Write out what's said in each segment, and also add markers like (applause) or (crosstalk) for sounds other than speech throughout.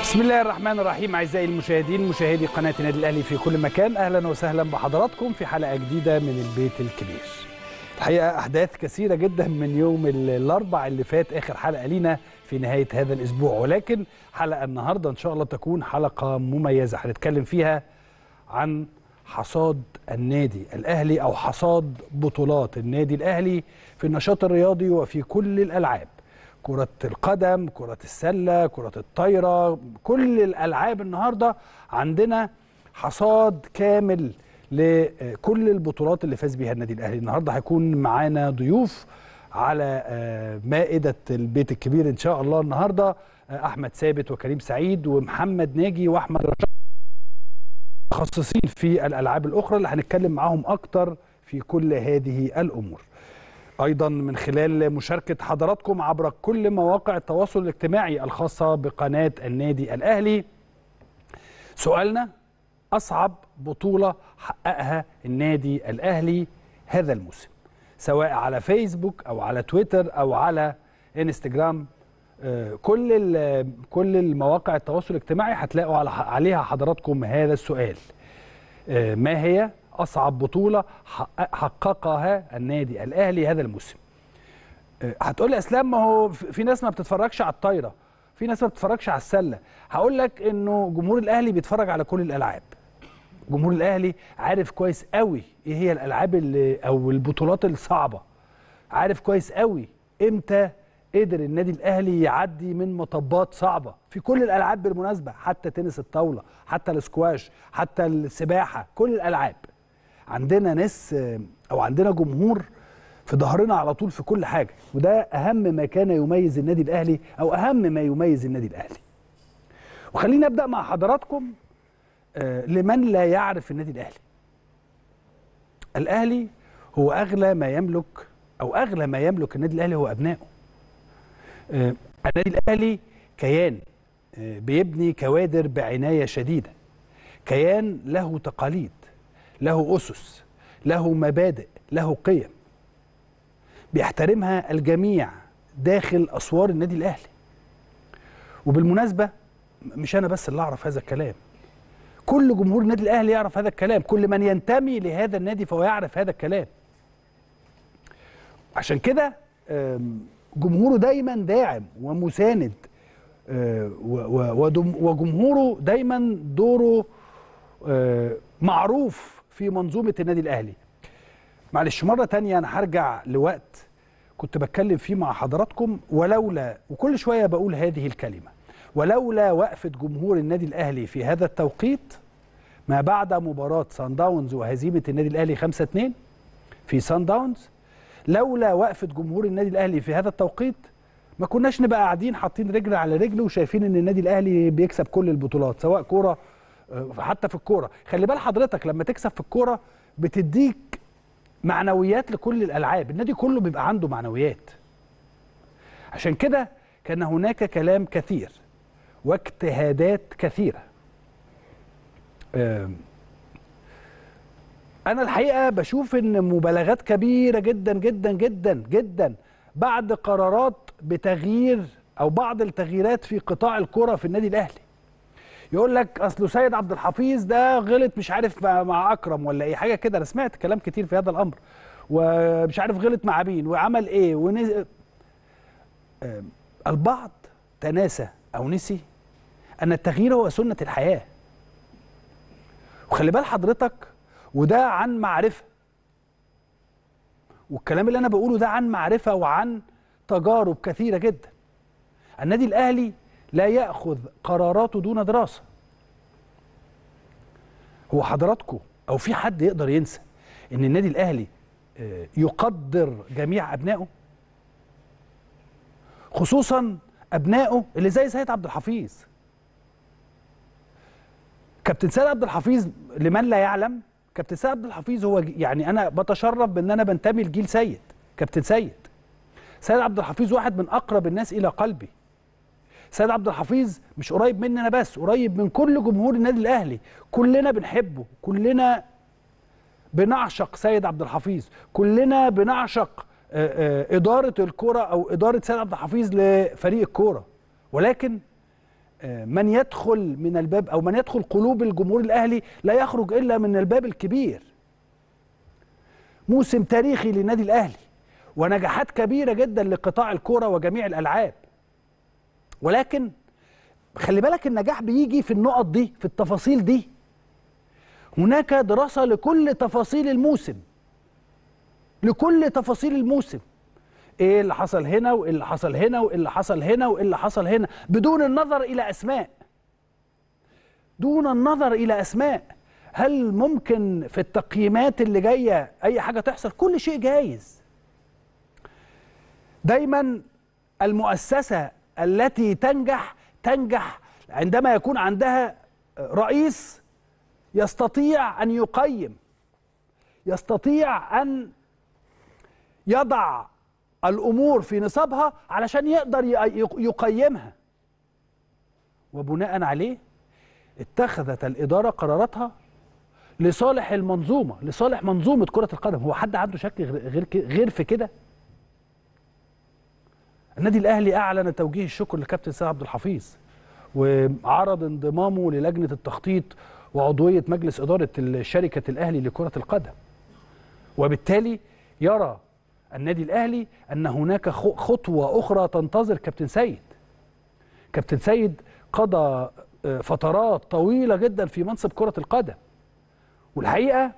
بسم الله الرحمن الرحيم أعزائي المشاهدين مشاهدي قناه النادي الأهلي في كل مكان أهلا وسهلا بحضراتكم في حلقة جديدة من البيت الكبير. الحقيقة أحداث كثيرة جدا من يوم الاربع اللي فات آخر حلقة لينا في نهاية هذا الأسبوع ولكن حلقة النهارده إن شاء الله تكون حلقة مميزة هنتكلم فيها عن حصاد النادي الأهلي أو حصاد بطولات النادي الأهلي في النشاط الرياضي وفي كل الألعاب. كرة القدم، كرة السلة، كرة الطايرة، كل الألعاب النهاردة عندنا حصاد كامل لكل البطولات اللي فاز بيها النادي الأهلي. النهاردة هيكون معانا ضيوف على مائدة البيت الكبير إن شاء الله النهاردة أحمد ثابت وكريم سعيد ومحمد ناجي وأحمد رشاد. متخصصين في الألعاب الأخرى اللي هنتكلم معاهم أكتر في كل هذه الأمور. أيضا من خلال مشاركة حضراتكم عبر كل مواقع التواصل الاجتماعي الخاصة بقناة النادي الأهلي. سؤالنا أصعب بطولة حققها النادي الأهلي هذا الموسم سواء على فيسبوك أو على تويتر أو على إنستجرام كل كل المواقع التواصل الاجتماعي هتلاقوا عليها حضراتكم هذا السؤال. ما هي أصعب بطولة حققها النادي الأهلي هذا الموسم. هتقول لي أسلام ما هو في ناس ما بتتفرجش على الطايرة في ناس ما بتتفرجش على السلة. هقول لك إنه جمهور الأهلي بيتفرج على كل الألعاب. جمهور الأهلي عارف كويس قوي إيه هي الألعاب اللي أو البطولات الصعبة. عارف كويس قوي إمتى قدر النادي الأهلي يعدي من مطبات صعبة. في كل الألعاب بالمناسبة حتى تنس الطاولة حتى الاسكواش حتى السباحة كل الألعاب. عندنا ناس أو عندنا جمهور في ظهرنا على طول في كل حاجة وده أهم ما كان يميز النادي الأهلي أو أهم ما يميز النادي الأهلي. وخلينا أبدأ مع حضراتكم لمن لا يعرف النادي الأهلي. الأهلي هو أغلى ما يملك أو أغلى ما يملك النادي الأهلي هو أبنائه. النادي الأهلي كيان بيبني كوادر بعناية شديدة. كيان له تقاليد. له أسس له مبادئ له قيم. بيحترمها الجميع داخل أسوار النادي الأهلي. وبالمناسبة مش أنا بس اللي أعرف هذا الكلام. كل جمهور النادي الأهلي يعرف هذا الكلام. كل من ينتمي لهذا النادي فهو يعرف هذا الكلام. عشان كده جمهوره دايما داعم ومساند وجمهوره دايما دوره معروف في منظومة النادي الأهلي. معلش مرة تانية أنا هرجع لوقت كنت بتكلم فيه مع حضراتكم ولولا وكل شوية بقول هذه الكلمة ولولا وقفة جمهور النادي الأهلي في هذا التوقيت ما بعد مباراة سان داونز وهزيمة النادي الأهلي 5-2 في سان داونز لولا وقفة جمهور النادي الأهلي في هذا التوقيت ما كناش نبقى قاعدين حاطين رجل على رجل وشايفين إن النادي الأهلي بيكسب كل البطولات سواء كورة حتى في الكورة. خلي بال حضرتك لما تكسب في الكورة بتديك معنويات لكل الألعاب. النادي كله بيبقى عنده معنويات. عشان كده كان هناك كلام كثير واجتهادات كثيرة. أنا الحقيقة بشوف إن مبالغات كبيرة جدا جدا جدا جدا بعد قرارات بتغيير أو بعض التغييرات في قطاع الكره في النادي الأهلي. يقول لك اصله سيد عبد الحفيظ ده غلط مش عارف مع أكرم ولا إيه حاجة كده. أنا سمعت كلام كتير في هذا الأمر. ومش عارف غلط مع مين وعمل إيه ونز... البعض تناسى أو نسي أن التغيير هو سنة الحياة. وخلي بال حضرتك وده عن معرفة. والكلام اللي أنا بقوله ده عن معرفة وعن تجارب كثيرة جدا. النادي الأهلي لا يأخذ قراراته دون دراسة. هو حضراتكم أو في حد يقدر ينسى إن النادي الأهلي يقدر جميع أبنائه؟ خصوصا أبنائه اللي زي سيد عبد الحفيظ. كابتن سيد عبد الحفيظ لمن لا يعلم كابتن سيد عبد الحفيظ هو يعني أنا بتشرف بإن أنا بنتمي لجيل سيد كابتن سيد. سيد عبد الحفيظ واحد من أقرب الناس إلى قلبي. سيد عبد الحفيظ مش قريب مني أنا بس قريب من كل جمهور النادي الأهلي. كلنا بنحبه كلنا بنعشق سيد عبد الحفيظ كلنا بنعشق إدارة الكرة أو إدارة سيد عبد الحفيظ لفريق الكورة. ولكن من يدخل من الباب أو من يدخل قلوب الجمهور الأهلي لا يخرج إلا من الباب الكبير. موسم تاريخي للنادي الأهلي ونجاحات كبيرة جدا لقطاع الكره وجميع الألعاب. ولكن خلي بالك النجاح بيجي في النقط دي في التفاصيل دي. هناك دراسة لكل تفاصيل الموسم. لكل تفاصيل الموسم. إيه اللي حصل هنا وإيه اللي حصل هنا وإيه اللي حصل هنا وإيه اللي حصل هنا بدون النظر إلى أسماء. دون النظر إلى أسماء. هل ممكن في التقييمات اللي جاية أي حاجة تحصل؟ كل شيء جايز. دايما المؤسسة التي تنجح تنجح. عندما يكون عندها رئيس يستطيع أن يقيم يستطيع أن يضع الأمور في نصابها علشان يقدر يقيمها. وبناء عليه اتخذت الإدارة قراراتها لصالح المنظومة لصالح منظومة كرة القدم. هو حد عنده شك غير غير في كده؟ النادي الأهلي أعلن توجيه الشكر لكابتن سيد عبد الحفيظ وعرض انضمامه للجنة التخطيط وعضوية مجلس إدارة شركة الأهلي لكرة القدم. وبالتالي يرى النادي الأهلي أن هناك خطوة أخرى تنتظر كابتن سيد. كابتن سيد قضى فترات طويلة جدا في منصب كرة القدم. والحقيقة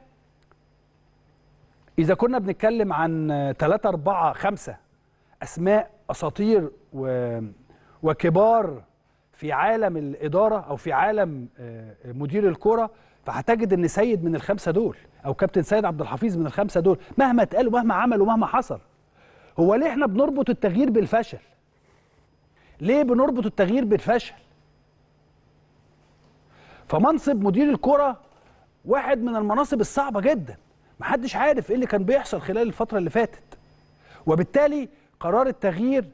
إذا كنا بنتكلم عن 3 4 5 أسماء أساطير و... وكبار في عالم الإدارة أو في عالم مدير الكرة فهتجد إن سيد من الخمسة دول أو كابتن سيد عبد الحفيظ من الخمسة دول مهما اتقال ومهما عمل ومهما حصل هو ليه إحنا بنربط التغيير بالفشل؟ ليه بنربط التغيير بالفشل؟ فمنصب مدير الكرة واحد من المناصب الصعبة جدا محدش عارف إيه اللي كان بيحصل خلال الفترة اللي فاتت وبالتالي قرار التغيير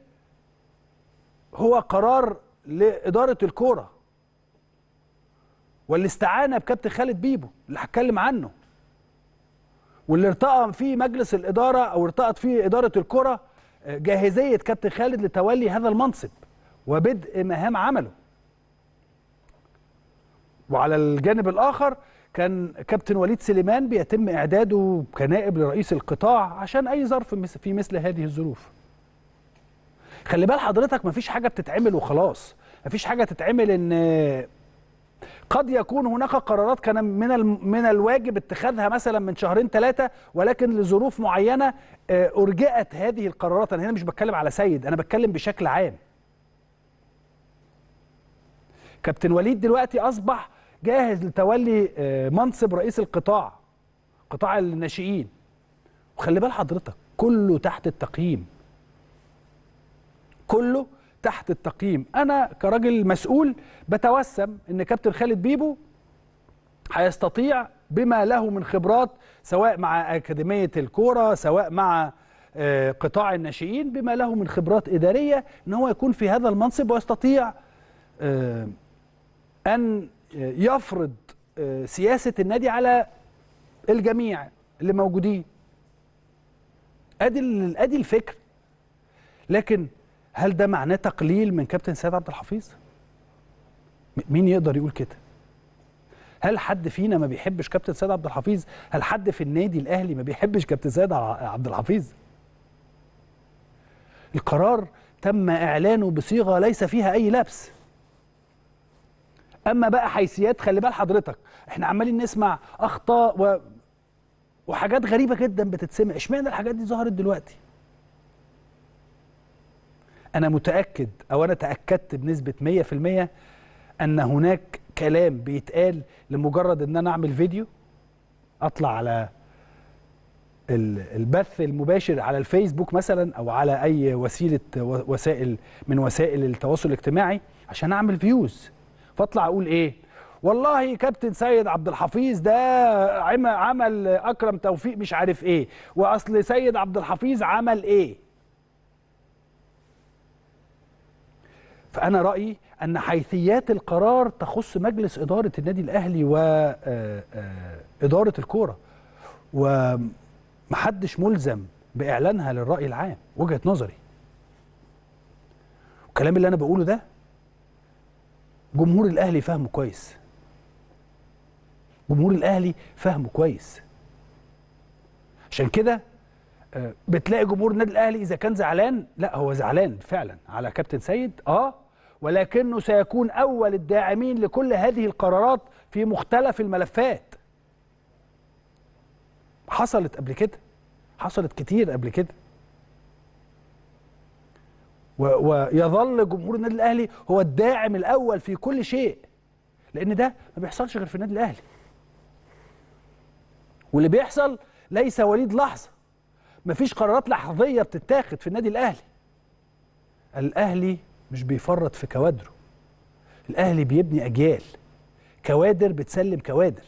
هو قرار لإدارة الكورة والاستعانه بكابتن خالد بيبو اللي هتكلم عنه. واللي ارتأى فيه مجلس الإدارة أو ارتأت فيه إدارة الكره جاهزية كابتن خالد لتولي هذا المنصب وبدء مهام عمله. وعلى الجانب الآخر كان كابتن وليد سليمان بيتم إعداده كنائب لرئيس القطاع عشان أي ظرف في مثل هذه الظروف. خلي بال حضرتك مفيش حاجة بتتعمل وخلاص. مفيش حاجة تتعمل إن قد يكون هناك قرارات كان من من الواجب اتخاذها مثلا من شهرين ثلاثة ولكن لظروف معينة أرجئت هذه القرارات. أنا هنا مش بتكلم على سيد أنا بتكلم بشكل عام. كابتن وليد دلوقتي أصبح جاهز لتولي منصب رئيس القطاع قطاع الناشئين. وخلي بال حضرتك كله تحت التقييم. كله تحت التقييم. أنا كراجل مسؤول بتوسم إن كابتن خالد بيبو هيستطيع بما له من خبرات سواء مع أكاديمية الكورة سواء مع قطاع الناشئين بما له من خبرات إدارية إن هو يكون في هذا المنصب ويستطيع أن يفرض سياسة النادي على الجميع اللي موجودين. أدي أدي الفكر. لكن هل ده معناه تقليل من كابتن سيد عبد الحفيظ؟ مين يقدر يقول كده؟ هل حد فينا ما بيحبش كابتن سيد عبد الحفيظ؟ هل حد في النادي الأهلي ما بيحبش كابتن سيد عبد الحفيظ؟ القرار تم إعلانه بصيغة ليس فيها أي لبس. أما بقى حيثيات خلي بال حضرتك إحنا عمالين نسمع أخطاء و... وحاجات غريبة جدا بتتسمع. إشمعنى الحاجات دي ظهرت دلوقتي؟ أنا متأكد أو أنا تأكدت بنسبة 100% أن هناك كلام بيتقال لمجرد إن أنا أعمل فيديو أطلع على البث المباشر على الفيسبوك مثلا أو على أي وسيلة وسائل من وسائل التواصل الاجتماعي عشان أعمل فيوز فأطلع أقول إيه؟ والله كابتن سيد عبد الحفيظ ده عمل أكرم توفيق مش عارف إيه وأصل سيد عبد الحفيظ عمل إيه؟ فأنا رأيي أن حيثيات القرار تخص مجلس إدارة النادي الأهلي واداره الكورة. ومحدش ملزم بإعلانها للرأي العام وجهة نظري. الكلام اللي أنا بقوله ده جمهور الأهلي فاهمه كويس. جمهور الأهلي فاهمه كويس. عشان كده آه، بتلاقي جمهور النادي الأهلي إذا كان زعلان لا هو زعلان فعلا على كابتن سيد. آه ولكنه سيكون أول الداعمين لكل هذه القرارات في مختلف الملفات. حصلت قبل كده حصلت كتير قبل كده. و- ويظل جمهور النادي الأهلي هو الداعم الأول في كل شيء لأن ده ما بيحصلش غير في النادي الأهلي. واللي بيحصل ليس وليد لحظة مفيش قرارات لحظية بتتاخد في النادي الأهلي. الأهلي مش بيفرط في كوادره. الأهلي بيبني أجيال. كوادر بتسلم كوادر.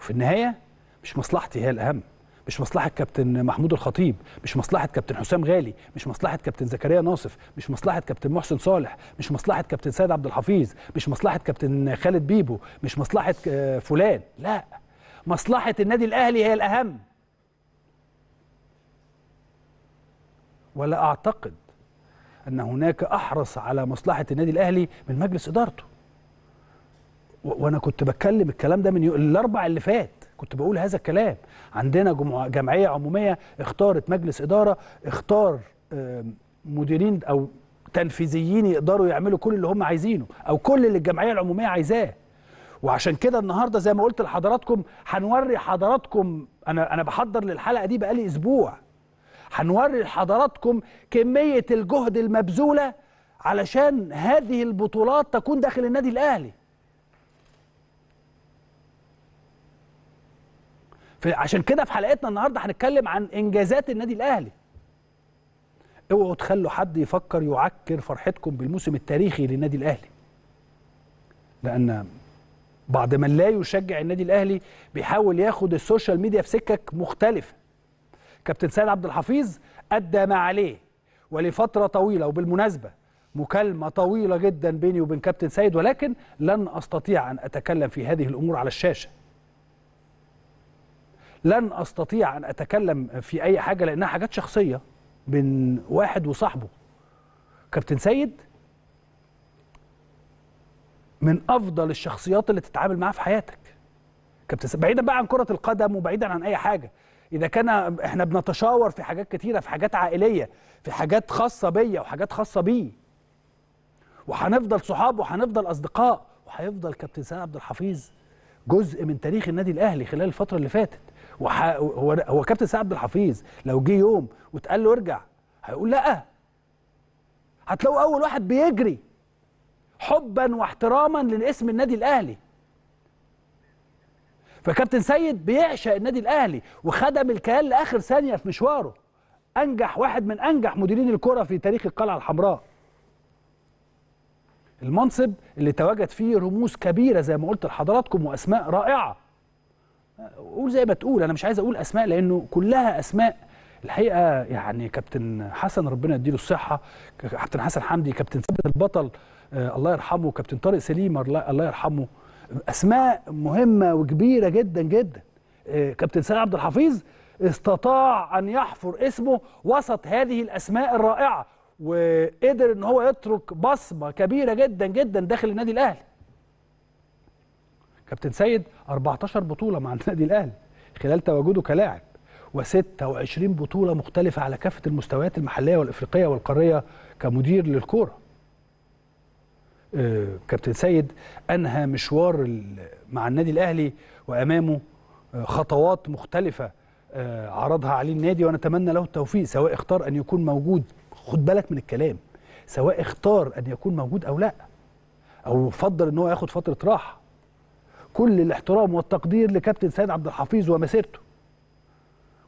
وفي النهاية مش مصلحتي هي الأهم. مش مصلحة كابتن محمود الخطيب. مش مصلحة كابتن حسام غالي. مش مصلحة كابتن زكريا ناصف. مش مصلحة كابتن محسن صالح. مش مصلحة كابتن سيد عبد الحفيظ. مش مصلحة كابتن خالد بيبو. مش مصلحة آه، فلان. لا. مصلحة النادي الأهلي هي الأهم. ولا أعتقد أن هناك أحرص على مصلحة النادي الأهلي من مجلس إدارته. و- وأنا كنت بتكلم الكلام ده من يو... الأربع اللي فات. كنت بقول هذا الكلام. عندنا جمع... جمعية عمومية اختارت مجلس إدارة اختار مديرين أو تنفيذيين يقدروا يعملوا كل اللي هم عايزينه أو كل اللي الجمعية العمومية عايزاه. وعشان كده النهارده زي ما قلت لحضراتكم هنوري حضراتكم أنا أنا بحضر للحلقة دي بقالي أسبوع. هنوري لحضراتكم كمية الجهد المبذولة علشان هذه البطولات تكون داخل النادي الأهلي. في عشان كده في حلقتنا النهارده هنتكلم عن إنجازات النادي الأهلي. اوعوا تخلوا حد يفكر يعكر فرحتكم بالموسم التاريخي للنادي الأهلي. لأن بعض من لا يشجع النادي الأهلي بيحاول ياخد ال social media في سكك مختلفة. كابتن سيد عبد الحفيظ أدى ما عليه. ولفترة طويلة وبالمناسبة مكالمة طويلة جدا بيني وبين كابتن سيد ولكن لن أستطيع أن أتكلم في هذه الأمور على الشاشة. لن أستطيع أن أتكلم في أي حاجة لأنها حاجات شخصية بين واحد وصاحبه. كابتن سيد من أفضل الشخصيات اللي تتعامل معاها في حياتك. كابتن سيد بعيدا بقى عن كرة القدم وبعيدا عن أي حاجة. إذا كان إحنا بنتشاور في حاجات كتيرة في حاجات عائلية في حاجات خاصة بيا وحاجات خاصة بيه. وهنفضل صحاب وهنفضل أصدقاء وهيفضل كابتن سيد عبد الحفيظ جزء من تاريخ النادي الأهلي خلال الفترة اللي فاتت. وح... هو هو كابتن سيد عبد الحفيظ لو جه يوم واتقال له ارجع هيقول لأ. هتلاقوا أول واحد بيجري حبا واحتراما لاسم النادي الأهلي. فكابتن سيد بيعشق النادي الأهلي وخدم الكيان لآخر ثانية في مشواره. أنجح واحد من أنجح مديرين الكرة في تاريخ القلعة الحمراء. المنصب اللي تواجد فيه رموز كبيرة زي ما قلت لحضراتكم وأسماء رائعة. قول زي ما تقول أنا مش عايز أقول أسماء لأنه كلها أسماء. الحقيقة يعني كابتن حسن ربنا يديله الصحة كابتن حسن حمدي كابتن ثابت البطل آه الله يرحمه كابتن طارق سليم الله الله يرحمه. أسماء مهمة وكبيرة جدا جدا. آه كابتن سيد عبد الحفيظ استطاع أن يحفر اسمه وسط هذه الأسماء الرائعة وقدر إن هو يترك بصمة كبيرة جدا جدا داخل النادي الأهلي. كابتن سيد 14 بطولة مع النادي الأهلي خلال تواجده كلاعب و26 بطولة مختلفة على كافة المستويات المحلية والإفريقية والقارية كمدير للكورة. كابتن سيد أنهى مشوار مع النادي الأهلي وأمامه آه خطوات مختلفة آه عرضها عليه النادي ونتمنى له التوفيق سواء اختار أن يكون موجود. خد بالك من الكلام سواء اختار أن يكون موجود أو لأ أو فضل إن هو ياخد فترة راحة. كل الاحترام والتقدير لكابتن سيد عبد الحفيظ ومسيرته.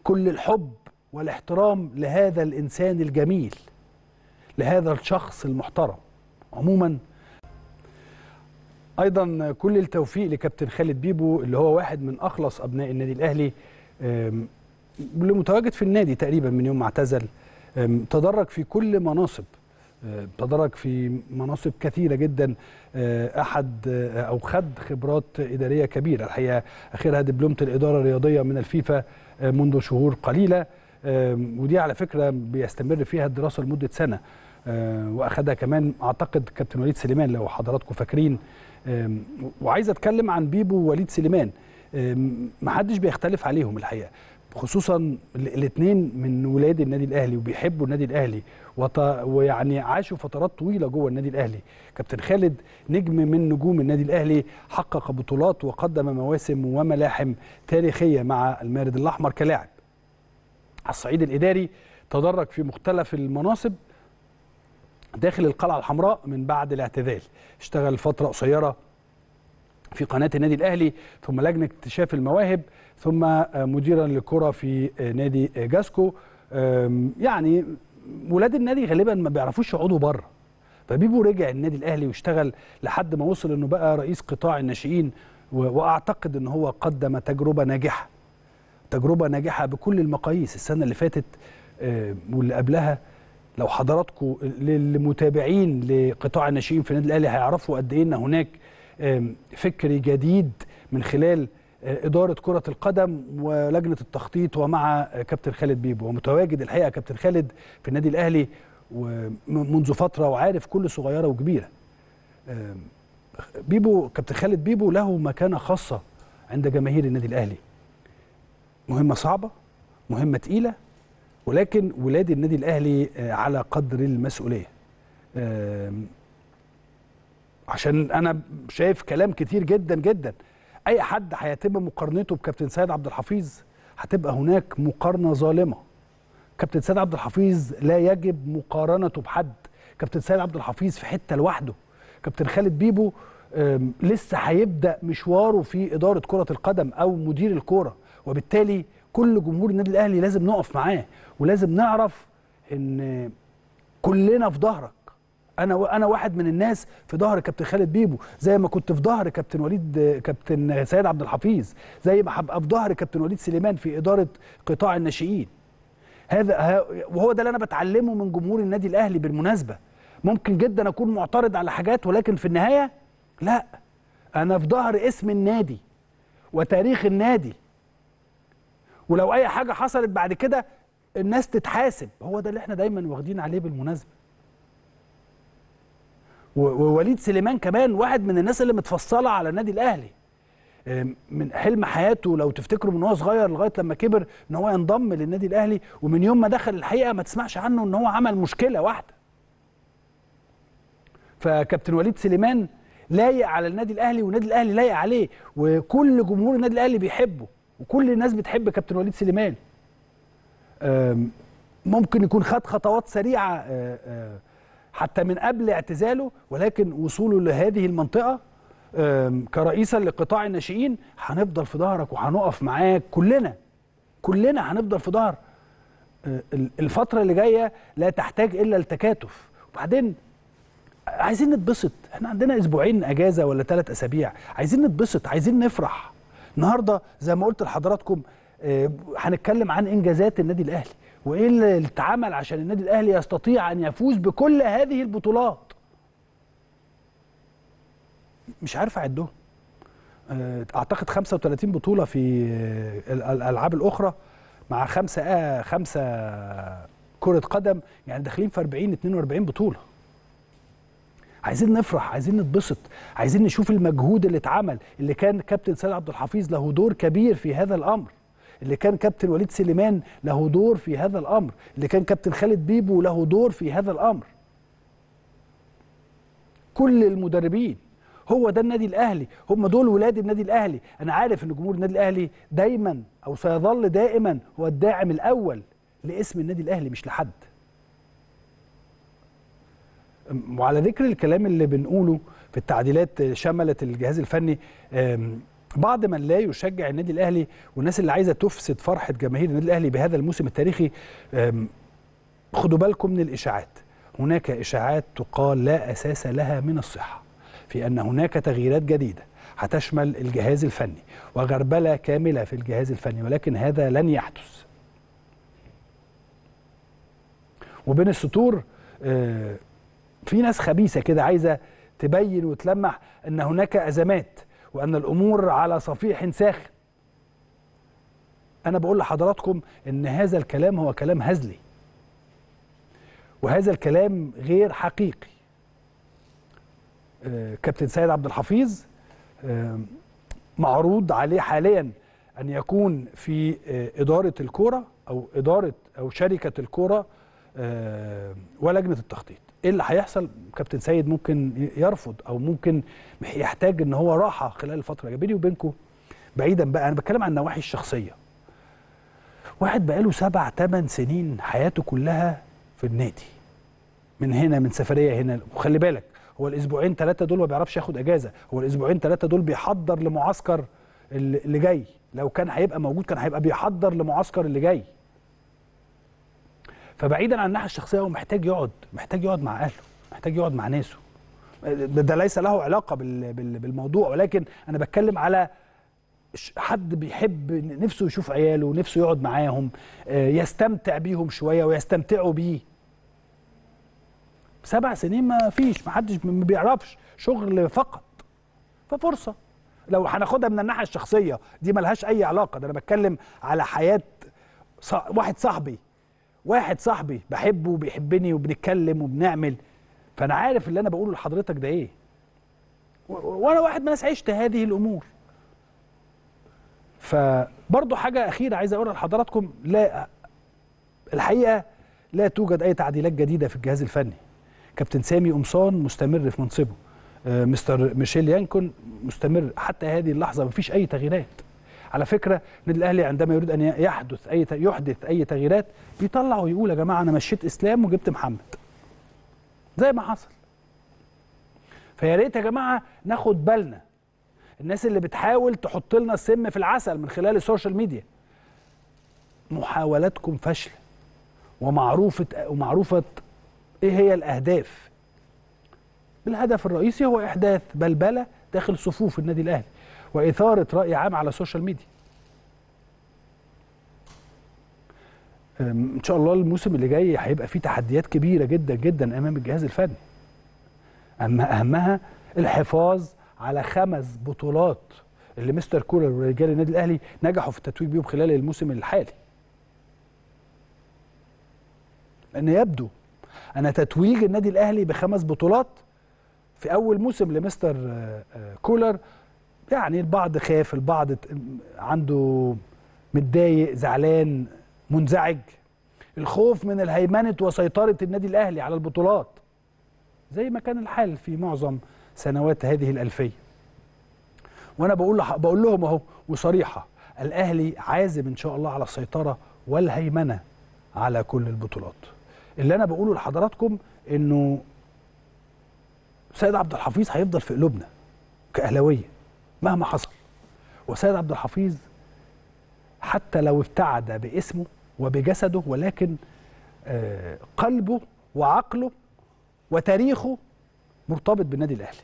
كل الحب والاحترام لهذا الإنسان الجميل لهذا الشخص المحترم. عموما أيضا كل التوفيق لكابتن خالد بيبو اللي هو واحد من أخلص أبناء النادي الأهلي اللي متواجد في النادي تقريبا من يوم ما اعتزل. تدرج في كل مناصب تدرج في مناصب كثيرة جدا. أحد أو خد خبرات إدارية كبيرة. الحقيقة اخرها دبلومه الإدارة الرياضية من الفيفا منذ شهور قليلة. ودي على فكرة بيستمر فيها الدراسة لمدة سنة. آه، وأخدها كمان أعتقد كابتن وليد سليمان لو حضراتكم فاكرين. وعايز أتكلم عن بيبو ووليد سليمان. محدش بيختلف عليهم الحقيقة خصوصا الاثنين من ولاد النادي الأهلي وبيحبوا النادي الأهلي وط... ويعني عاشوا فترات طويلة جوه النادي الأهلي. كابتن خالد نجم من نجوم النادي الأهلي حقق بطولات وقدم مواسم وملاحم تاريخية مع المارد الأحمر كلاعب. على الصعيد الإداري تدرج في مختلف المناصب داخل القلعة الحمراء من بعد الاعتزال اشتغل فترة قصيرة في قناة النادي الأهلي ثم لجنة اكتشاف المواهب ثم آه، مديرا للكرة في آه، نادي آه، جاسكو. يعني ولاد النادي غالبا ما بيعرفوش يقعدوا بره. فبيبو رجع النادي الأهلي واشتغل لحد ما وصل إنه بقى رئيس قطاع الناشئين وأعتقد إن هو قدم تجربة ناجحة. تجربة ناجحة بكل المقاييس السنة اللي فاتت واللي قبلها. لو حضراتكم للمتابعين لقطاع الناشئين في النادي الأهلي هيعرفوا قد إيه إن هناك فكر جديد من خلال آه، إدارة كرة القدم ولجنة التخطيط ومع آه، كابتن خالد بيبو. ومتواجد الحقيقة كابتن خالد في النادي الأهلي ومنذ فترة وعارف كل صغيرة وكبيرة. آم، بيبو كابتن خالد بيبو له مكانة خاصة عند جماهير النادي الأهلي. مهمة صعبة مهمة تقيلة ولكن ولاد النادي الأهلي آه، على قدر المسؤولية. عشان أنا شايف كلام كتير جدا جدا. أي حد هيتم مقارنته بكابتن سيد عبد الحفيظ هتبقى هناك مقارنة ظالمة. كابتن سيد عبد الحفيظ لا يجب مقارنته بحد. كابتن سيد عبد الحفيظ في حتة لوحده. كابتن خالد بيبو لسه هيبدأ مشواره في إدارة كرة القدم أو مدير الكورة. وبالتالي كل جمهور النادي الأهلي لازم نقف معاه ولازم نعرف إن كلنا في ظهرك. أنا أنا واحد من الناس في ظهر كابتن خالد بيبو زي ما كنت في ظهر كابتن وليد كابتن سيد عبد الحفيظ زي ما هبقى في ظهر كابتن وليد سليمان في إدارة قطاع الناشئين. هذا وهو ده اللي أنا بتعلمه من جمهور النادي الأهلي بالمناسبة. ممكن جدا أكون معترض على حاجات ولكن في النهاية لا. أنا في ظهر اسم النادي وتاريخ النادي ولو أي حاجة حصلت بعد كده الناس تتحاسب. هو ده اللي إحنا دايما واخدين عليه بالمناسبة. ووليد سليمان كمان واحد من الناس اللي متفصلة على النادي الأهلي. من حلم حياته لو تفتكروا من هو صغير لغاية لما كبر إن هو ينضم للنادي الأهلي ومن يوم ما دخل الحقيقة ما تسمعش عنه إن هو عمل مشكلة واحدة. فكابتن وليد سليمان لايق على النادي الأهلي والنادي الأهلي لايق عليه وكل جمهور النادي الأهلي بيحبه. وكل الناس بتحب كابتن وليد سليمان. ممكن يكون خد خطوات سريعة آه، آه، حتى من قبل اعتزاله ولكن وصوله لهذه المنطقة كرئيسا لقطاع الناشئين هنفضل في ظهرك وهنقف معاك كلنا كلنا هنفضل في ظهر آه، ال- الفترة اللي جاية لا تحتاج إلا التكاتف وبعدين عايزين نتبسط. إحنا عندنا أسبوعين أجازة ولا ثلاث أسابيع. عايزين نتبسط عايزين نفرح. النهارده زي ما قلت لحضراتكم آه، هنتكلم عن إنجازات النادي الأهلي وإيه اللي اتعمل عشان النادي الأهلي يستطيع أن يفوز بكل هذه البطولات. مش عارف اعدهم آه، أعتقد 35 بطولة في آه، ال- الألعاب الأخرى مع خمسة آه خمسة كرة قدم يعني داخلين في 40 42 بطولة. عايزين نفرح عايزين نتبسط عايزين نشوف المجهود اللي اتعمل اللي كان كابتن سيد عبد الحفيظ له دور كبير في هذا الأمر. اللي كان كابتن وليد سليمان له دور في هذا الأمر. اللي كان كابتن خالد بيبو له دور في هذا الأمر. كل المدربين هو ده النادي الأهلي هم دول ولاد النادي الأهلي. أنا عارف إن جمهور النادي الأهلي دايما أو سيظل دائما هو الداعم الأول لاسم النادي الأهلي مش لحد. وعلى ذكر الكلام اللي بنقوله في التعديلات شملت الجهاز الفني بعض من لا يشجع النادي الأهلي والناس اللي عايزة تفسد فرحة جماهير النادي الأهلي بهذا الموسم التاريخي خدوا بالكم من الإشاعات. هناك إشاعات تقال لا أساس لها من الصحة في أن هناك تغييرات جديدة هتشمل الجهاز الفني وغربلة كاملة في الجهاز الفني ولكن هذا لن يحدث. وبين السطور آه، في ناس خبيثة كده عايزة تبين وتلمح إن هناك أزمات وأن الأمور على صفيح ساخن أنا بقول لحضراتكم إن هذا الكلام هو كلام هزلي. وهذا الكلام غير حقيقي. آه، كابتن سيد عبد الحفيظ آه، معروض عليه حاليا أن يكون في آه، إدارة الكورة أو إدارة أو شركة الكورة ولجنة التخطيط. إيه اللي هيحصل؟ كابتن سيد ممكن يرفض أو ممكن يحتاج إن هو راحة خلال الفترة اللي بيني وبينكم بعيدا بقى أنا بتكلم عن النواحي الشخصية. واحد بقاله سبع ثمان سنين حياته كلها في النادي. من هنا من سفرية هنا. وخلي بالك هو الأسبوعين ثلاثة دول ما بيعرفش ياخد إجازة. هو الأسبوعين ثلاثة دول بيحضر لمعسكر اللي جاي. لو كان هيبقى موجود كان هيبقى بيحضر لمعسكر اللي جاي. فبعيدا عن الناحية الشخصية هو محتاج يقعد محتاج يقعد مع أهله محتاج يقعد مع ناسه. ده, ليس له علاقة بال بال بالموضوع ولكن أنا بتكلم على حد بيحب نفسه يشوف عياله نفسه يقعد معاهم آه، يستمتع بيهم شوية ويستمتعوا بيه. سبع سنين ما فيش ما حدش ما بيعرفش شغل فقط. ففرصة. لو هناخدها من الناحية الشخصية دي ملهاش أي علاقة. ده أنا بتكلم على حياة واحد صاحبي. واحد صاحبي بحبه وبيحبني وبنتكلم وبنعمل. فأنا عارف اللي أنا بقوله لحضرتك ده إيه. وأنا واحد من الناس عشت هذه الأمور. فبرضه حاجة أخيرة عايز أقولها لحضراتكم. لا الحقيقة لا توجد أي تعديلات جديدة في الجهاز الفني. كابتن سامي قمصان مستمر في منصبه. آه، مستر ميشيل يانكون مستمر. حتى هذه اللحظة مفيش أي تغييرات. على فكرة النادي الأهلي عندما يريد أن يحدث أي يحدث أي تغييرات بيطلع ويقول يا جماعة أنا مشيت إسلام وجبت محمد. زي ما حصل. فيا ريت يا جماعة ناخد بالنا. الناس اللي بتحاول تحط لنا السم في العسل من خلال ال social media. محاولاتكم فاشلة. ومعروفة ومعروفة إيه هي الأهداف؟ الهدف الرئيسي هو إحداث بلبلة داخل صفوف النادي الأهلي. وإثارة رأي عام على ال social media إن شاء الله الموسم اللي جاي هيبقى فيه تحديات كبيرة جدا جدا أمام الجهاز الفني. أما أهمها الحفاظ على خمس بطولات اللي مستر كولر ورجال النادي الأهلي نجحوا في التتويج بيهم خلال الموسم الحالي. لأن يبدو أن تتويج النادي الأهلي بخمس بطولات في أول موسم لمستر آه، آه، كولر يعني البعض خاف البعض عنده متضايق زعلان منزعج. الخوف من الهيمنة وسيطرة النادي الأهلي على البطولات. زي ما كان الحال في معظم سنوات هذه الألفية. وأنا بقول بقول لهم أهو وصريحة الأهلي عازم إن شاء الله على السيطرة والهيمنة على كل البطولات. اللي أنا بقوله لحضراتكم إنه سيد عبد الحفيظ هيفضل في قلوبنا كأهلاوية. مهما حصل. وسيد عبد الحفيظ حتى لو ابتعد باسمه وبجسده ولكن آه، قلبه وعقله وتاريخه مرتبط بالنادي الأهلي.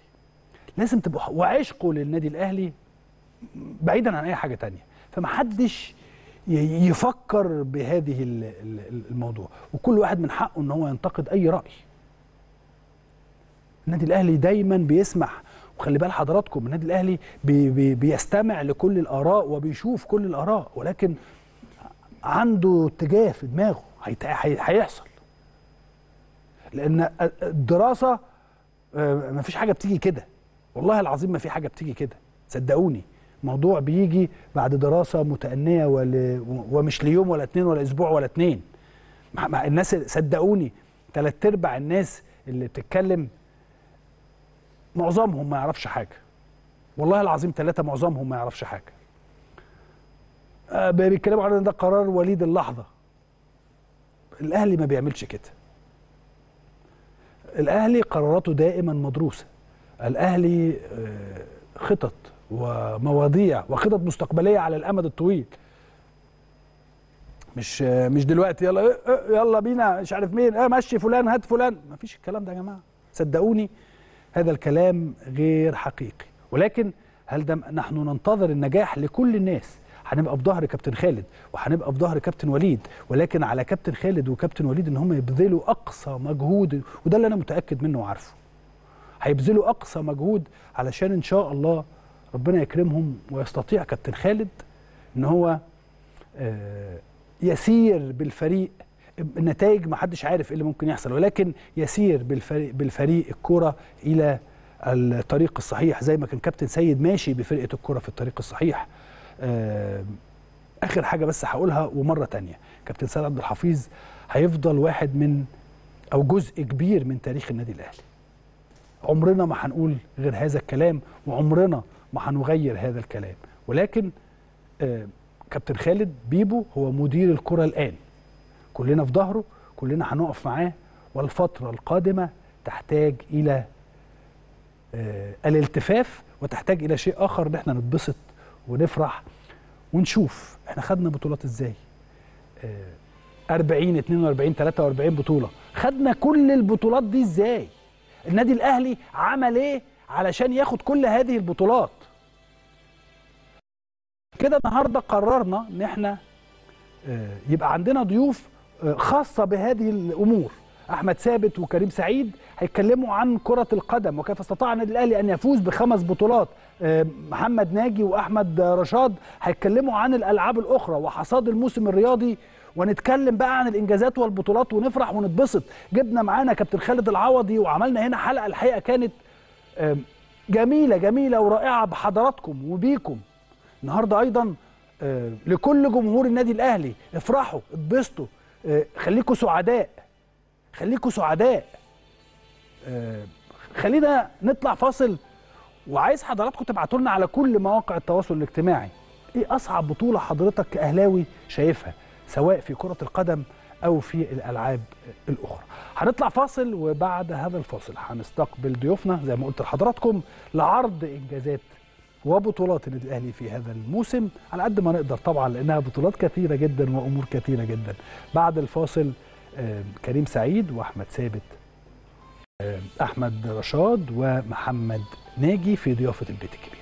لازم تبقى وعشقه للنادي الأهلي بعيدا عن أي حاجة تانية. فمحدش يفكر بهذه ال- ال- الموضوع. وكل واحد من حقه إن هو ينتقد أي رأي. النادي الأهلي دايما بيسمح وخلي بال حضراتكم النادي الأهلي بي بي بيستمع لكل الآراء وبيشوف كل الآراء ولكن عنده اتجاه في دماغه هيحصل. لأن الدراسة آه، مفيش حاجة بتيجي كده. والله العظيم ما في حاجة بتيجي كده. صدقوني موضوع بيجي بعد دراسة متأنية ول... ومش ليوم ولا اتنين ولا أسبوع ولا اتنين. مع الناس صدقوني تلات أرباع الناس اللي بتتكلم معظمهم ما يعرفش حاجة. والله العظيم ثلاثة معظمهم ما يعرفش حاجة. آه، بيتكلموا عن إن ده قرار وليد اللحظة. الأهلي ما بيعملش كده. الأهلي قراراته دائما مدروسة. الأهلي آه، خطط ومواضيع وخطط مستقبلية على الأمد الطويل. مش آه، مش دلوقتي. يلا يلا بينا مش عارف مين. آه مشي فلان هات فلان. ما فيش الكلام ده يا جماعة. صدقوني هذا الكلام غير حقيقي. ولكن هل ده نحن ننتظر النجاح لكل الناس. هنبقى في ظهر كابتن خالد وهنبقى في ظهر كابتن وليد. ولكن على كابتن خالد وكابتن وليد إن هم يبذلوا أقصى مجهود وده اللي أنا متأكد منه وعارفه. هيبذلوا أقصى مجهود علشان إن شاء الله ربنا يكرمهم ويستطيع كابتن خالد إن هو آه، يسير بالفريق النتائج ما حدش عارف إيه اللي ممكن يحصل. ولكن يسير بالفريق, بالفريق الكرة إلى الطريق الصحيح زي ما كان كابتن سيد ماشي بفرقة الكرة في الطريق الصحيح. آه، آخر حاجة بس هقولها ومرة تانية. كابتن سيد عبد الحفيظ هيفضل واحد من أو جزء كبير من تاريخ النادي الأهلي. عمرنا ما هنقول غير هذا الكلام وعمرنا ما هنغير هذا الكلام. ولكن آه، كابتن خالد بيبو هو مدير الكرة الآن. كلنا في ظهره كلنا هنقف معاه والفترة القادمة تحتاج إلى آه، الالتفاف وتحتاج إلى شيء آخر إن إحنا نتبسط ونفرح ونشوف إحنا خدنا بطولات إزاي. آه، 40 42 43 بطولة. خدنا كل البطولات دي إزاي؟ النادي الأهلي عمل إيه علشان ياخد كل هذه البطولات؟ كده النهارده قررنا إن إحنا آه، يبقى عندنا ضيوف خاصة بهذه الأمور. أحمد ثابت وكريم سعيد هيتكلموا عن كرة القدم وكيف استطاع النادي الاهلي أن يفوز بخمس بطولات. آه، محمد ناجي وأحمد رشاد هيتكلموا عن الألعاب الأخرى وحصاد الموسم الرياضي. ونتكلم بقى عن الإنجازات والبطولات ونفرح ونتبسط. جبنا معانا كابتن خالد العوضي وعملنا هنا حلقة. الحقيقة كانت آم، جميلة جميلة ورائعة بحضراتكم وبيكم. النهارده أيضا آه، لكل جمهور النادي الأهلي افرحوا اتبسطوا. آه، خليكوا سعداء. خليكوا سعداء. آه، خلينا نطلع فاصل. وعايز حضراتكم تبعتوا لنا على كل مواقع التواصل الاجتماعي. إيه أصعب بطولة حضرتك كأهلاوي شايفها؟ سواء في كرة القدم أو في الألعاب الأخرى. هنطلع فاصل وبعد هذا الفاصل هنستقبل ضيوفنا. زي ما قلت لحضراتكم لعرض إنجازات وبطولات النادي الاهلي في هذا الموسم على قد ما نقدر طبعا لأنها بطولات كثيرة جدا وأمور كثيرة جدا. بعد الفاصل كريم سعيد وأحمد ثابت أحمد رشاد ومحمد ناجي في ضيافة البيت الكبير.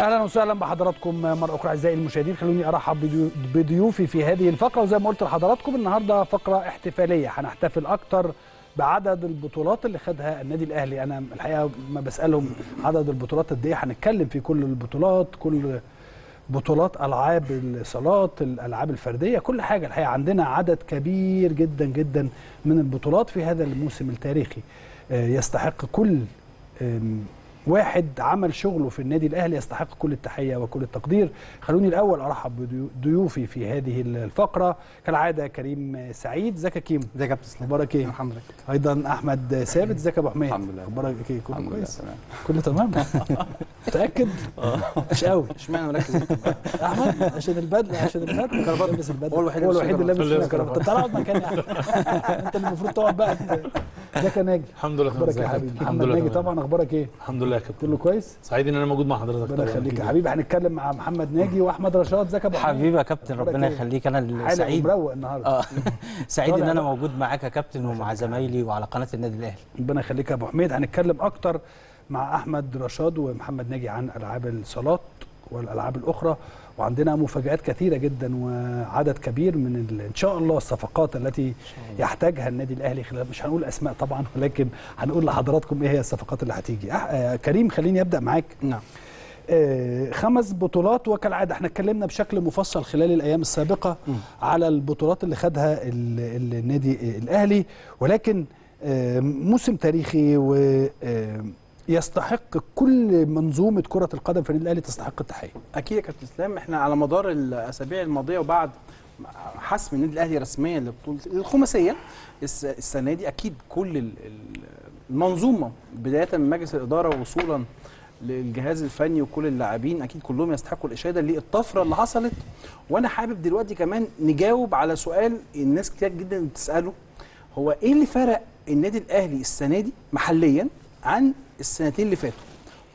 أهلا وسهلا بحضراتكم مرة أخرى أعزائي المشاهدين. خلوني أرحب بضيو- بضيوفي في هذه الفقرة. وزي ما قلت لحضراتكم النهارده فقرة احتفالية. هنحتفل أكتر بعدد البطولات اللي خدها النادي الأهلي. أنا الحقيقة ما بسألهم عدد البطولات قد إيه. هنتكلم في كل البطولات كل بطولات ألعاب الصالات الألعاب الفردية كل حاجة. الحقيقة عندنا عدد كبير جدا جدا من البطولات في هذا الموسم التاريخي. آه، يستحق كل واحد عمل شغله في النادي الأهلي يستحق كل التحية وكل التقدير. خلوني الأول أرحب بضيوفي في هذه الفقرة. كالعادة كريم سعيد ازيك يا كيمو ازيك يا كابتن اسلام أخبارك إيه؟ الحمد لله. أيضا أحمد ثابت. ازيك يا أبو حميد. الحمد لله. أخبارك إيه؟ كله الحمد لله كويس؟ كله تمام؟ متأكد؟ مش قوي. اشمعنى مركز؟ أحمد عشان البدله عشان البدله (laughs) كان لابس البدله هو الوحيد هو اللي الوحيد اللي لابس طب تعالى اقعد مكاني انت اللي المفروض تقعد بقى. ازيك يا ناجي. الحمد لله أخبارك تمام. يا حبيبي؟ الحمد لله. طبعا أخبارك إيه؟ الحمد لله يا كابتن كله كويس؟ سعيد إن أنا موجود مع حضرتك. ربنا. يخليك. يا حبيبي هنتكلم مع محمد ناجي وأحمد رشاد. ازيك يا أبو حميد. حبيبي يا كابتن ربنا؟ يخليك. أنا حالق سعيد. ومروق النهارده. آه. (laughs) سعيد إن أنا بقى. موجود معاك يا كابتن ومع زمايلي وعلى قناة النادي الأهلي. ربنا يخليك يا أبو حميد. هنتكلم أكتر مع أحمد رشاد ومحمد ناجي عن ألعاب الصالات والألعاب الأخرى. وعندنا مفاجآت كثيرة جدا وعدد كبير من ال- إن شاء الله الصفقات التي يحتاجها النادي الأهلي خلال مش هنقول أسماء طبعا ولكن هنقول لحضراتكم إيه هي الصفقات اللي هتيجي. أح- آه، كريم خليني أبدأ معاك. نعم. آه، خمس بطولات وكالعادة. إحنا اتكلمنا بشكل مفصل خلال الأيام السابقة على البطولات اللي خدها ال- ال- النادي الأهلي ولكن آه، موسم تاريخي ويستحق كل منظومة كرة القدم في النادي الأهلي تستحق التحية. أكيد يا كابتن إسلام إحنا على مدار الأسابيع الماضية وبعد حسم النادي الأهلي رسميا لبطولة الخماسية الس- السنة دي أكيد كل ال- ال- المنظومة بداية من مجلس الإدارة وصولا للجهاز الفني وكل اللاعبين أكيد كلهم يستحقوا الإشادة للطفرة اللي حصلت. وأنا حابب دلوقتي كمان نجاوب على سؤال الناس كتير جدا بتسأله هو إيه اللي فرق النادي الأهلي السنة دي محليا عن السنتين اللي فاتوا.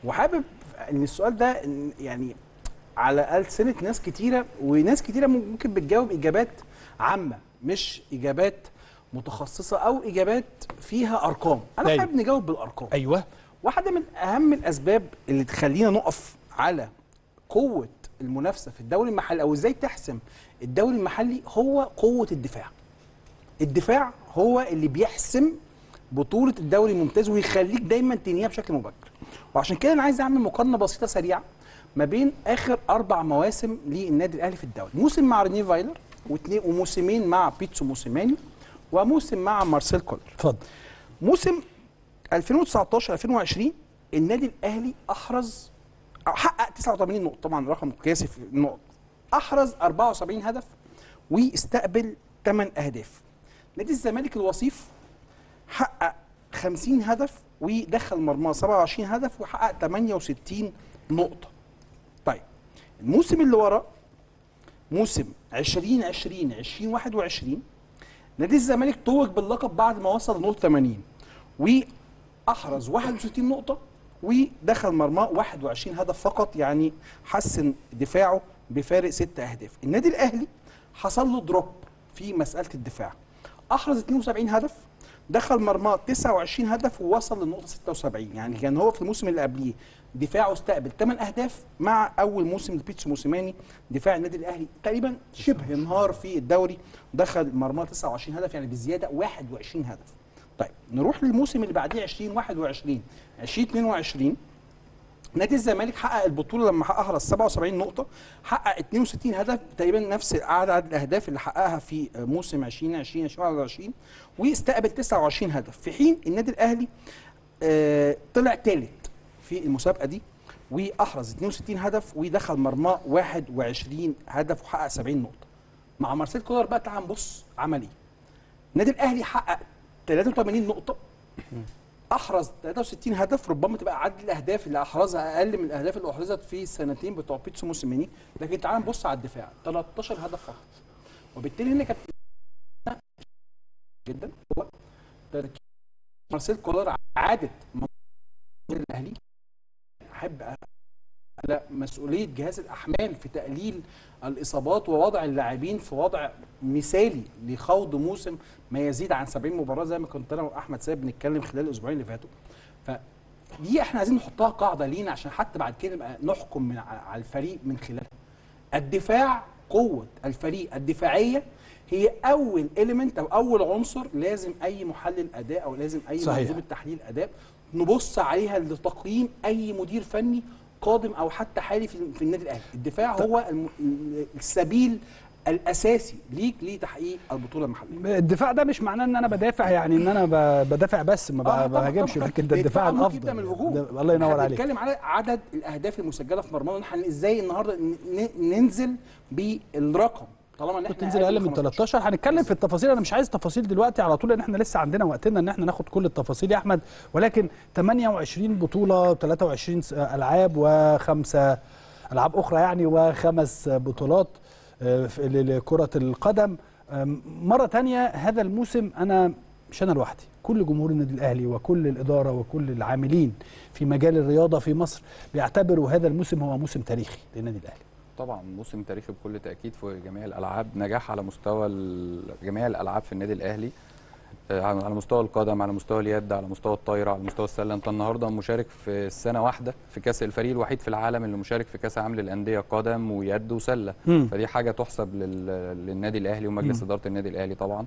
وحابب إن السؤال ده يعني على ألسنة ناس كتيرة وناس كتيرة ممكن بتجاوب إجابات عامة مش إجابات متخصصة أو إجابات فيها أرقام. أنا أيوة. حابب نجاوب بالأرقام. أيوه. واحدة من أهم الأسباب اللي تخلينا نقف على قوة المنافسة في الدوري المحلي أو إزاي تحسم الدوري المحلي هو قوة الدفاع. الدفاع هو اللي بيحسم بطولة الدوري الممتاز ويخليك دايما تنهيها بشكل مبكر. وعشان كده أنا عايز أعمل مقارنة بسيطة سريعة ما بين آخر أربع مواسم للنادي الأهلي في الدوري. موسم مع رينيه فايلر واثنين وموسمين مع بيتسو موسيماني وموسم مع مارسيل كولر. اتفضل. موسم 2019 2020 النادي الأهلي أحرز حقق 89 نقطة طبعا رقم قياسي في النقط. أحرز 74 هدف واستقبل 8 أهداف. نادي الزمالك الوصيف حقق 50 هدف ودخل مرمى 27 هدف وحقق 68 نقطة. طيب الموسم اللي ورا موسم 2020 2021 نادي الزمالك توج باللقب بعد ما وصل لنقطه 80 وأحرز 61 نقطة ودخل مرماه 21 هدف فقط يعني حسن دفاعه بفارق 6 أهداف. النادي الأهلي حصل له دروب في مسألة الدفاع. أحرز 72 هدف دخل مرماه 29 هدف ووصل للنقطة 76 يعني كان هو في الموسم اللي قبليه. دفاعه استقبل 8 أهداف مع أول موسم لبيتسو موسيماني. دفاع النادي الأهلي تقريبا شبه انهار في الدوري. دخل مرماه 29 هدف يعني بزيادة 21 هدف. طيب نروح للموسم اللي بعديه 2021 2022 نادي الزمالك حقق البطولة لما حقق احرز 77 نقطة حقق 62 هدف تقريبا نفس عدد الأهداف اللي حققها في موسم 2020 2021 واستقبل 29 هدف. في حين النادي الأهلي آه طلع ثالث في المسابقة دي وأحرز 62 هدف ودخل مرماه 21 هدف وحقق 70 نقطة. مع مارسيل كولر بقى تعال نبص عمل إيه النادي الأهلي حقق 83 نقطة. أحرز 63 هدف ربما تبقى عدد الأهداف اللي أحرزها أقل من الأهداف اللي أحرزت في السنتين بتوع بيتسو موسيماني لكن تعال نبص على الدفاع 13 هدف فقط. وبالتالي هنا كانت جدا هو تركيز مارسيل كولر عاده الأهلي. أحب على مسؤولية جهاز الأحمال في تقليل الإصابات ووضع اللاعبين في وضع مثالي لخوض موسم ما يزيد عن 70 مباراة زي ما كنت أنا وأحمد سيد بنتكلم خلال الأسبوعين اللي فاتوا فدي إحنا عايزين نحطها قاعدة لينا عشان حتى بعد كده نبقى نحكم من على الفريق من خلالها الدفاع قوة الفريق الدفاعية هي أول اليمنت أو أول عنصر لازم أي محلل أداء أو لازم أي صحيح. منظومة تحليل أداء نبص عليها لتقييم أي مدير فني قادم أو حتى حالي في, النادي الأهلي. الدفاع هو الم... السبيل الأساسي ليك لتحقيق البطولة المحلية. الدفاع ده مش معناه إن أنا بدافع يعني إن أنا بدافع بس ما آه، بهاجمش. لكن ده الدفاع الأفضل. من الهجوم. الله ينور عليك. بنتكلم على عدد الأهداف المسجلة في مرمانا إزاي النهارده ننزل بالرقم؟ طالما إن إحنا تنزل أقل من 13 هنتكلم في التفاصيل. أنا مش عايز تفاصيل دلوقتي. على طول لأن إحنا لسه عندنا وقتنا إن إحنا ناخد كل التفاصيل يا أحمد. ولكن 28 بطولة 23 س- ألعاب وخمسه ألعاب أخرى يعني وخمس بطولات آه، لكرة القدم. مرة تانية هذا الموسم أنا مش أنا لوحدي. كل جمهور النادي الأهلي وكل الإدارة وكل العاملين في مجال الرياضة في مصر بيعتبروا هذا الموسم هو موسم تاريخي للنادي الأهلي. طبعا موسم تاريخي بكل تأكيد في جميع الألعاب نجاح على مستوى جميع الألعاب في النادي الأهلي آه، على مستوى القدم على مستوى اليد على مستوى الطايرة على مستوى السلة أنت النهارده مشارك في السنة واحدة في كأس الفريق الوحيد في العالم اللي مشارك في كأس عالم للأندية قدم ويد وسلة. فدي حاجة تحسب لل- للنادي الأهلي ومجلس. إدارة النادي الأهلي طبعا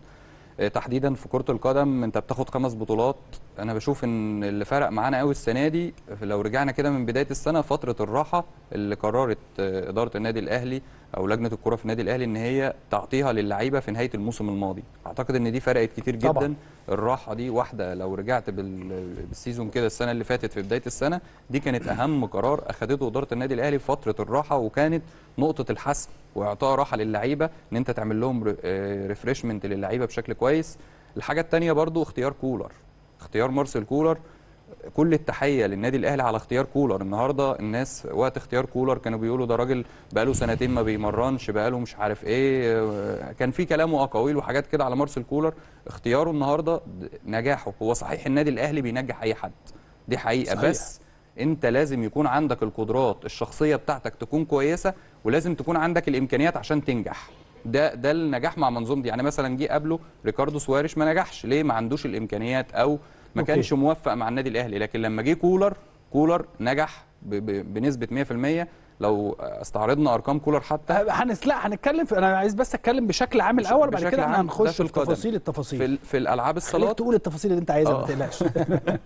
تحديدا في كرة القدم أنت بتاخد خمس بطولات. أنا بشوف إن اللي فرق معانا قوي السنة دي لو رجعنا كده من بداية السنة فترة الراحة اللي قررت إدارة النادي الأهلي أو لجنة الكرة في النادي الأهلي إن هي تعطيها للعيبة في نهاية الموسم الماضي. أعتقد إن دي فرقت كتير جدا. طبعاً. الراحة دي واحدة. لو رجعت بال- بالسيزون كده السنة اللي فاتت في بداية السنة دي كانت أهم قرار اخذته إدارة النادي الأهلي في فترة الراحة وكانت نقطة الحسم. وإعطاء راحة للعيبة إن أنت تعمل لهم refreshment للعيبة بشكل كويس. الحاجة الثانية برضو اختيار كولر. اختيار مارسيل كولر. كل التحية للنادي الأهلي على اختيار كولر. النهارده الناس وقت اختيار كولر كانوا بيقولوا ده راجل بقاله سنتين ما بيمرنش بقاله مش عارف إيه آه، كان في كلام وأقاويل وحاجات كده على مارسيل كولر. اختياره النهارده نجاحه. هو صحيح النادي الأهلي بينجح أي حد. دي حقيقة. صحيح. بس انت لازم يكون عندك القدرات الشخصية بتاعتك تكون كويسة ولازم تكون عندك الإمكانيات عشان تنجح. ده ده النجاح مع منظومتي يعني مثلا جه قبله ريكاردو سواريش ما نجحش. ليه؟ ما عندوش الإمكانيات أو ما okay. كانش موفق مع النادي الأهلي. لكن لما جه كولر كولر نجح بنسبة 100% لو استعرضنا أرقام كولر حتى. هنس لا هنتكلم في أنا عايز بس أتكلم بشكل عام الأول بعد كده إحنا هنخش في في. تفاصيل في, التفاصيل ال- في الألعاب الصالات. تقول التفاصيل اللي أنت عايزها ما آه. تقلقش.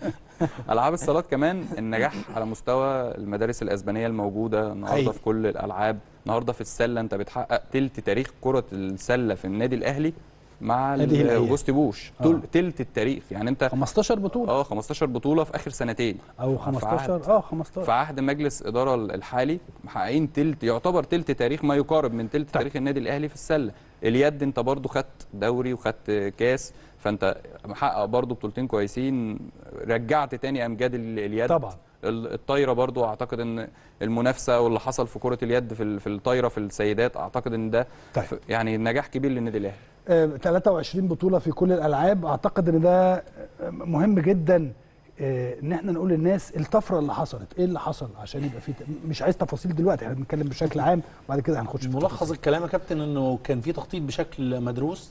(laughs) ألعاب الصالات كمان النجاح على مستوى المدارس الإسبانية الموجودة. النهارده أيوة. في كل الألعاب. النهارده في السلة أنت بتحقق تلت تاريخ كرة السلة في النادي الأهلي. مع. اوجوست بوش. آه. تل- تلت التاريخ. يعني انت 15 بطولة. آه 15 بطولة في آخر سنتين. أو في 15 عهد- آه في 15 عهد مجلس إدارة الحالي. محققين تلت يعتبر تلت تاريخ ما يقارب من تلت طيب. تاريخ النادي الأهلي في السلة. اليد انت برضو خدت دوري وخدت كاس. فانت محقق برضو بطولتين كويسين. رجعت تاني أمجاد ال- اليد. طبعا. ال- الطايرة برضو أعتقد إن المنافسة واللي حصل في كرة اليد في ال- في الطايرة في السيدات أعتقد إن ده طيب. يعني نجاح كبير للنادي الأهلي. آه، 23 بطوله في كل الالعاب اعتقد ان ده آه، مهم جدا آه، ان إحنا نقول للناس الطفره اللي حصلت إيه اللي حصل عشان يبقى في مش عايز تفاصيل دلوقتي إحنا بنتكلم بشكل عام وبعد كده هنخش في ملخص. الكلام يا كابتن انه كان في تخطيط بشكل مدروس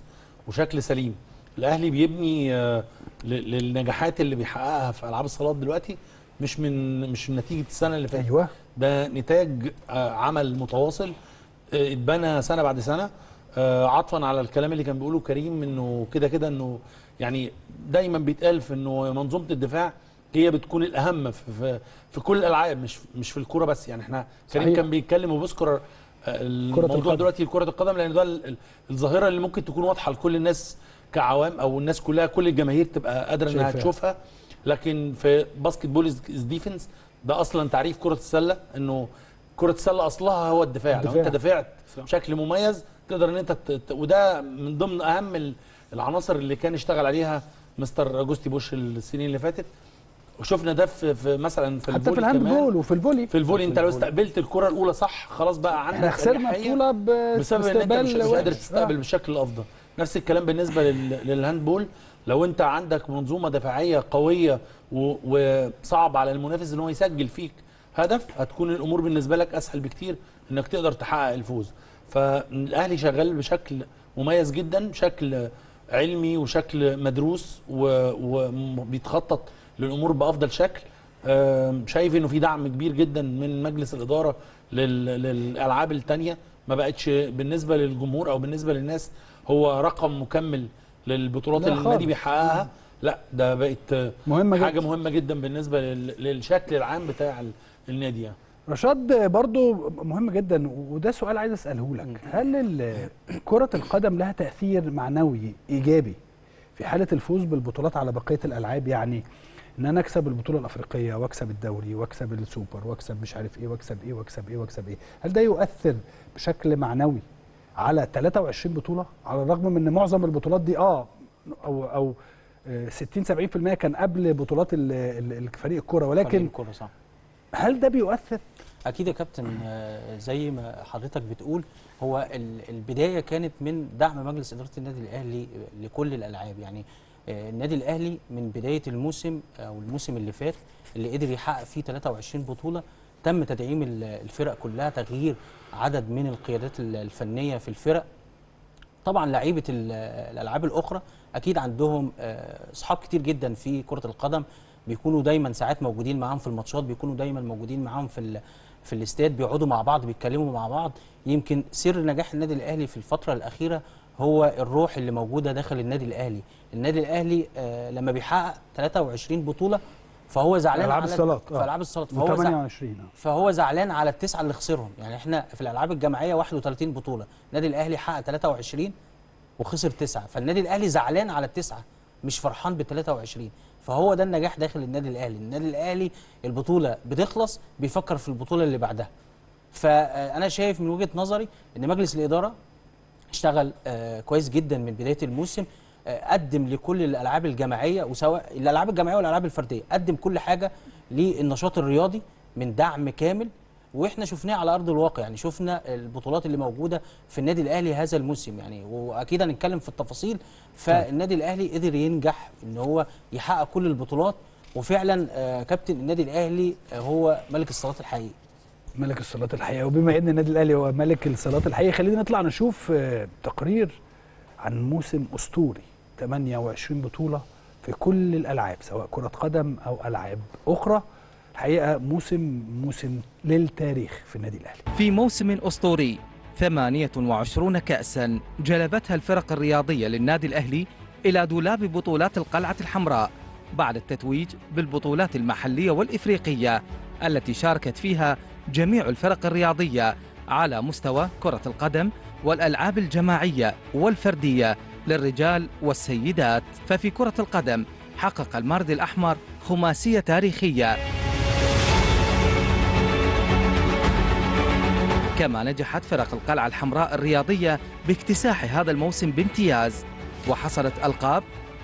وشكل سليم الاهلي بيبني آه، للنجاحات اللي بيحققها في العاب الصالات دلوقتي مش من مش من نتيجه السنة اللي فاتت أيوه ده نتاج آه، عمل متواصل آه، اتبنى سنه بعد سنه آه، عطفا على الكلام اللي كان بيقوله كريم إنه كده كده إنه يعني دايما بيتقال في إنه منظومة الدفاع هي بتكون الأهم في في, في كل الألعاب مش مش في الكورة بس يعني إحنا كريم صحيح. كان بيتكلم وبيذكر آه، الموضوع القدم. دلوقتي كره القدم لأن ده ال- ال- الظاهرة اللي ممكن تكون واضحة لكل الناس كعوام أو الناس كلها كل الجماهير تبقى قادرة إنها. تشوفها لكن في basketball is defense ده أصلا تعريف كرة السلة إنه كرة السلة أصلها هو الدفاع, لو الدفاع. انت دفعت بشكل مميز تقدر ان انت ت- ت- وده من ضمن اهم ال- العناصر اللي كان اشتغل عليها مستر أجوستي بوش السنين اللي فاتت وشفنا ده في, في مثلا في حتى في ال hand. ball وفي ال volley في ال volley انت لو استقبلت الكرة الأولى صح خلاص بقى عندك إحنا خسرنا. بطولة ب- بسبب إن أنت مش, مش. قادر تستقبل آه. بالشكل الافضل نفس الكلام بالنسبة لل- للهاندبول لو أنت عندك منظومة دفاعية قوية و- وصعب على المنافس إن هو يسجل فيك هدف هتكون الأمور بالنسبة لك أسهل بكتير إنك تقدر تحقق الفوز فالأهلي شغال بشكل مميز جدا بشكل علمي وشكل مدروس وبيتخطط للأمور بأفضل شكل. شايف إنه في دعم كبير جدا من مجلس الإدارة لل- للألعاب التانية. ما بقتش بالنسبة للجمهور أو بالنسبة للناس هو رقم مكمل للبطولات لا اللي النادي. بيحققها. لا ده بقت مهمة حاجة جدا مهمة جدا بالنسبة لل- للشكل العام بتاع ال- النادي يعني. رشاد برضو مهم جدا وده سؤال عايز أسأله لك. هل كرة القدم لها تأثير معنوي إيجابي في حالة الفوز بالبطولات على بقية الألعاب؟ يعني إن أنا أكسب البطولة الأفريقية وأكسب الدوري وأكسب السوبر وأكسب مش عارف إيه وأكسب إيه وأكسب إيه وأكسب إيه هل ده يؤثر بشكل معنوي على 23 بطولة؟ على الرغم من إن معظم البطولات دي آه أو أو آه، 60 70% كان قبل بطولات الفريق الكورة فريق ولكن الكرة صح. هل ده بيؤثر أكيد يا كابتن آه، زي ما حضرتك بتقول هو ال- البداية كانت من دعم مجلس إدارة النادي الأهلي لكل الألعاب. يعني آه، النادي الأهلي من بداية الموسم أو الموسم اللي فات اللي قدر يحقق فيه 23 بطولة تم تدعيم ال- الفرق كلها تغيير عدد من القيادات ال- الفنية في الفرق. طبعا لعيبة ال- الألعاب الأخرى أكيد عندهم آه، أصحاب كتير جدا في كرة القدم. بيكونوا دايما ساعات موجودين معاهم في الماتشات بيكونوا دايما موجودين معاهم في في الاستاد بيقعدوا مع بعض بيتكلموا مع بعض. يمكن سر نجاح النادي الأهلي في الفترة الأخيرة هو الروح اللي موجودة داخل النادي الأهلي. النادي الأهلي آه، لما بيحقق 23 بطولة فهو زعلان على الصالات، آه. في العاب الصالات. فهو زع- 28 آه. فهو زعلان على التسعة اللي خسرهم. يعني إحنا في الألعاب الجماعية 31 بطولة. النادي الأهلي حقق 23 وخسر تسعة. فالنادي الأهلي زعلان على التسعة مش فرحان ب 23 فهو ده النجاح داخل النادي الأهلي. النادي الأهلي البطولة بتخلص بيفكر في البطولة اللي بعدها. فأنا شايف من وجهة نظري إن مجلس الإدارة اشتغل آه كويس جدا من بداية الموسم آه قدم لكل الألعاب الجماعية وسواء الألعاب الجماعية والألعاب الفردية قدم كل حاجة للنشاط الرياضي من دعم كامل وإحنا شفناه على ارض الواقع يعني شفنا البطولات اللي موجوده في النادي الاهلي هذا الموسم يعني واكيد هنتكلم في التفاصيل. فالنادي الاهلي قدر ينجح ان هو يحقق كل البطولات وفعلا آه كابتن النادي الاهلي آه هو ملك الصلاه الحقيقي. ملك الصالات الحقيقيه وبما ان النادي الاهلي هو ملك الصالات الحقيقيه خلينا نطلع نشوف آه، تقرير عن موسم أسطوري. 28 بطولة في كل الألعاب سواء كرة قدم أو ألعاب أخرى. الحقيقة موسم موسم للتاريخ في النادي الأهلي. في موسم أسطوري 28 كأسا جلبتها الفرق الرياضية للنادي الأهلي إلى دولاب بطولات القلعة الحمراء بعد التتويج بالبطولات المحلية والإفريقية التي شاركت فيها جميع الفرق الرياضية على مستوى كرة القدم والألعاب الجماعية والفردية للرجال والسيدات. ففي كرة القدم حقق المارد الأحمر خماسية تاريخية. كما نجحت فرق القلعة الحمراء الرياضية باكتساح هذا الموسم بامتياز وحصلت ألقاب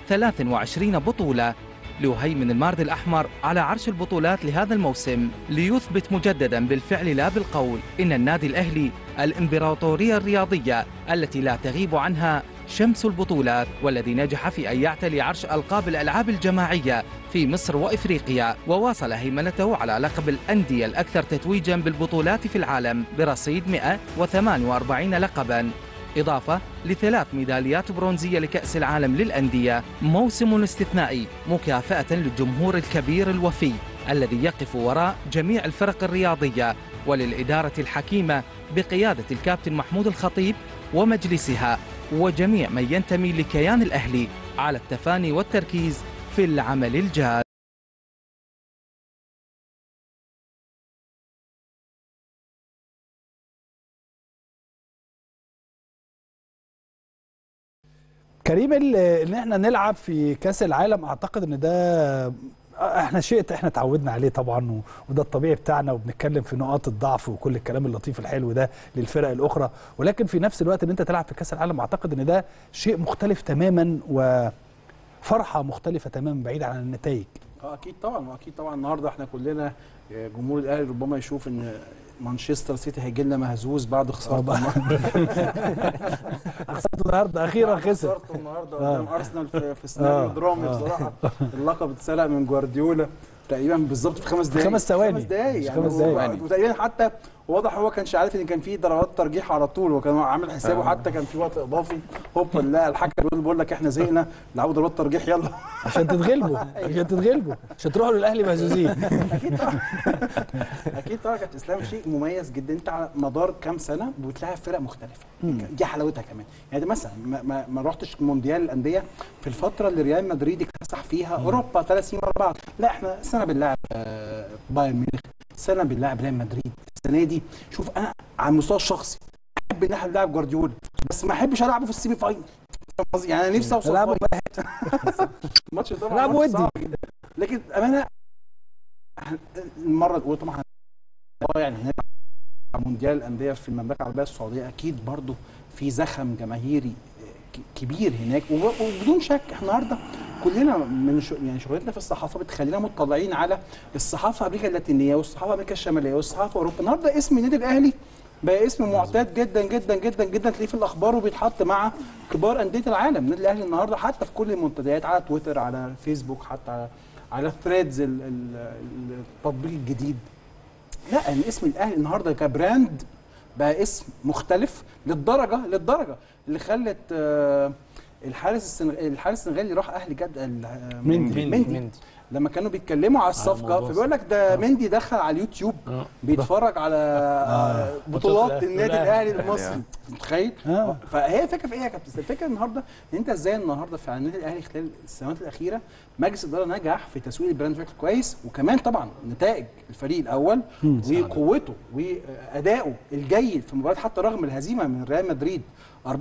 23 بطولة ليهيمن المارد الأحمر على عرش البطولات لهذا الموسم ليثبت مجددا بالفعل لا بالقول إن النادي الأهلي الإمبراطورية الرياضية التي لا تغيب عنها شمس البطولات والذي نجح في أن يعتلي عرش ألقاب الألعاب الجماعية في مصر وإفريقيا وواصل هيمنته على لقب الأندية الأكثر تتويجا بالبطولات في العالم برصيد 148 لقبا. إضافة لثلاث ميداليات برونزية لكأس العالم للأندية موسم استثنائي مكافأة للجمهور الكبير الوفي الذي يقف وراء جميع الفرق الرياضية وللإدارة الحكيمة بقيادة الكابتن محمود الخطيب ومجلسها. وجميع من ينتمي لكيان الأهلي على التفاني والتركيز في العمل الجاد. كريم إن إحنا نلعب في كأس العالم أعتقد إن ده إحنا شيء إحنا اتعودنا عليه طبعا وده الطبيعي بتاعنا وبنتكلم في نقاط الضعف وكل الكلام اللطيف الحلو ده للفرق الأخرى. ولكن في نفس الوقت إن أنت تلعب في كأس العالم أعتقد إن ده شيء مختلف تماما وفرحة مختلفة تماما بعيد عن النتائج. آه أكيد طبعا وأكيد طبعا النهارده إحنا كلنا آه، جمهور الأهلي ربما يشوف إن مانشستر سيتي هيجي لنا مهزوز بعد خسارته طبعاً. (laughs) خسرت النهارده أخيرا خسر خسارته النهارده قدام أرسنال في, (laughs) آه، سيناريو درامي آه. بصراحة اللقب اتسرق من جوارديولا تقريبا بالظبط في خمس دقائق خمس ثواني. خمس دقائق يعني خمس دقايق. وتقريبا حتى واضح هو كانش عارف إن كان في ضربات ترجيح على طول وكان عامل حسابه حتى كان في وقت إضافي. هوب لا الحكم بيقول لك إحنا زهقنا لعبوا ضربات ترجيح يلا. عشان تتغلبوا (laughs) عشان تتغلبوا عشان تروحوا للأهلي مهزوزين. أكيد طبعا. أكيد طبعا كابتن إسلام شيء مميز جدا. أنت على مدار كام سنة بتلاعب فرق مختلفة. دي حلاوتها كمان. يعني مثلا ما, ما, ما رحتش مونديال الأندية في الفترة اللي ريال مدريد اكتسح فيها أوروبا ثلاث سنين ورا بعض. لا إحنا سنة بنلاعب آه، بايرن ميونخ. سنة بنلاعب ريال مدريد السنة دي شوف أنا على المستوى الشخصي أحب إن إحنا نلعب جوارديولا بس ما أحبش ألعبه في ال semi final؟ يعني أنا نفسي أوصل. (laughs) الماتش طبعا لعب ودي. لكن أمانة المرة الأولى طبعا آه يعني هنلعب مونديال الانديه في المملكة العربية السعودية أكيد برضو في زخم جماهيري كبير هناك وب- وبدون شك إحنا النهارده كلنا من ش... يعني شغلتنا في الصحافة بتخلينا مطلعين على الصحافة أمريكا اللاتينية والصحافة أمريكا الشمالية والصحافة أوروبا. النهارده اسم النادي الأهلي بقى اسم معتاد جدا جدا جدا جدا. تلاقيه في الأخبار وبيتحط مع كبار أندية العالم. النادي الأهلي النهارده حتى في كل المنتديات على تويتر على فيسبوك حتى على على ثريدز التطبيق الجديد. لا ان اسم الأهلي النهارده ك brand بقى اسم مختلف للدرجة للدرجة اللي خلت آه، الحارس السنغ... الحارس السنغالي راح أهلي جد آه، مندي. مندي مندي. لما كانوا بيتكلموا على الصفقة فبيقول لك ده مندي دخل على اليوتيوب آه. بيتفرج على آه. بطولات النادي الأهلي. الاهلي المصري. متخيل؟ آه. فهي الفكرة في إيه يا كابتن؟ الفكرة النهارده إن أنت إزاي النهارده في النادي الأهلي خلال السنوات الأخيرة مجلس الإدارة نجح في تسويق ال brand بشكل كويس وكمان طبعا نتائج الفريق الأول وقوته وادائه الجيد في مباراة حتى رغم الهزيمة من ريال مدريد. 4-1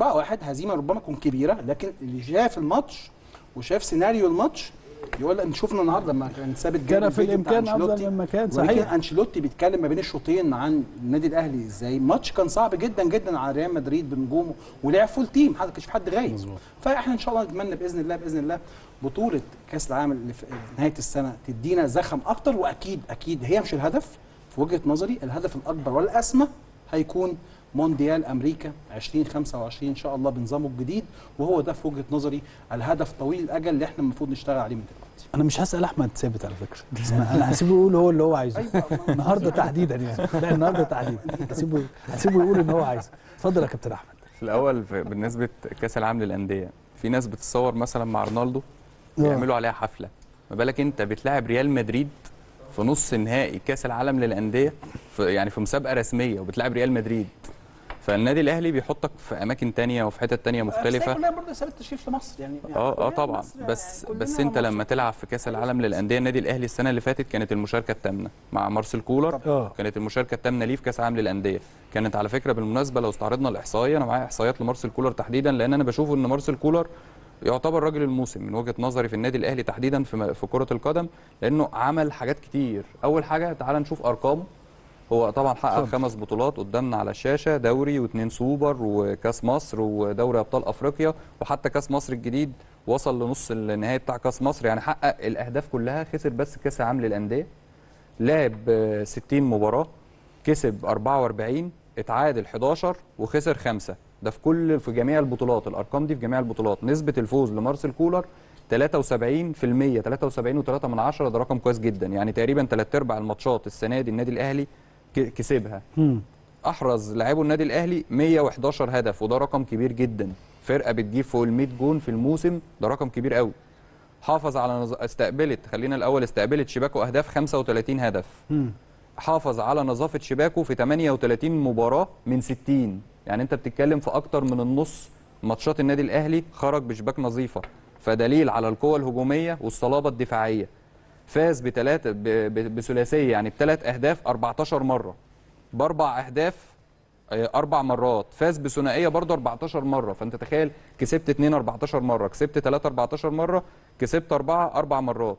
هزيمة ربما تكون كبيرة لكن اللي شاف الماتش وشاف سيناريو الماتش يقول انت شفنا النهارده لما كان ثابت كان في الإمكان أفضل. مما كان ولكن صحيح. أنشيلوتي بيتكلم ما بين الشوطين عن النادي الأهلي إزاي. ماتش كان صعب جدا جدا على ريال مدريد بنجومه ولعب full team حد كانش في حد غايب. فإحنا إن شاء الله نتمنى بإذن الله بإذن الله بطولة كأس العالم اللي في نهاية السنة تدينا زخم أكتر وأكيد أكيد هي مش الهدف. في وجهة نظري الهدف الأكبر والأسمى هيكون مونديال أمريكا 2025 إن شاء الله بنظامه الجديد وهو ده في وجهة نظري الهدف طويل الأجل اللي إحنا المفروض نشتغل عليه من دلوقتي. أنا مش هسأل أحمد ثابت على فكرة. (laughs) أنا هسيبه يقول هو اللي هو عايزه. النهارده تحديدا يعني. لا النهارده تحديدا. هسيبه هسيبه يقول ان هو عايزه. اتفضل يا كابتن أحمد. في الأول بالنسبة كأس العالم للأندية في ناس بتتصور مثلا مع رونالدو آه. بيعملوا عليها حفلة. ما بالك أنت بتلاعب ريال مدريد في نص نهائي كاس العالم للأندية في يعني في مسابقة رسمية وبتلعب ريال مدريد. فالنادي الأهلي بيحطك في أماكن تانية وفي حتت تانية مختلفة. كلها برضه سبب التشريف في مصر يعني. يعني آه آه طبعا. بس يعني بس أنت مصر. لما تلعب في كاس العالم للأندية النادي الأهلي السنة اللي فاتت كانت المشاركة الثامنه مع مارسيل كولر. آه. كانت المشاركة الثامنه ليه في كاس العالم للأندية. كانت على فكرة بالمناسبة لو استعرضنا الاحصائيه أنا معايا إحصائيات لمارسيل كولر تحديدا لأن أنا بشوف إن مارسيل كولر يعتبر راجل الموسم من وجهة نظري في النادي الأهلي تحديدا في في كرة القدم لأنه عمل حاجات كتير. أول حاجة تعال نشوف أرقامه. هو طبعا حقق. خمس بطولات قدامنا على الشاشه دوري واثنين سوبر وكأس مصر ودوري أبطال أفريقيا وحتى كأس مصر الجديد وصل لنص النهائي بتاع كأس مصر. يعني حقق الأهداف كلها خسر بس كأس العالم للأندية لعب آه، 60 مباراة كسب 44 اتعادل 11 وخسر خمسة. ده في كل في جميع البطولات الأرقام دي في جميع البطولات. نسبة الفوز لمارسيل كولر 73% 73 و3 من عشرة ده رقم كويس جدا. يعني تقريبا ثلاث أرباع الماتشات السنة دي النادي الأهلي كسبها. أحرز لاعبو النادي الأهلي 111 هدف وده رقم كبير جدا. فرقة بتجيب فوق ال 100 جون في الموسم ده رقم كبير قوي حافظ على نظ... استقبلت خلينا الأول استقبلت شباكه أهداف 35 هدف. حافظ على نظافة شباكه في 38 مباراة من 60 يعني انت بتتكلم في أكتر من النص ماتشات النادي الأهلي خرج بشباك نظيفة. فدليل على القوة الهجومية والصلابة الدفاعية. فاز بثلاثه. بثلاثية يعني بثلاث أهداف 14 مرة. بأربع أهداف آه، أربع مرات. فاز بثنائية برضه 14 مرة. فانت تخيل كسبت 2 14 مرة كسبت 3 14 مرة كسبت 4 أربع مرات.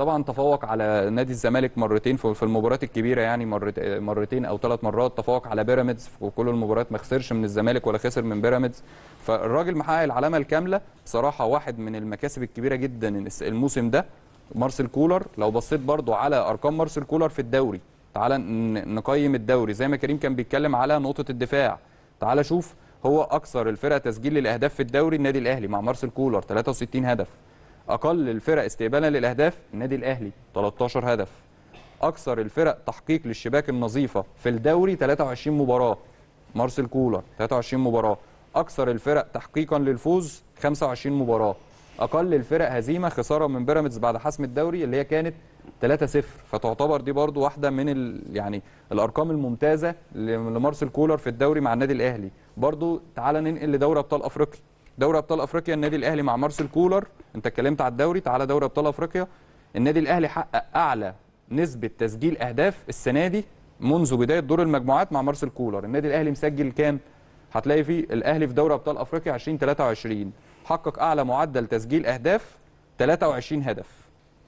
طبعا تفوق على نادي الزمالك مرتين في المباريات الكبيرة يعني مرت- مرتين أو ثلاث مرات تفوق على بيراميدز في كل المباريات ما خسرش من الزمالك ولا خسر من بيراميدز. فالراجل محقق العلامة الكاملة بصراحة واحد من المكاسب الكبيرة جدا الموسم ده. مارسيل كولر لو بصيت برضو على أرقام مارسيل كولر في الدوري تعال نقيم الدوري. زي ما كريم كان بيتكلم على نقطة الدفاع. تعال شوف هو أكثر الفرق تسجيل للأهداف في الدوري النادي الأهلي مع مارسيل كولر 63 هدف. أقل الفرق استقبالا للأهداف النادي الأهلي 13 هدف. أكثر الفرق تحقيق للشباك النظيفة في الدوري 23 مباراة. مارسيل كولر 23 مباراة. أكثر الفرق تحقيقا للفوز 25 مباراة. أقل الفرق هزيمة خسارة من بيراميدز بعد حسم الدوري اللي هي كانت 3-0 فتعتبر دي برضو واحدة من يعني الأرقام الممتازة لمارسيل كولر في الدوري مع النادي الأهلي. برضو تعال ننقل لدوري أبطال أفريقيا. دوري أبطال أفريقيا النادي الأهلي مع مارسيل كولر. أنت اتكلمت على الدوري تعالى دوري أبطال أفريقيا. النادي الأهلي حقق أعلى نسبة تسجيل أهداف السنة دي منذ بداية دور المجموعات مع مارسيل كولر. النادي الأهلي مسجل كام؟ هتلاقي فيه الأهلي في دوري أبطال أفريقيا 2023 حقق أعلى معدل تسجيل أهداف 23 هدف.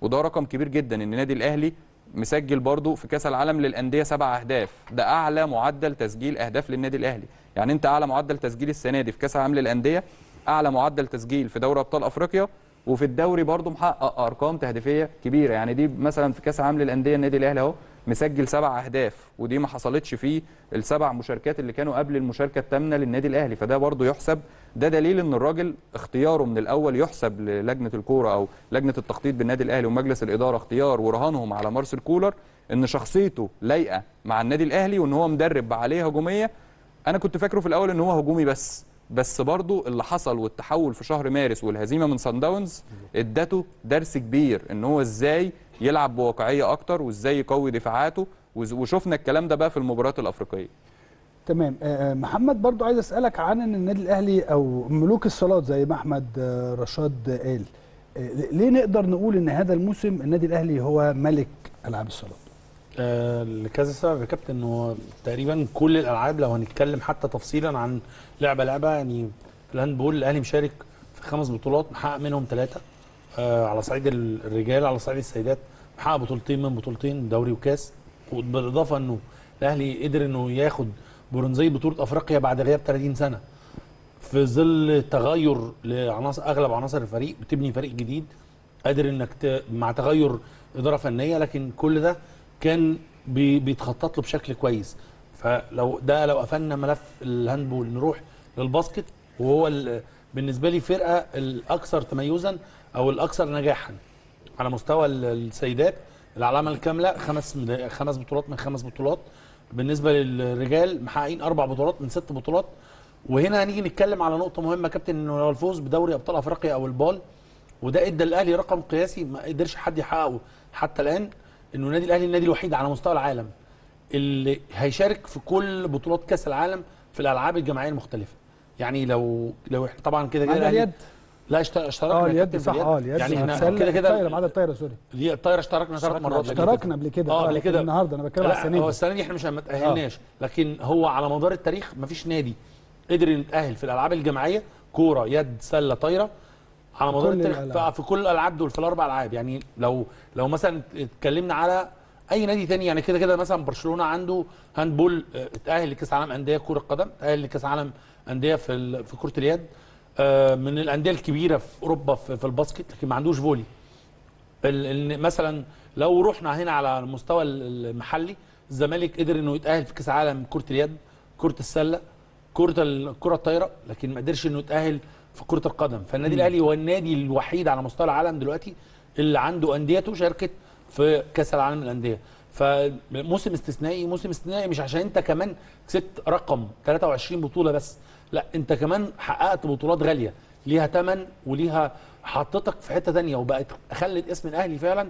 وده رقم كبير جدا إن النادي الأهلي مسجل برضو في كأس العالم للأندية سبع أهداف. ده أعلى معدل تسجيل أهداف للنادي الأهلي. يعني أنت أعلى معدل تسجيل السنة دي في كأس العالم للأندية أعلى معدل تسجيل في دوري أبطال أفريقيا وفي الدوري برضو محقق أرقام تهديفية كبيرة. يعني دي مثلا في كأس العالم للأندية النادي الأهلي أهو مسجل سبع أهداف ودي ما حصلتش في السبع مشاركات اللي كانوا قبل المشاركة الثامنة للنادي الأهلي. فده برضو يحسب ده دليل إن الراجل اختياره من الأول يحسب للجنة الكورة أو لجنة التخطيط بالنادي الأهلي ومجلس الإدارة اختيار ورهانهم على مارسيل كولر إن شخصيته لايقة مع النادي الأهلي وإن هو مدرب عليه هجومية. أنا كنت فاكره في الأول إن هو هجومي بس. بس برضو اللي حصل والتحول في شهر مارس والهزيمة من سان داونز ادته درس كبير إن هو إزاي يلعب بواقعية أكتر وإزاي يقوي دفاعاته وشفنا الكلام ده بقى في المباريات الأفريقية. تمام. آه، آه، محمد برضو عايز أسألك عن إن النادي الأهلي أو ملوك الصالات زي ما أحمد آه، رشاد قال. ليه نقدر نقول إن هذا الموسم النادي الأهلي هو ملك ألعاب الصالات آه، لكذا سبب يا كابتن إنه تقريبا كل الألعاب لو هنتكلم حتى تفصيلا عن لعبة لعبة يعني الهاندبول الأهلي مشارك في خمس بطولات محقق منهم ثلاثة آه على صعيد ال- الرجال على صعيد السيدات محقق بطولتين من بطولتين دوري وكاس بالاضافه إنه الأهلي قدر إنه ياخد برونزيه بطولة أفريقيا بعد غياب 30 سنة في ظل تغير لعناصر أغلب عناصر الفريق بتبني فريق جديد قادر إنك. مع تغير إدارة فنية لكن كل ده كان بي... بيتخطط له بشكل كويس. فلو ده لو قفلنا ملف ال handball نروح لل basket وهو ال... بالنسبة لي فرقة الأكثر تميزا أو الأكثر نجاحا على مستوى ال- السيدات. العلامة الكاملة خمس خمس بطولات من خمس بطولات. بالنسبة للرجال محققين أربع بطولات من ست بطولات. وهنا هنيجي نتكلم على نقطة مهمة. كابتن انه الفوز بدوري أبطال أفريقيا أو البال. وده إدى الأهلي رقم قياسي ما قدرش حد يحققه حتى الآن. انه النادي الاهلي النادي الوحيد على مستوى العالم اللي هيشارك في كل بطولات كأس العالم في الألعاب الجماعية المختلفة. يعني لو لو إحنا طبعا كده ما كده اليد. لا اشت- اشتركنا آه اليد صح آه اليد. يعني إحنا السلة، كده الطايره كده ما عدا الطايرة سوري. الطايرة اشتركنا ثلاث مرات قبل قبل كده. اشتركنا قبل كده آه قبل لكن كده النهارده أنا بتكلم على السنة هو دي السنة دي إحنا مش ما تأهلناش. لكن هو على مدار التاريخ مفيش نادي قدر يتأهل في الألعاب الجماعية. كورة يد سلة طايرة. على مدار التاريخ. في- في كل الألعاب دول في الأربع ألعاب يعني لو لو مثلا اتكلمنا على أي نادي تاني يعني كده كده مثلا برشلونة عنده handball آه، اتأهل لكأس عالم أندية كرة قدم اتأهل لكأس عالم أندية في في كرة اليد آه، من الأندية الكبيرة في أوروبا في ال basket لكن ما عندوش volley مثلا لو رحنا هنا على المستوى ال- المحلي الزمالك قدر إنه يتأهل في كأس عالم كرة اليد كرة السلة كرة ال- الكره الطايرة لكن ما قدرش إنه يتأهل في كرة القدم. فالنادي الأهلي هو النادي الوحيد على مستوى العالم دلوقتي اللي عنده أنديته شاركت في كأس العالم للأندية. فموسم استثنائي موسم استثنائي مش عشان أنت كمان كسبت رقم 23 بطولة بس. لا أنت كمان حققت بطولات غالية. ليها ثمن وليها حطتك في حتة تانية وبقت خلت اسم الأهلي فعلا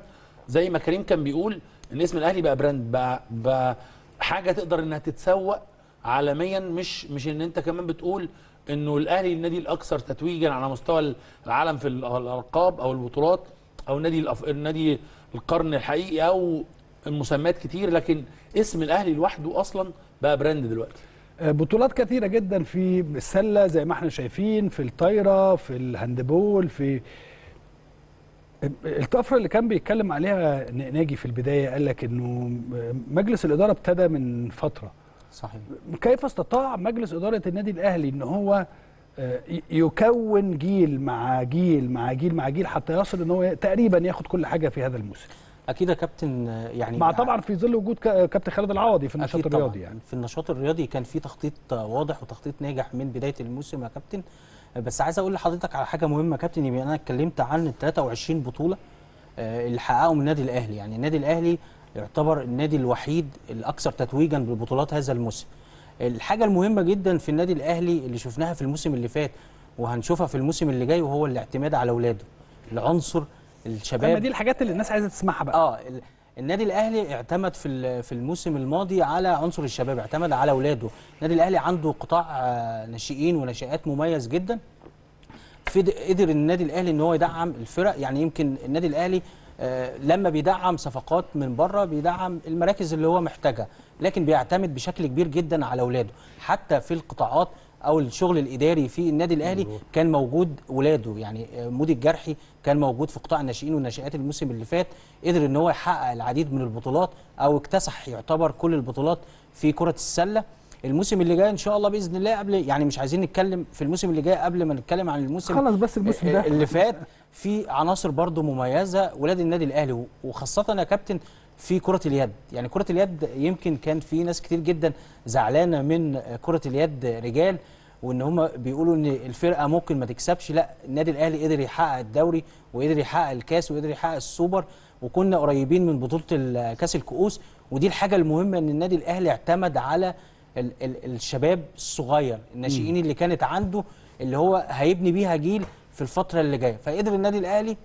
زي ما كريم كان بيقول إن اسم الأهلي بقى brand بقى, بقى حاجة تقدر إنها تتسوق عالميا. مش مش إن أنت كمان بتقول إنه الأهلي النادي الأكثر تتويجا على مستوى العالم في ال- الألقاب أو البطولات أو النادي الأف... النادي القرن الحقيقي أو المسميات كتير لكن اسم الأهلي لوحده أصلا بقى brand دلوقتي. بطولات كثيرة جدا في السلة زي ما إحنا شايفين في الطايرة في ال handball في الطفرة اللي كان بيتكلم عليها ناجي في البداية قال لك إنه مجلس الإدارة ابتدى من فترة. صحيح. كيف استطاع مجلس إدارة النادي الأهلي إن هو آه، يكون جيل مع جيل مع جيل مع جيل حتى يصل إن هو تقريبا ياخد كل حاجة في هذا الموسم؟ أكيد يا كابتن يعني مع طبعا في ظل وجود كا- كابتن خالد العوضي في النشاط. الرياضي يعني. في النشاط الرياضي كان في تخطيط واضح وتخطيط ناجح من بداية الموسم يا كابتن. بس عايز أقول لحضرتك على حاجة مهمة يا كابتن. يبقى أنا اتكلمت عن ال 23 بطولة آه، اللي حققهم النادي الأهلي. يعني النادي الأهلي يعتبر النادي الوحيد الأكثر تتويجا ببطولات هذا الموسم. الحاجة المهمة جدا في النادي الأهلي اللي شفناها في الموسم اللي فات وهنشوفها في الموسم اللي جاي وهو الاعتماد على اولاده العنصر الشباب. أما دي الحاجات اللي الناس عايزة تسمعها بقى. آه ال- النادي الأهلي اعتمد في في الموسم الماضي على عنصر الشباب اعتمد على اولاده النادي الأهلي عنده قطاع آه، ناشئين وناشئات مميز جدا. قدر النادي الأهلي إن هو يدعم الفرق يعني يمكن النادي الأهلي لما بيدعم صفقات من بره بيدعم المراكز اللي هو محتاجها لكن بيعتمد بشكل كبير جدا على أولاده. حتى في القطاعات أو الشغل الإداري في النادي الأهلي كان موجود ولاده. يعني آه، مودي الجرحي كان موجود في قطاع الناشئين والناشئات الموسم اللي فات قدر إن هو يحقق العديد من البطولات أو اكتسح يعتبر كل البطولات في كرة السلة. الموسم اللي جاي إن شاء الله بإذن الله قبل يعني مش عايزين نتكلم في الموسم اللي جاي قبل ما نتكلم عن الموسم خلص بس الموسم ده. اللي فات في عناصر برضو مميزة ولاد النادي الأهلي وخاصة يا كابتن في كرة اليد. يعني كرة اليد يمكن كان في ناس كتير جدا زعلانة من كرة اليد رجال وإن هم بيقولوا إن الفرقة ممكن ما تكسبش. لأ النادي الأهلي قدر يحقق الدوري وقدر يحقق الكاس وقدر يحقق السوبر وكنا قريبين من بطولة كاس الكؤوس. ودي الحاجة المهمة إن النادي الأهلي اعتمد على ال ال الشباب الصغير الناشئين اللي كانت عنده اللي هو هيبني بيها جيل في الفترة اللي جاية. فقدر النادي الأهلي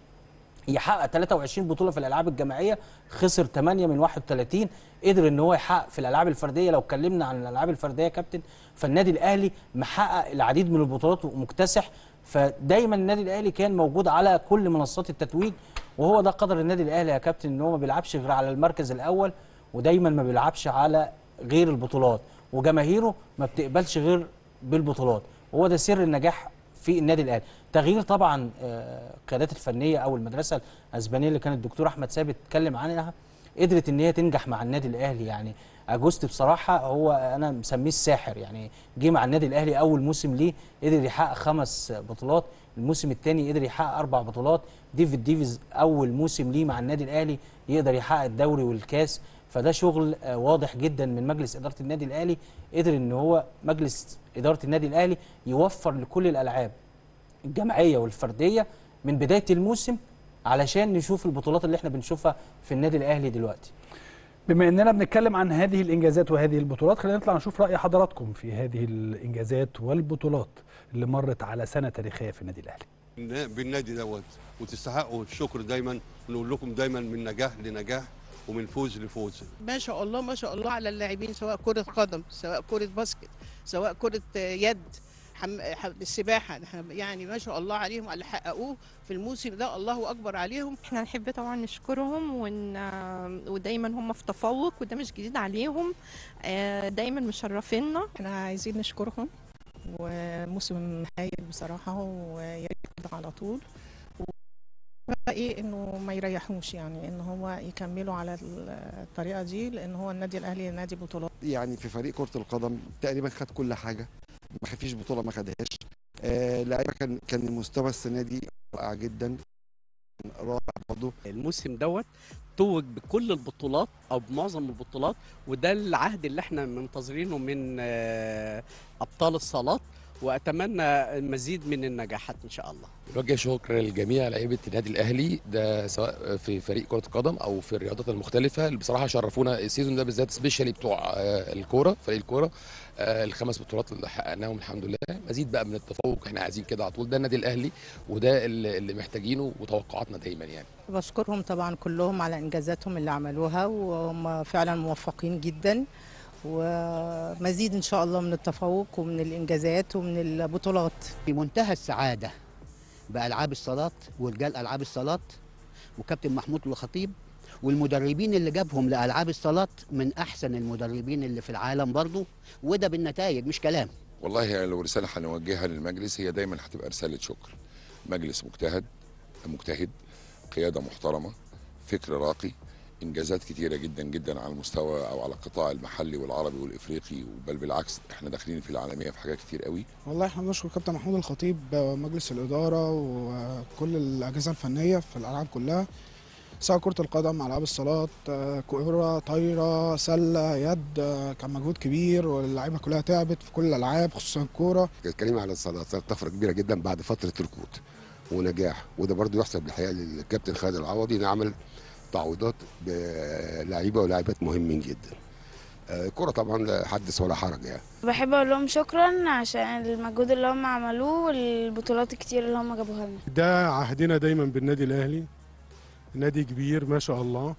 يحقق 23 بطولة في الألعاب الجماعية خسر 8 من 31 قدر إن هو يحقق في الألعاب الفردية. لو اتكلمنا عن الألعاب الفردية يا كابتن فالنادي الأهلي محقق العديد من البطولات ومكتسح. فدايما النادي الأهلي كان موجود على كل منصات التتويج وهو ده قدر النادي الأهلي يا كابتن إن هو ما بيلعبش غير على المركز الأول ودايما ما بيلعبش على غير البطولات. وجماهيره ما بتقبلش غير بالبطولات. وهو ده سر النجاح في النادي الأهلي. تغيير طبعا آه، القيادات الفنية أو المدرسة الأسبانية اللي كان الدكتور أحمد ثابت اتكلم عنها قدرت إن هي تنجح مع النادي الأهلي. يعني أجوست بصراحة هو أنا مسميه الساحر. يعني جه مع النادي الأهلي أول موسم ليه قدر يحقق خمس بطولات الموسم الثاني قدر يحقق أربع بطولات. ديفيد ديفيز أول موسم ليه مع النادي الأهلي يقدر يحقق الدوري والكاس. فده شغل آه، واضح جدا من مجلس إدارة النادي الأهلي قدر إن هو مجلس إدارة النادي الأهلي يوفر لكل الألعاب الجماعية والفردية من بداية الموسم علشان نشوف البطولات اللي إحنا بنشوفها في النادي الأهلي دلوقتي. بما إننا بنتكلم عن هذه الإنجازات وهذه البطولات خلينا نطلع نشوف رأي حضراتكم في هذه الإنجازات والبطولات اللي مرت على سنة تاريخية في النادي الأهلي. بالنادي دوت وتستحقوا الشكر دايما ونقول لكم دايما من نجاح لنجاح. ومن فوز لفوز. ما شاء الله ما شاء الله على اللاعبين سواء كرة قدم سواء كرة باسكت سواء كرة يد حم... حم... السباحة. يعني ما شاء الله عليهم على اللي حققوه في الموسم ده الله أكبر عليهم. إحنا نحب طبعا نشكرهم ون... ودايما هم في تفوق وده مش جديد عليهم. آه، دايما مشرفينا إحنا عايزين نشكرهم وموسم هايل بصراحة ويا ريت على طول. إيه إنه ما يريحوش يعني إن هو يكملوا على الطريقة دي لأن هو النادي الأهلي نادي بطولات. يعني في فريق كرة القدم تقريبا خد كل حاجة ما فيش بطولة ما خدهاش. آه لعيبة كان كان المستوى السنة دي رائع جدا رائع برضه. الموسم دوت توج بكل البطولات أو بمعظم البطولات وده العهد اللي إحنا منتظرينه من آه، أبطال الصالات. وأتمنى مزيد من النجاحات إن شاء الله. بنوجه شكر لجميع لعيبة النادي الأهلي ده سواء في فريق كرة القدم أو في الرياضات المختلفة. اللي بصراحة شرفونا ال season ده بالذات specially بتوع آه، الكورة فريق الكورة آه، الخمس بطولات اللي حققناهم الحمد لله. مزيد بقى من التفوق إحنا عايزين كده على طول. ده النادي الأهلي وده اللي اللي محتاجينه وتوقعاتنا دايما يعني. بشكرهم طبعا كلهم على إنجازاتهم اللي عملوها وهم فعلا موفقين جدا. ومزيد إن شاء الله من التفوق ومن الإنجازات ومن البطولات. في منتهى السعادة بألعاب الصالات ورجال ألعاب الصالات وكابتن محمود الخطيب والمدربين اللي جابهم لألعاب الصالات من أحسن المدربين اللي في العالم برضو وده بالنتائج مش كلام. والله لو رسالة هنوجهها للمجلس هي دايما هتبقى رسالة شكر. مجلس مجتهد مجتهد قيادة محترمة فكر راقي إنجازات كتيرة جدا جدا على المستوى أو على القطاع المحلي والعربي والإفريقي بل بالعكس إحنا داخلين في العالمية في حاجات كتير قوي. والله إحنا بنشكر كابتن محمود الخطيب ومجلس الإدارة وكل الأجهزة الفنية في الألعاب كلها سواء كرة القدم ألعاب الصالات كورة طايرة سلة يد كان مجهود كبير واللعيبة كلها تعبت في كل الألعاب خصوصا الكورة. الكلمة على الصالات صارت طفرة كبيرة جدا بعد فترة ركود ونجاح وده برضو يحسب الحقيقة للكابتن خالد العوضي إنه عمل تعويضات بلعيبة ولاعيبات مهمين جدا. آه، الكرة طبعا لا حدث ولا حرج يعني. بحب أقول لهم شكرا عشان المجهود اللي هم عملوه والبطولات الكتير اللي هم جابوها لنا. ده عهدنا دايما بالنادي الأهلي. نادي كبير ما شاء الله.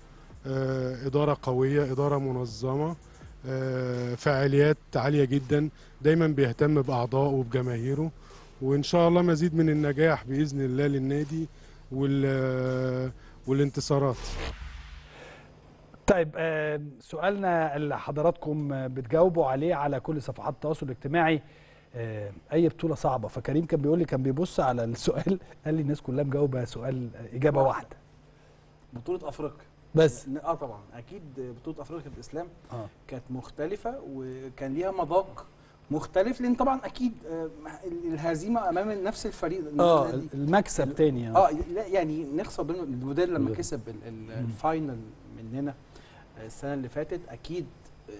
آه، إدارة قوية إدارة منظمة. آه، فعاليات عالية جدا. دايما بيهتم بأعضائه وبجماهيره. وإن شاء الله مزيد من النجاح بإذن الله للنادي وال والانتصارات. طيب آه، سؤالنا اللي حضراتكم آه، بتجاوبوا عليه على كل صفحات التواصل الاجتماعي آه، أي بطولة صعبة؟ فكريم كان بيقول لي كان بيبص على السؤال (laughs) قال لي الناس كلها مجاوبة سؤال آه، اجابه واحدة. بطولة أفريقيا. بس. آه طبعا أكيد بطولة أفريقيا الاسلام آه. كانت مختلفة وكان ليها مذاق مختلف لأن طبعا أكيد آه، الهزيمة أمام نفس الفريق آه ال- المكسب تاني آه. لا يعني نخسر بين الوداد لما كسب ال- ال- الفاينل مننا السنة اللي فاتت. أكيد آه،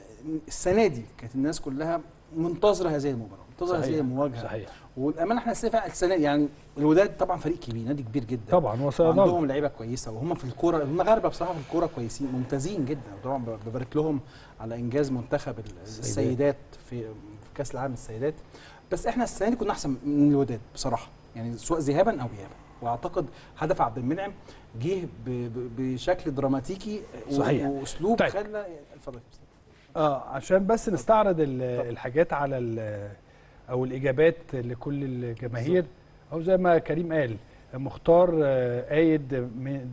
السنة دي كانت الناس كلها منتظرة هذه المباراة منتظرة صحيح، هذه المواجهة. صحيح. والأمانة إحنا السنة السنة يعني الوداد طبعا فريق كبير نادي كبير جدا. طبعا وصلنا عندهم لعيبة كويسة وهم في الكورة المغاربه بصراحة في الكورة كويسين ممتازين جدا. طبعا ببارك لهم على إنجاز منتخب ال- السيدات في كاس العالم السيدات بس إحنا السنة دي كنا أحسن من الوداد بصراحة. يعني سواء ذهابا أو ايابا. وأعتقد هدف عبد المنعم جه بشكل دراماتيكي صحيح. وأسلوب طيب. خلى اتفضل آه عشان بس نستعرض ال- الحاجات على أو الإجابات لكل الجماهير. أو زي ما كريم قال مختار آه، قايد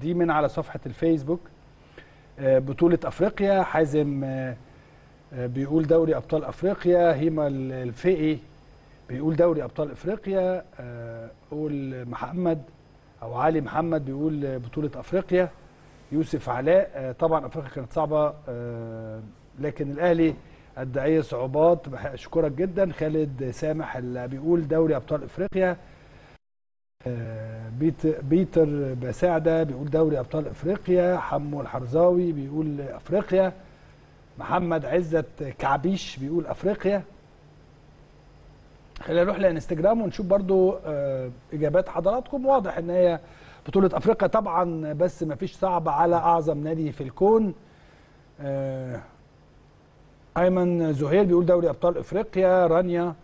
دي من على صفحة الفيسبوك آه، بطولة أفريقيا حازم آه، بيقول دوري أبطال أفريقيا هيما ال- الفقي بيقول دوري أبطال أفريقيا آه، قول محمد أو علي محمد بيقول بطولة أفريقيا. يوسف علاء آه، طبعا أفريقيا كانت صعبة آه، لكن الأهلي ادى اي صعوبات أشكرك جدا. خالد سامح اللي بيقول دوري أبطال أفريقيا. بيت بيتر بساعدة بيقول دوري أبطال أفريقيا. حمو الحرزاوي بيقول أفريقيا. محمد عزت كعبيش بيقول أفريقيا. خلينا نروح لإنستجرام ونشوف برضو آه، إجابات حضراتكم. واضح إن هي بطولة أفريقيا طبعا بس ما فيش صعب على أعظم نادي في الكون. آه، أيمن زهير بيقول دوري أبطال إفريقيا. رانيا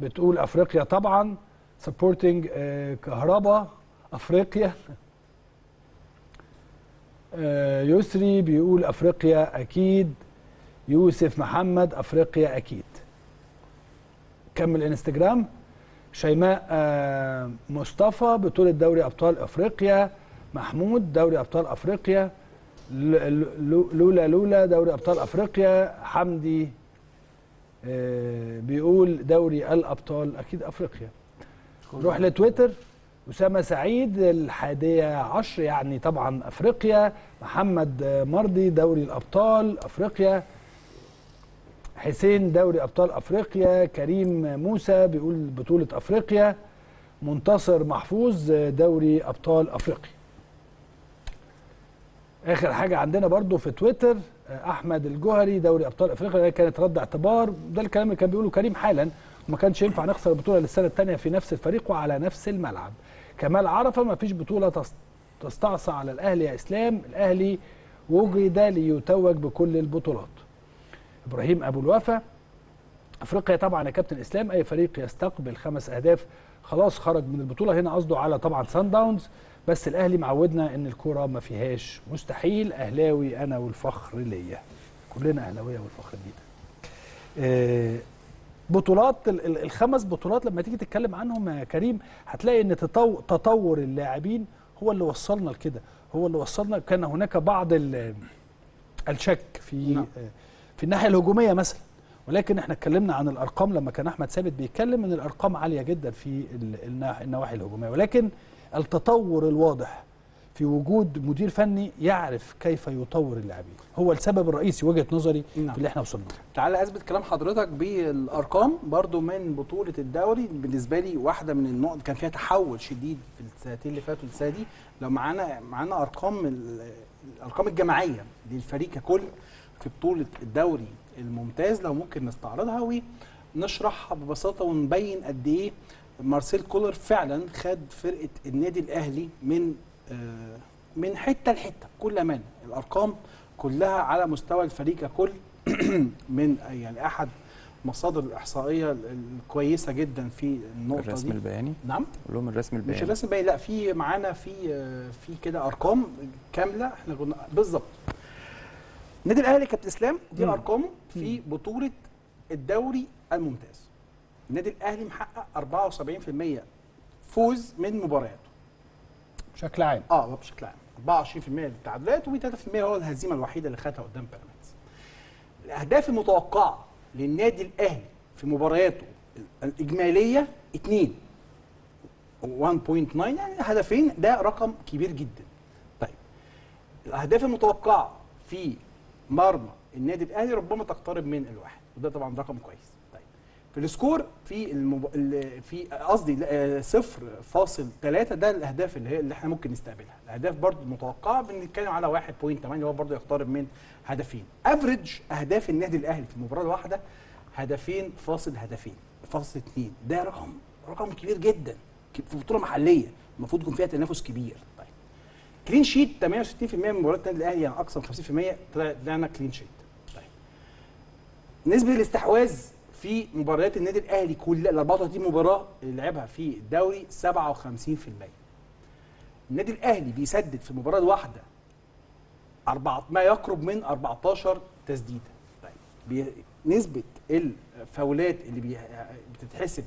بتقول أفريقيا طبعا. سبورتنج كهربا أفريقيا. آه، يسري بيقول أفريقيا أكيد. يوسف محمد أفريقيا أكيد. كمل انستجرام. شيماء آه، مصطفى بطولة دوري أبطال أفريقيا. محمود دوري أبطال أفريقيا. ل- ل- لولا لولا دوري أبطال أفريقيا. حمدي آه، بيقول دوري الأبطال أكيد أفريقيا. نروح لتويتر. أسامة سعيد الحادية عشر يعني طبعا أفريقيا. محمد آه، مرضي دوري الأبطال أفريقيا. حسين دوري أبطال أفريقيا. كريم موسى بيقول بطولة أفريقيا. منتصر محفوظ دوري أبطال أفريقيا. آخر حاجة عندنا برضو في تويتر أحمد الجوهري دوري أبطال أفريقيا ده كانت رد اعتبار. ده الكلام اللي كان بيقوله كريم حالا. وما كانش ينفع نخسر البطولة للسنة الثانية في نفس الفريق وعلى نفس الملعب. كمال عرفة ما فيش بطولة تس- تستعصى على الأهلي يا إسلام. الأهلي وجد ليتوج بكل البطولات. إبراهيم أبو الوفا. أفريقيا طبعا يا كابتن إسلام أي فريق يستقبل خمس أهداف خلاص خرج من البطولة. هنا قصده على طبعا سان داونز بس الأهلي معودنا إن الكورة ما فيهاش. مستحيل أهلاوي أنا والفخر ليا. كلنا أهلاوية والفخر لينا. آه، بطولات ال- ال- الخمس بطولات لما تيجي تتكلم عنهم يا كريم هتلاقي إن تطو- تطور اللاعبين هو اللي وصلنا لكده. هو اللي وصلنا كان هناك بعض ال- الشك في نعم. في الناحية الهجومية مثلا. ولكن إحنا اتكلمنا عن الأرقام لما كان أحمد ثابت بيتكلم إن الأرقام عالية جدا في النواحي الهجومية. ولكن التطور الواضح في وجود مدير فني يعرف كيف يطور اللاعبين. هو السبب الرئيسي وجهة نظري نعم. في اللي إحنا وصلنا. تعالى أثبت كلام حضرتك بالأرقام برضو من بطولة الدوري. بالنسبة لي واحدة من النقط كان فيها تحول شديد في السنتين اللي فاتوا السنة دي. لو معانا معانا أرقام ال- الأرقام الجماعية للفريق ككل في بطولة الدوري الممتاز لو ممكن نستعرضها ونشرحها ببساطة ونبين قد إيه مارسيل كولر فعلا خد فرقة النادي الأهلي من آه، من حتة لحتة كل أمان الأرقام كلها على مستوى الفريق ككل (clears throat) من يعني أحد مصادر الإحصائية الكويسة جدا في النقطة الرسم دي البياني؟ نعم. قول لهم الرسم البياني. مش الرسم البياني لا في معانا في آه، في كده أرقام كاملة. إحنا كنا بالظبط. النادي الأهلي كابتن إسلام دي. ارقامه في بطولة الدوري الممتاز. النادي الأهلي محقق 74% فوز من مبارياته. بشكل عام. آه بشكل عام. 24% للتعادلات و3% هو الهزيمة الوحيدة اللي خدها قدام بيراميدز. الأهداف المتوقعة للنادي الأهلي في مبارياته الإجمالية 2 1.9 يعني هدفين ده رقم كبير جدا. طيب الأهداف المتوقعة في مرمى. النادي الأهلي ربما تقترب من الواحد وده طبعا رقم كويس. طيب في السكور في المب... ال- في قصدي صفر فاصل ثلاثة ده الأهداف اللي هي اللي إحنا ممكن نستقبلها. الأهداف برضو المتوقعه بنتكلم على 1.8 هو برضو يقترب من هدفين. average أهداف النادي الأهلي في المباراه الواحده هدفين فاصل هدفين فاصل اثنين ده رقم رقم كبير جدا في بطولة محلية المفروض يكون فيها تنافس كبير. clean sheet 68% من مباريات النادي الأهلي يعني أكثر من 50% طلع- طلعنا clean sheet طيب. نسبة الاستحواذ في مباريات النادي الأهلي كل ال 34 مباراة اللي لعبها في الدوري 57% النادي الأهلي بيسدد في المباراه الواحده أربعة ما يقرب من 14 تسديدة. طيب. نسبة الفاولات اللي بتتحسب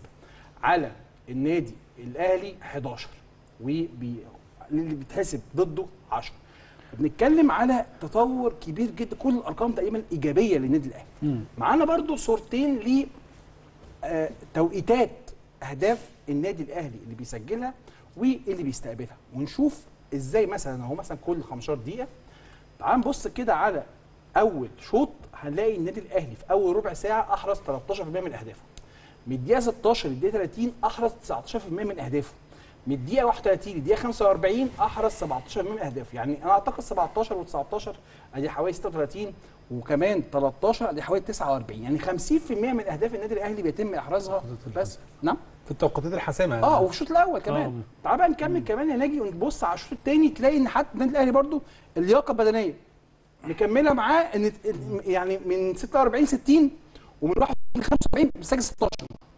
على النادي الأهلي 11 واللي بيتحسب ضده 10 بنتكلم على تطور كبير جدا كل الأرقام تقريبا إيجابية للنادي الأهلي. معانا برضو صورتين ل آه، توقيتات أهداف النادي الأهلي اللي بيسجلها واللي بيستقبلها. ونشوف إزاي مثلا أهو مثلا كل 15 دقيقة. تعال نبص كده على أول شوط هنلاقي النادي الأهلي في أول ربع ساعة أحرز 13% من أهدافه. من الدقيقة 16 للدقيقة 30 أحرز 19% من أهدافه. من الدقيقة 31 للدقيقة 45 أحرز 17% من أهدافه. يعني أنا أعتقد 17 و19 أدي حوالي 36 وكمان 13 أدي حوالي 49 يعني 50% من أهداف النادي الأهلي بيتم إحرازها. بس نعم. في التوقيتات الحاسمة آه وفي الشوط الأول آه. كمان تعال بقى نكمل كمان يا ناجي ونبص على الشوط الثاني تلاقي إن حتى النادي الأهلي برضو اللياقة البدنية مكملة معاه. إن يعني من 46 60 ومن 41 ل 75 بيسجل 16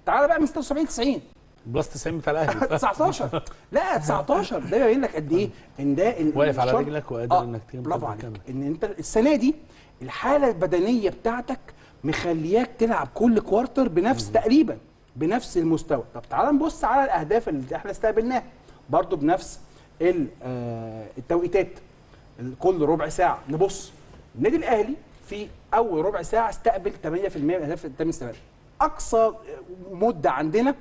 تعال بقى من 76 90 بلس 90 بتاع الأهلي (laughs) 19 لا 19 ده يبين لك قد إيه إن ده واقف على رجلك وقادر آه، إنك تكمل برافو عليك. إن أنت السنة دي الحالة البدنية بتاعتك مخلياك تلعب كل كوارتر بنفس تقريبا بنفس المستوى. طب تعال نبص على الأهداف اللي إحنا استقبلناها. برضو بنفس آه، التوقيتات. ال- كل ربع ساعة نبص. النادي الأهلي في أول ربع ساعة استقبل 8% من الاهداف التم استقبالها أقصى مدة عندنا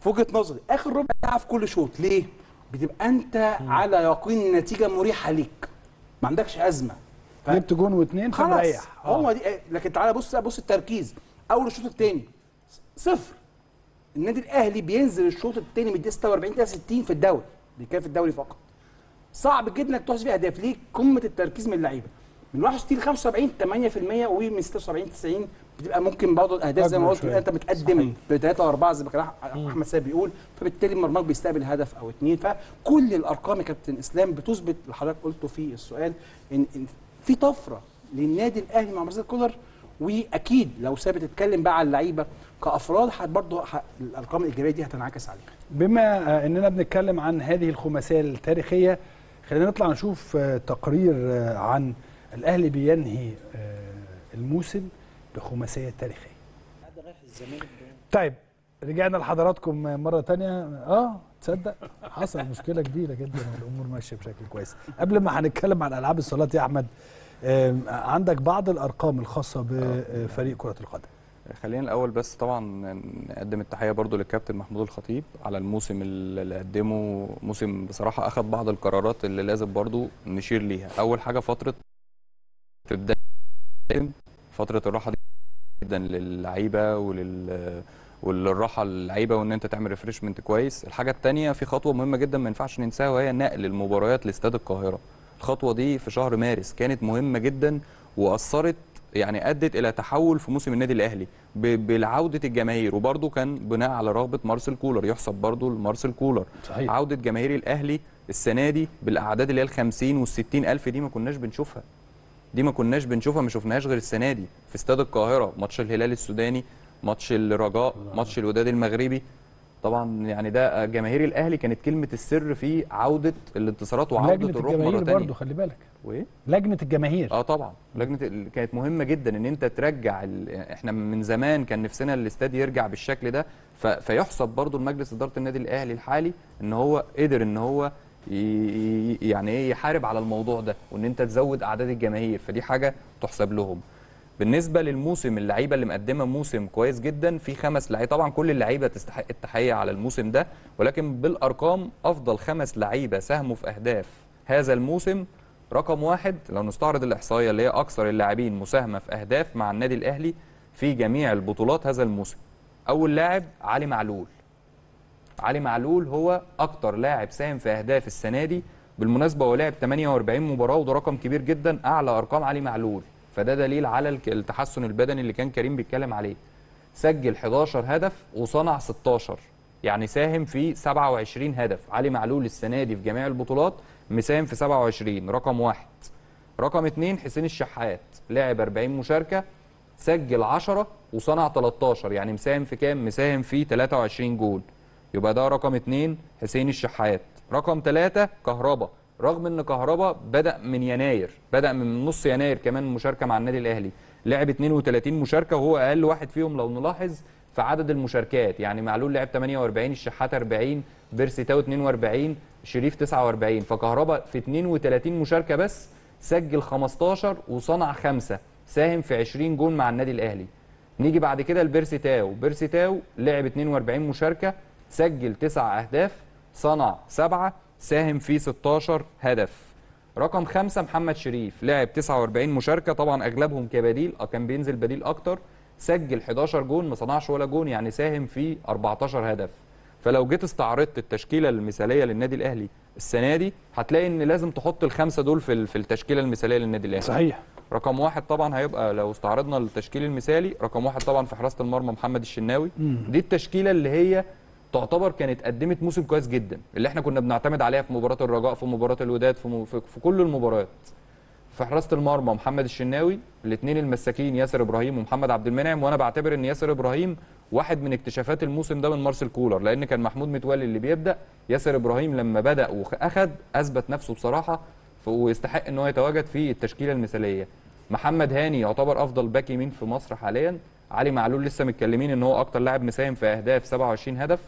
في وجهة نظري آخر ربع ساعة في كل شوط ليه؟ بتبقى أنت على يقين النتيجة مريحة ليك ما عندكش أزمة. ف- جبت جون واثنين خلاص فمريح هو دي لكن تعالى بص بص التركيز. أول الشوط الثاني صفر. النادي الأهلي بينزل الشوط الثاني من الدقيقة 46 إلى 60 في الدوري بيتكلم في الدوري فقط. صعب جدا إنك تحصل فيه أهداف. ليه؟ قمة التركيز من اللعيبة. من 61 ل 75 8% ومن 76 90 بتبقى ممكن برضه الأهداف زي ما قلت. أنت متقدم بثلاثه واربعه زي ما كان أحمد سيد بيقول فبالتالي مرماك بيستقبل هدف أو اثنين فكل الأرقام يا كابتن إسلام بتثبت اللي حضرتك قلته في السؤال ان إن في طفرة للنادي الأهلي مع مارسيل كولر وأكيد لو ثابت تتكلم بقى على اللعيبة كأفراد برضه الأرقام الإيجابية دي هتنعكس عليها بما إننا بنتكلم عن هذه الخماسية التاريخية خلينا نطلع نشوف تقرير عن الأهلي بينهي آه، الموسم. بخماسية تاريخية. طيب رجعنا لحضراتكم مرة تانية. آه تصدق؟ حصل مشكلة كبيرة جدا والأمور ماشية بشكل كويس. قبل ما هنتكلم عن ألعاب الصالات يا أحمد آم، عندك بعض الأرقام الخاصة بفريق كرة القدم. خلينا الأول بس طبعا نقدم التحية برضو للكابتن محمود الخطيب على الموسم اللي قدمه. موسم بصراحة أخذ بعض القرارات اللي لازم برضو نشير ليها. أول حاجة فترة في بدايه فترة الراحة دي جدا للعيبة ولل والراحه للعيبه وإن أنت تعمل refreshment كويس. الحاجة الثانية في خطوة مهمة جدا ما ينفعش ننساها وهي نقل المباريات لاستاد القاهرة. الخطوة دي في شهر مارس كانت مهمة جدا وأثرت يعني أدت إلى تحول في موسم النادي الأهلي بالعودة الجماهير. وبرده كان بناء على رغبة مارسيل كولر. يحسب برده لمارسيل كولر. صحيح. عودة جماهير الأهلي السنة دي بالأعداد اللي هي ال 50 وال 60 ألف دي ما كناش بنشوفها. دي ما كناش بنشوفها ما شفناهاش غير السنة دي. في استاد القاهرة ماتش الهلال السوداني ماتش الرجاء ماتش الوداد المغربي. طبعا يعني ده جماهير الأهلي كانت كلمة السر في عودة الانتصارات وعودة الروح مرة الجماهير ثانية برضه خلي بالك. وإيه؟ لجنة الجماهير. آه طبعا. لجنة كانت مهمة جدا إن أنت ترجع ال... إحنا من زمان كان نفسنا الاستاد يرجع بالشكل ده. ف... فيحسب برضو لمجلس إدارة النادي الأهلي الحالي إن هو قدر إن هو يعني إيه يحارب على الموضوع ده وإن أنت تزود أعداد الجماهير فدي حاجة تحسب لهم. بالنسبة للموسم اللعيبة اللي مقدمة موسم كويس جدا في خمس لعيبة طبعا كل اللعيبة تستحق التحية على الموسم ده ولكن بالأرقام أفضل خمس لعيبة ساهموا في أهداف هذا الموسم. رقم واحد لو نستعرض الإحصائية اللي هي أكثر اللاعبين مساهمة في أهداف مع النادي الأهلي في جميع البطولات هذا الموسم. أول لاعب علي معلول. علي معلول هو أكتر لاعب ساهم في أهداف السنة دي بالمناسبة هو لعب 48 مباراة وده رقم كبير جدا أعلى أرقام علي معلول. فده دليل على التحسن البدني اللي كان كريم بيتكلم عليه. سجل 11 هدف وصنع 16 يعني ساهم في 27 هدف. علي معلول السنة دي في جميع البطولات مساهم في 27 رقم واحد. رقم اتنين حسين الشحات لعب 40 مشاركة سجل 10 وصنع 13 يعني مساهم في كام؟ مساهم في 23 جول. يبقى ده رقم اتنين حسين الشحات. رقم ثلاثة كهربا. رغم إن كهربا بدأ من يناير بدأ من نص يناير كمان مشاركة مع النادي الأهلي. لعب 32 مشاركة وهو أقل واحد فيهم لو نلاحظ في عدد المشاركات. يعني معلول لعب 48 الشحات 40 بيرسي تاو 42 شريف 49 فكهربا في 32 مشاركة بس سجل 15 وصنع خمسة ساهم في 20 جون مع النادي الأهلي. نيجي بعد كده لبيرسي تاو. بيرسي تاو لعب 42 مشاركة سجل 9 أهداف صنع 7 ساهم في 16 هدف. رقم خمسة محمد شريف لعب 49 مشاركة طبعا أغلبهم كبديل كان بينزل بديل أكتر. سجل 11 جون ما صنعش ولا جون يعني ساهم في 14 هدف. فلو جيت استعرضت التشكيلة المثالية للنادي الأهلي السنة دي هتلاقي إن لازم تحط الخمسة دول في ال- في التشكيلة المثالية للنادي الأهلي. صحيح. رقم واحد طبعا هيبقى لو استعرضنا التشكيل المثالي رقم واحد طبعا في حراسة المرمى محمد الشناوي. دي التشكيلة اللي هي تعتبر كانت قدمت موسم كويس جدا اللي إحنا كنا بنعتمد عليها في مباراة الرجاء في مباراة الوداد في, م... في, كل المباريات. في حراسة المرمى محمد الشناوي الاثنين المساكين ياسر إبراهيم ومحمد عبد المنعم وأنا بعتبر إن ياسر إبراهيم واحد من اكتشافات الموسم ده من مارسيل كولر لأن كان محمود متولي اللي بيبدأ ياسر إبراهيم لما بدأ وأخد أثبت نفسه بصراحة ويستحق إن هو يتواجد في التشكيلة المثالية. محمد هاني يعتبر أفضل back يمين في مصر حاليا. علي معلول لسه متكلمين إن هو أكتر لاعب مساهم في أهداف 27 هدف.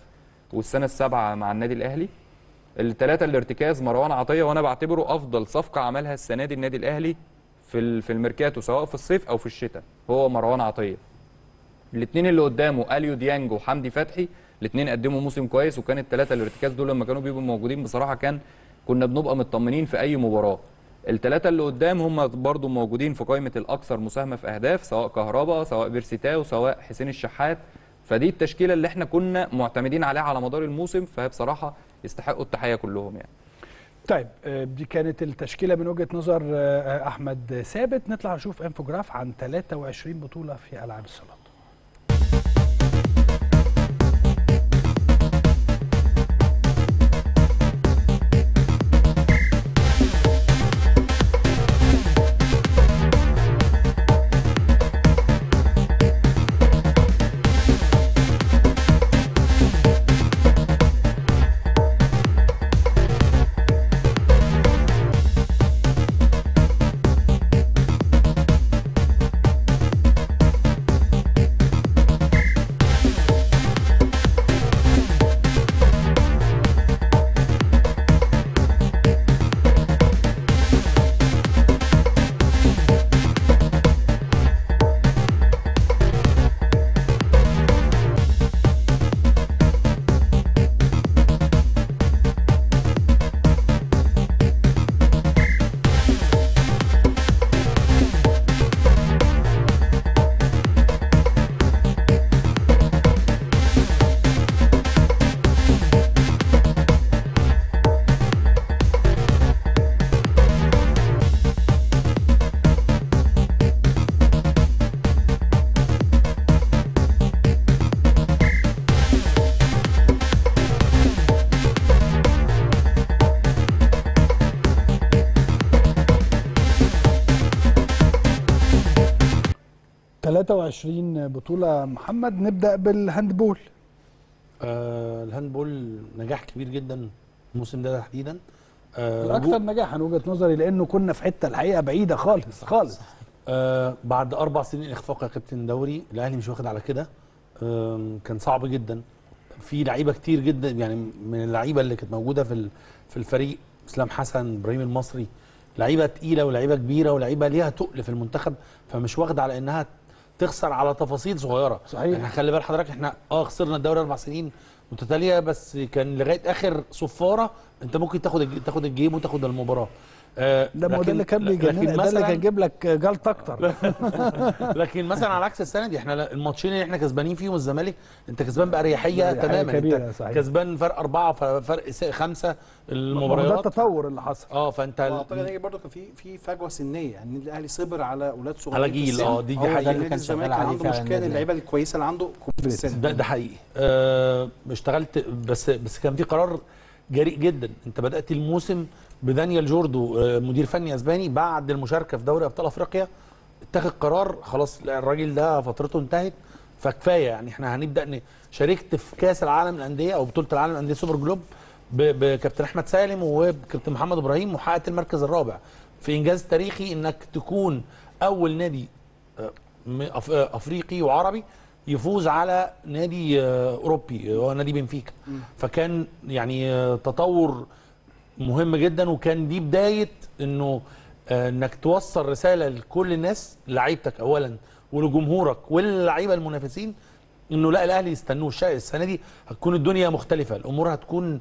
والسنة السابعة مع النادي الأهلي. الثلاثه الارتكاز مروان عطية وأنا بعتبره أفضل صفقة عملها السنة دي النادي الأهلي في في الميركاتو سواء في الصيف أو في الشتاء هو مروان عطية. الاثنين اللي قدامه أليو ديانج وحمدي فتحي الاثنين قدموا موسم كويس وكان الثلاثه الارتكاز دول لما كانوا بيبقوا موجودين بصراحة كان كنا بنبقى مطمنين في أي مباراة. الثلاثه اللي قدام هم برضو موجودين في قائمة الأكثر مساهمة في أهداف سواء كهربا سواء بيرسيتاو سواء حسين الشحات فدي التشكيلة اللي إحنا كنا معتمدين عليها على مدار الموسم فهي بصراحة يستحقوا التحية كلهم يعني. طيب آه، دي كانت التشكيلة من وجهة نظر آه، أحمد ثابت. نطلع نشوف إنفوجراف عن 23 بطولة في ألعاب الصالات. ثلاثة وعشرين بطولة. محمد نبدأ بال handball. آه ال handball نجاح كبير جدا الموسم ده تحديدا. آه الأكثر نجاحا وجهة نظري لأنه كنا في حتة الحقيقة بعيدة خالص خالص. آه بعد أربع سنين إخفاق يا كابتن دوري الأهلي مش واخد على كده. آم، كان صعب جدا. في لعيبة كتير جدا يعني من اللعيبة اللي كانت موجودة في في الفريق إسلام حسن إبراهيم المصري. لعيبة تقيلة ولعيبة كبيرة ولعيبة ليها تقل في المنتخب فمش واخده على إنها تخسر على تفاصيل صغيرة صحيح. إحنا خلي بال حضرتك إحنا آه خسرنا الدوري أربع سنين متتالية بس كان لغاية آخر صفارة أنت ممكن تاخد تاخد الجيم وتاخد المباراة آه ده ما هو ده لكن- اللي كان بيجنن ده اللي كان يجيب لك جلط أكتر. (laughs) لكن مثلا على عكس السنة دي إحنا الماتشين اللي إحنا كسبانين فيهم الزمالك أنت كسبان بأريحية تماما. أنت. كسبان فرق أربعة فرق خمسة هو ده المباريات التطور اللي حصل. آه فأنت واعتقد إن برضه كان في في فجوة سنية. يعني النادي الأهلي صبر على أولاد صغيرين على جيل،. آه، دي- دي اللي كان الزمالك شغال كان عليه عنده مشكلة اللعيبة الكويسة اللي عنده كبار في السن. ده ده حقيقي. آه اشتغلت بس بس كان في قرار جريء جدا. أنت بدأت الموسم بدانيال جوردو آه مدير فني أسباني بعد المشاركة في دوري أبطال أفريقيا اتخذ قرار خلاص لا الراجل ده فترته انتهت فكفاية يعني إحنا هنبدأ ن- شاركت في كأس العالم للأندية أو بطولة العالم للأندية سوبر جلوب بكابتن أحمد سالم وكابتن محمد إبراهيم وحققت المركز الرابع. في إنجاز تاريخي إنك تكون أول نادي آه، آه، أفريقي وعربي يفوز على نادي أوروبي هو نادي بنفيكا. فكان يعني تطور مهم جدا وكان دي بداية إنه آه، إنك توصل رسالة لكل الناس لعيبتك اولا ولجمهورك وللعيبة المنافسين إنه لا الأهلي يستنوه. السنة دي هتكون الدنيا مختلفة. الأمور هتكون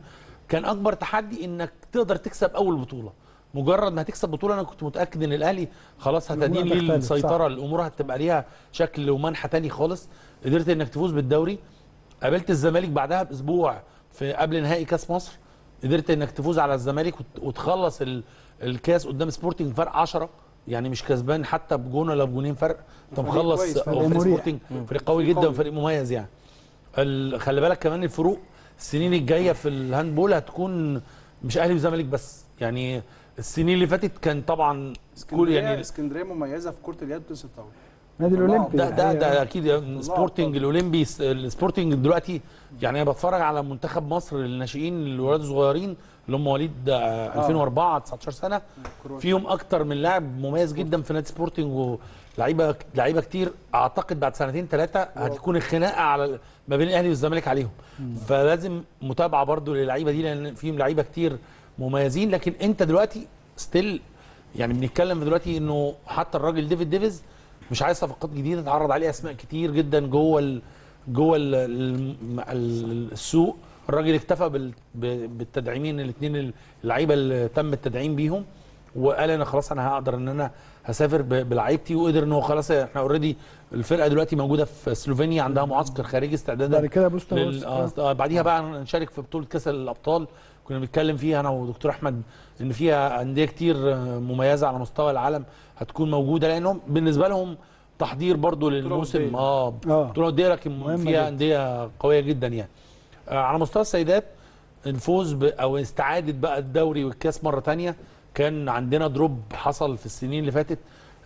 كان أكبر تحدي إنك تقدر تكسب أول بطولة. مجرد ما هتكسب بطولة أنا كنت متأكد إن الأهلي خلاص هتدين ليه السيطره. الأمور هتبقى ليها شكل ومنحى تاني خالص. قدرت إنك تفوز بالدوري. قابلت الزمالك بعدها بأسبوع في قبل نهائي كأس مصر. قدرت إنك تفوز على الزمالك وت- وتخلص ال- الكاس قدام سبورتنج فرق 10 يعني مش كسبان حتى بجون ولا بجونين فرق أنت مخلص فريق. سبورتنج. فريق قوي جدا قوي. وفريق مميز يعني خلي بالك كمان الفروق السنين الجاية في ال handball هتكون مش أهلي وزمالك بس يعني السنين اللي فاتت كان طبعا كل اسكندريه يعني اسكندرية مميزة في كرة اليد وتنس الطاوله النادي الأولمبي. ده ده. ده أكيد سبورتنج الأولمبي السبورتنج دلوقتي يعني أنا بتفرج على منتخب مصر للناشئين الولاد الصغيرين اللي هم مواليد آه، 2004 19 سنة. فيهم أكتر من لاعب مميز جدا في نادي سبورتنج ولعيبه لعيبه كتير أعتقد بعد سنتين ثلاثة هتكون الخناقة على ما بين الأهلي والزمالك عليهم. فلازم متابعة برضو للعيبة دي لأن فيهم لعيبة كتير مميزين. لكن أنت دلوقتي still يعني بنتكلم دلوقتي إنه حتى الراجل ديفيد ديفيز مش عايز صفقات جديدة اتعرض عليه أسماء كتير جدا جوه جوه ال ال ال السوق الراجل اكتفى بالتدعيمين الاثنين اللعيبة اللي تم التدعيم بيهم وقال أنا خلاص أنا هقدر إن أنا هسافر بلعيبتي وقدر إن هو خلاص إحنا اوريدي الفرقة دلوقتي موجودة في سلوفينيا عندها معسكر خارجي استعدادا بعد كده لل- هرسك. آه، آه، بعديها بقى نشارك في بطولة كأس الأبطال كنا بنتكلم فيها أنا ودكتور أحمد إن فيها انديه كتير مميزة على مستوى العالم هتكون موجودة لأنهم بالنسبة لهم تحضير برضو للموسم. آه آه. بطوله وديه لكن فيها جدا. انديه قوية جدا يعني آه، على مستوى السيدات الفوز ب أو استعادة بقى الدوري والكاس مرة تانية كان عندنا دروب حصل في السنين اللي فاتت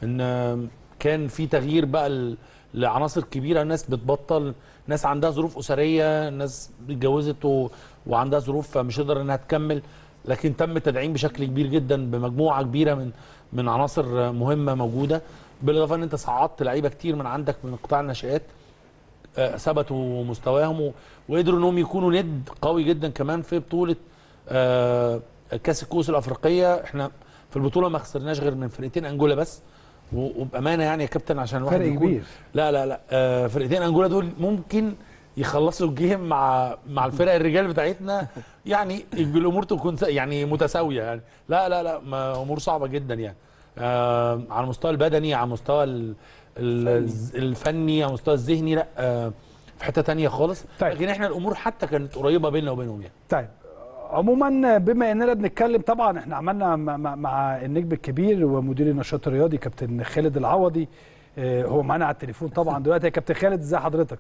إن كان في تغيير بقى لعناصر كبيرة ناس بتبطل ناس عندها ظروف أسرية ناس اتجوزت و... وعندها ظروف فمش قادرة إنها تكمل لكن تم التدعيم بشكل كبير جدا بمجموعة كبيرة من من عناصر مهمة موجودة بالإضافة إن أنت صعدت لعيبة كتير من عندك من قطاع الناشئات آه، ثبتوا مستواهم وقدروا إنهم يكونوا ند قوي جدا كمان في بطولة آه، كأس الكؤوس الأفريقية إحنا في البطولة ما خسرناش غير من فرقتين أنجولا بس وبأمانة يعني يا كابتن عشان الواحد فرق كبير. لا لا لا آه، فرقتين أنجولا دول ممكن يخلصوا الجيم مع مع الفرق الرجال بتاعتنا. يعني الأمور تكون يعني متساوية يعني. لا لا لا أمور صعبة جدا يعني. آه على المستوى البدني على المستوى ال- ال- الفني على المستوى الذهني لا آه في حتة تانية خالص. طيب. لكن إحنا الأمور حتى كانت قريبة بيننا وبينهم يعني. طيب. عموما بما إننا بنتكلم طبعا إحنا عملنا مع النجم الكبير ومدير النشاط الرياضي كابتن خالد العوضي. آه، هو معانا على التليفون طبعا دلوقتي. يا كابتن خالد ازي حضرتك؟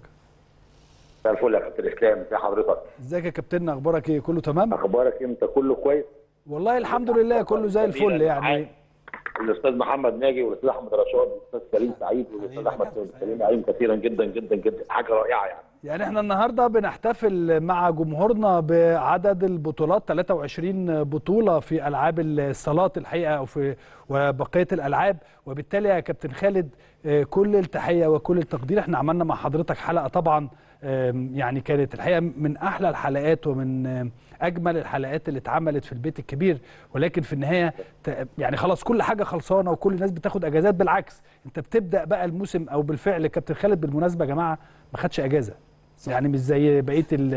مساء الفل يا كابتن إسلام ازي حضرتك؟ إزيك يا كابتن؟ أخبارك إيه؟ كله تمام؟ أخبارك إيه؟ أنت كله كويس؟ والله الحمد لله كله زي الفل يعني. الأستاذ محمد ناجي والأستاذ أحمد رشاد والأستاذ سليم سعيد والأستاذ أحمد سليم نعيم كثيرا جدا جدا جدا. حاجة رائعة يعني. يعني إحنا النهارده بنحتفل مع جمهورنا بعدد البطولات 23 بطولة في ألعاب الصالات الحقيقة أو في وبقيه الألعاب. وبالتالي يا كابتن خالد آه، كل التحية وكل التقدير. إحنا عملنا مع حضرتك حلقة طبعا يعني كانت الحقيقة من أحلى الحلقات ومن أجمل الحلقات اللي اتعملت في البيت الكبير. ولكن في النهاية يعني خلاص كل حاجة خلصانة وكل الناس بتاخد إجازات. بالعكس أنت بتبدأ بقى الموسم أو بالفعل كابتن خالد بالمناسبة يا جماعة ما خدش إجازة. يعني مش زي بقية ال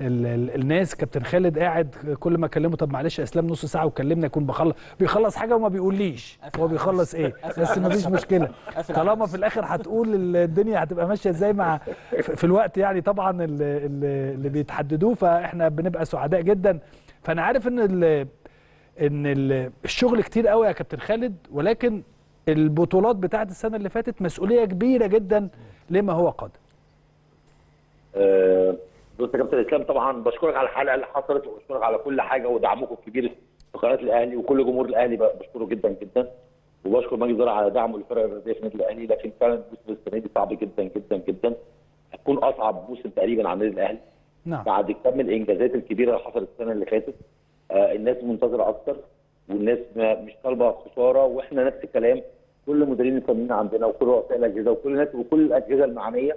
ال ال الناس. كابتن خالد قاعد كل ما أكلمه طب معلش يا إسلام نص ساعة وكلمنا يكون بخلص بيخلص حاجة وما بيقوليش. هو بيخلص إيه؟ بس على ما فيش نفسه. مشكله طالما في الآخر هتقول الدنيا هتبقى ماشية إزاي مع في الوقت يعني طبعا اللي, اللي اللي بيتحددوه فإحنا بنبقى سعداء جدا. فأنا عارف إن ال إن ال الشغل كتير قوي يا كابتن خالد ولكن البطولات بتاعت السنة اللي فاتت مسؤولية كبيرة جدا لما هو قادم آه، بص يا كابتن اسلام طبعا بشكرك على الحلقة اللي حصلت وبشكرك على كل حاجة ودعمكم الكبير في قناة الأهلي وكل جمهور الأهلي بشكره جدا جدا. وبشكر مجلس الاداره على دعمه للفرق الرياضية في النادي الأهلي لكن فعلا الموسم السنة دي صعب جدا جدا جدا. هتكون أصعب موسم تقريبا على النادي الأهلي. نعم. بعد كم الإنجازات الكبيرة اللي حصلت السنة اللي فاتت آه الناس منتظرة أكتر والناس مش طالبة خسارة وإحنا نفس الكلام. كل مديرين الفنيين عندنا وكل رؤساء الأجهزة وكل الناس وكل الأجهزة المعنية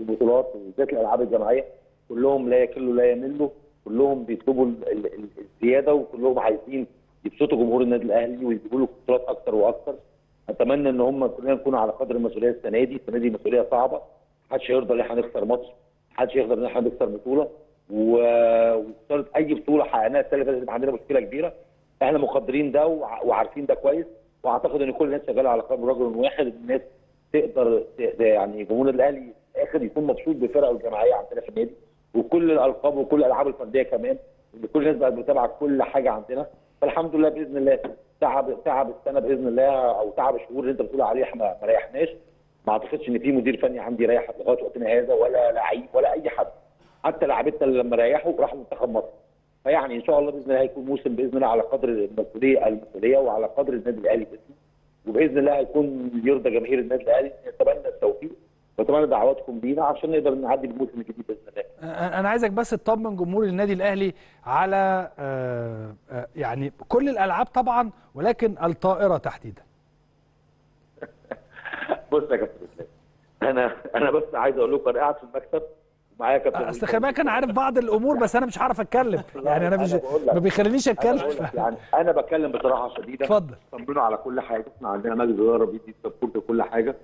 بالبطولات وبالذات الألعاب الجماعية كلهم لا يكلوا لا يملوا كلهم بيطلبوا ال- ال- ال- الزيادة وكلهم عايزين يبسطوا جمهور النادي الأهلي ويجيبوا له بطولات أكتر وأكتر. أتمنى إن هم كلنا نكون على قدر المسؤولية السنة دي. السنة دي مسؤولية صعبة. محدش يرضى إن إحنا نخسر ماتش محدش يقدر إن إحنا نخسر بطولة. و- وخساره أي بطولة حققناها السنة اللي فاتت عندنا مشكلة كبيرة. إحنا مقدرين ده وع- وعارفين ده كويس. وأعتقد إن كل الناس شغالة على قلب رجل واحد الناس تقدر يعني جمهور الأهلي الآخر يكون مبسوط بفرقه الجماعية عندنا في النادي وكل الألقاب وكل الالعاب الفردية كمان إن كل الناس بقت متابعة كل حاجة عندنا. فالحمد لله بإذن الله تعب تعب السنة بإذن الله أو تعب الشهور اللي أنت بتقول عليه إحنا ما ريحناش. ما أعتقدش إن في مدير فني عندي ريح لغاية وقتنا هذا ولا لعيب ولا أي حد. حتى لعيبتنا اللي لما ريحوا راحوا منتخب مصر. فيعني إن شاء الله بإذن الله هيكون موسم بإذن الله على قدر المسؤولية المسؤولية وعلى قدر النادي الأهلي باسمه وبإذن الله هيكون يرضى جماهير النادي الأهلي نتمنى التوفيق. واتمنى دعواتكم لينا عشان نقدر نعدي الموسم الجديد بإذن الله. أنا عايزك بس تطمن جمهور النادي الأهلي على آه، آه، يعني كل الألعاب طبعا ولكن الطائرة تحديدا. (laughs) بص يا كابتن أنا أنا بس عايز أقول لكم أنا قاعد في المكتب ومعايا كابتن أصل خلي بالك أنا عارف بعض الأمور بس أنا مش هعرف أتكلم. (laughs) يعني أنا مش أنا ما بيخلينيش أنا أتكلم. لك يعني أنا بتكلم بصراحة شديده اتفضل. طمنوا على كل حاجة. إحنا عندنا مجلس إدارة بيدي سبورت لكل حاجة.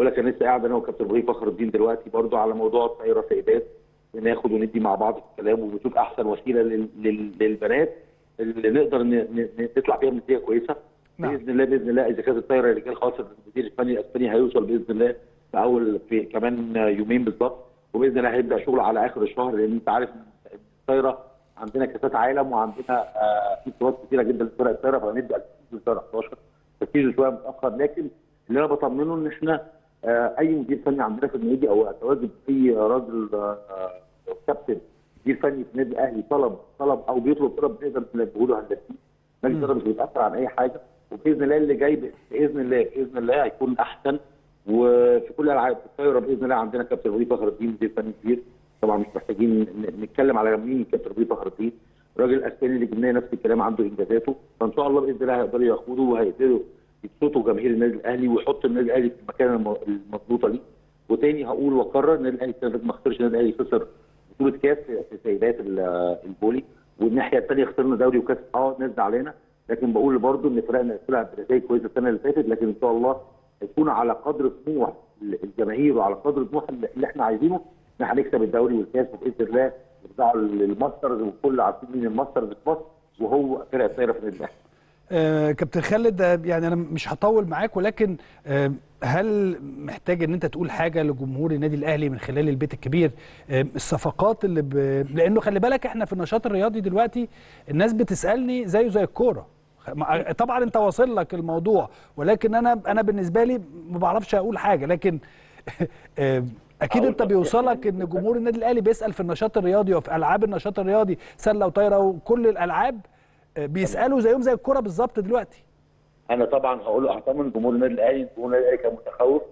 بقول لك أنا لسه قاعد أنا وكابتن إبراهيم فخر الدين دلوقتي برضو على موضوع الطائرة سيدات بناخد وندي مع بعض في الكلام وبنشوف أحسن وسيلة لل- لل- للبنات اللي نقدر نطلع بيها بنتيجة كويسة. نعم. بإذن الله بإذن الله إذا كانت الطايره رجال خاص المدير الفني الاسباني هيوصل بإذن الله في أول في كمان يومين بالظبط. وبإذن الله هيبدأ شغل على آخر الشهر لأن أنت عارف الطايره عندنا كاسات عالم وعندنا آه، في بطولات كتيرة جدا لفرق الطايره فهنبدأ في شهر 11 تركيزه شوية متاخر لكن اللي أنا بطمنه إن إحنا أي مدير فني عندنا في النادي أو أتواجد في راجل آه، آه، كابتن مدير فني في النادي الاهلي طلب طلب أو بيطلب طلب نقدر نلبيه له هندسي مجلس الاداره مش بيتأثر عن أي حاجة. وبإذن الله اللي جاي بإذن الله بإذن الله هيكون أحسن. وفي كل الألعاب الطايرة بإذن الله عندنا كابتن وليد فخر الدين مدير فني كبير. طبعا مش محتاجين نتكلم على مين كابتن وليد فخر الدين. الراجل الاسباني اللي جبناه نفس الكلام عنده إنجازاته. فإن شاء الله بإذن الله هيقدروا ياخدوا وهيقدروا يبسطوا جماهير النادي الأهلي ويحطوا النادي الأهلي في المكان الم- المظبوطه ليه وتاني هقول واكرر النادي الأهلي فاتت ما خسرش النادي الأهلي خسر بطولة كأس في سيدات ال- الفولي. والناحية الثانية خسرنا دوري وكأس آه ناس زعلانة. لكن بقول برضو إن فرقنا طلع بنتائج كويسه السنة اللي فاتت لكن إن شاء الله هيكون على قدر طموح الجماهير وعلى قدر طموح اللي إحنا عايزينه. إن إحنا هنكسب الدوري والكأس وبإذن الله نرجعوا لل masters والكل عارفين مين ال masters في مصر وهو فرقة الطايرة في النادي الأهلي. آه، كابتن خالد آه، يعني أنا مش هطول معاك ولكن آه، هل محتاج إن أنت تقول حاجة لجمهور النادي الأهلي من خلال البيت الكبير؟ آه، الصفقات اللي ب... لأنه خلي بالك إحنا في النشاط الرياضي دلوقتي الناس بتسألني زيه زي الكورة. طبعا أنت واصل لك الموضوع ولكن أنا أنا بالنسبة لي ما بعرفش أقول حاجة لكن (laughs) أكيد أنت بيوصلك إن جمهور النادي الأهلي بيسأل في النشاط الرياضي وفي ألعاب النشاط الرياضي سله وطايره وكل الألعاب بيسألوا زيهم زي الكوره بالظبط دلوقتي. أنا طبعا هقول هطمن جمهور النادي الأهلي جمهور النادي الأهلي كان متخوف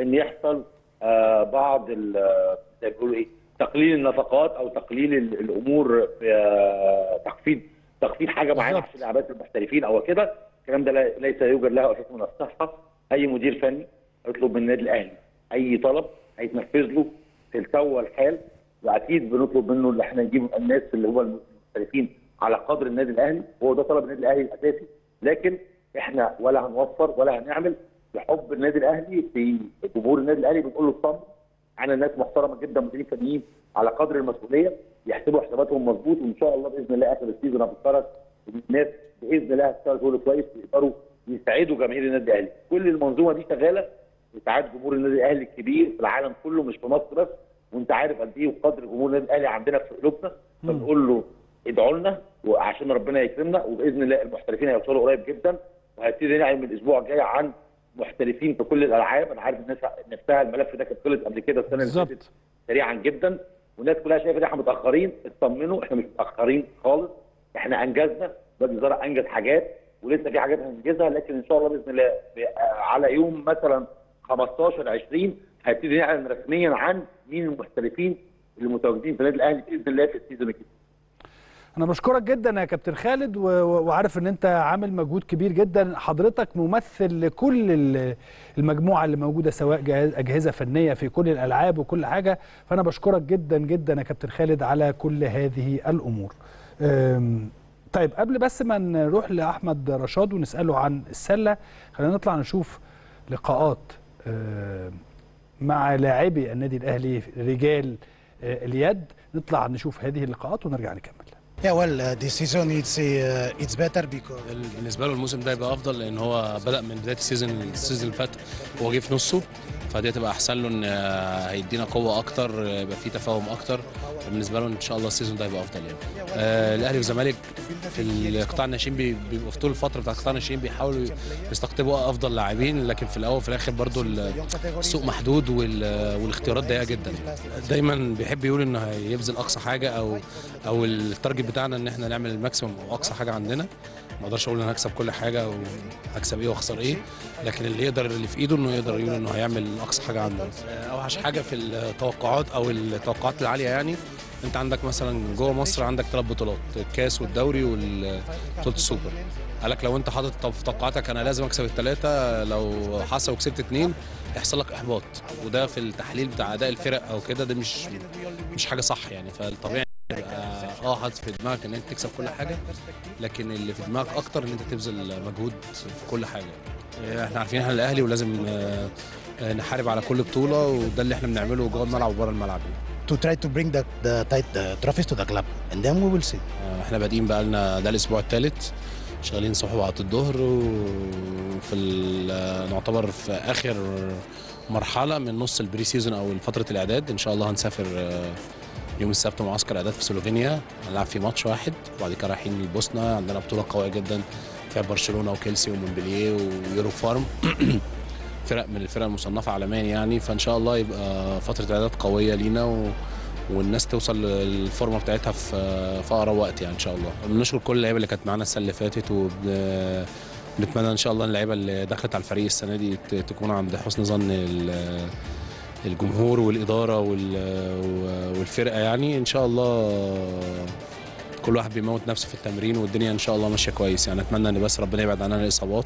إن يحصل آه بعض آه، زي ما بيقولوا إيه تقليل النفقات أو تقليل ال- الأمور في آه تخفيض تخفيض حاجة معينة عشان لاعبات المحترفين أو كده. الكلام ده ليس يوجد له أساس من الصحة. أي مدير فني يطلب من النادي الأهلي أي طلب هيتنفذ له في التو الحال وأكيد بنطلب منه إن إحنا نجيب الناس اللي هو المحترفين على قدر النادي الأهلي هو ده طلب النادي الأهلي الأساسي. لكن إحنا ولا هنوفر ولا هنعمل بحب النادي الأهلي في جمهور النادي الأهلي بنقول له اطمن أنا ناس محترمة جدا مديرين فنيين على قدر المسؤولية يحسبوا حساباتهم مظبوط وإن شاء الله بإذن الله آخر السيزون هتتفرج الناس بإذن الله هتشتغل شغل كويس ويقدروا يساعدوا جماهير النادي الأهلي. كل المنظومة دي شغالة لساعات جمهور النادي الأهلي الكبير في العالم كله مش في مصر بس. وأنت عارف قد إيه وقدر جمهور النادي الأهلي عندنا في قلوبنا فبنقول له ادعوا لنا وعشان ربنا يكرمنا وبإذن الله المحترفين هيوصلوا قريب جدا وهبتدي نعمل من الأسبوع الجاي عن محترفين في كل الألعاب. أنا عارف الناس نفسها الملف ده كان خلص قبل كده السنة اللي فاتت سريعا جدا. والناس كلها شايفة إن إحنا متأخرين. اطمنوا إحنا مش متأخرين خالص. إحنا أنجزنا. مجلس الاداره أنجز حاجات ولسه في حاجات هننجزها. لكن إن شاء الله بإذن الله على يوم مثلا 15 20 هيبتدي نعلن رسميا عن مين المحترفين اللي متواجدين في النادي الأهلي بإذن الله في السيزون الجديد أنا بشكرك جدا يا كابتن خالد وعارف إن أنت عامل مجهود كبير جدا. حضرتك ممثل لكل ال- المجموعة اللي موجودة سواء أجهزة فنية في كل الألعاب وكل حاجة. فأنا بشكرك جدا جدا يا كابتن خالد على كل هذه الأمور. طيب قبل بس ما نروح لأحمد رشاد ونسأله عن السلة خلينا نطلع نشوف لقاءات مع لاعبي النادي الأهلي رجال آه، اليد. نطلع نشوف هذه اللقاءات ونرجع نكمل. Yeah, well, uh, this season it's uh, it's better because بالنسبة له الموسم ده يبقى أفضل لأن هو بدأ من بداية ال season ال season اللي فات هو جه في نصه فدي هتبقى أحسن له إن آه، هيدينا قوة أكتر يبقى في تفاهم أكتر بالنسبة له إن شاء الله ال season ده هيبقى أفضل يعني. آه الأهلي والزمالك في القطاع الناشئين بي- بيبقوا في طول الفترة بتاعت القطاع الناشئين بيحاولوا يستقطبوا أفضل لاعبين لكن في الأول وفي الآخر برضو ال- السوق محدود وال- والاختيارات ضيقة جدا. دايما بيحب يقول إنه هيبذل أقصى حاجة أو أو ال target بتاعنا ان إحنا نعمل ال maximum أو اقصى حاجة عندنا. ما أقدرش أقول أنا هكسب كل حاجة وهكسب إيه واخسر إيه لكن اللي يقدر اللي في ايده انه يقدر يقول انه هيعمل اقصى حاجة عنده. اوحش حاجة في التوقعات أو التوقعات العالية يعني انت عندك مثلا جوه مصر عندك ثلاث بطولات الكاس والدوري وبطوله السوبر. قالك لو انت حاطط في توقعاتك أنا لازم اكسب الثلاثه لو حصل وكسبت اثنين يحصل لك احباط. وده في التحليل بتاع اداء الفرق أو كده ده مش مش حاجة صح يعني فالطبيعي آه حاطط في دماغك إن أنت تكسب كل حاجة لكن اللي في دماغك أكتر إن أنت تبذل مجهود في كل حاجة. آه، إحنا عارفين إحنا الأهلي ولازم آه، آه، نحارب على كل بطولة وده اللي إحنا بنعمله جوه الملعب وبره الملعب. To try to bring the, the, the trophies to the club and then we will see. إحنا بادئين بقى لنا ده الأسبوع الثالث شغالين صبح وقت الظهر وفي ال- نعتبر في آخر مرحلة من نص ال pre-season أو فترة الإعداد. إن شاء الله هنسافر يوم السبت معسكر اعداد في سلوفينيا هنلعب فيه ماتش واحد وبعد كده رايحين البوسنه عندنا بطولة قوية جدا فيها برشلونة وكيلسي ومونبلييه ويورو فارم. (clears throat) فرق من الفرق المصنفة عالميا يعني فإن شاء الله يبقى فترة اعداد قوية لينا و... والناس توصل للفورمة بتاعتها في في أقرب وقت يعني إن شاء الله. بنشكر كل اللعيبة اللي كانت معانا السنة اللي فاتت وبنتمنى إن شاء الله اللعيبة اللي دخلت على الفريق السنة دي تكون عند حسن ظن الجمهور والإدارة وال- والفرقة يعني. إن شاء الله كل واحد بيموت نفسه في التمرين والدنيا إن شاء الله ماشية كويس. يعني أتمنى إن بس ربنا يبعد عننا الإصابات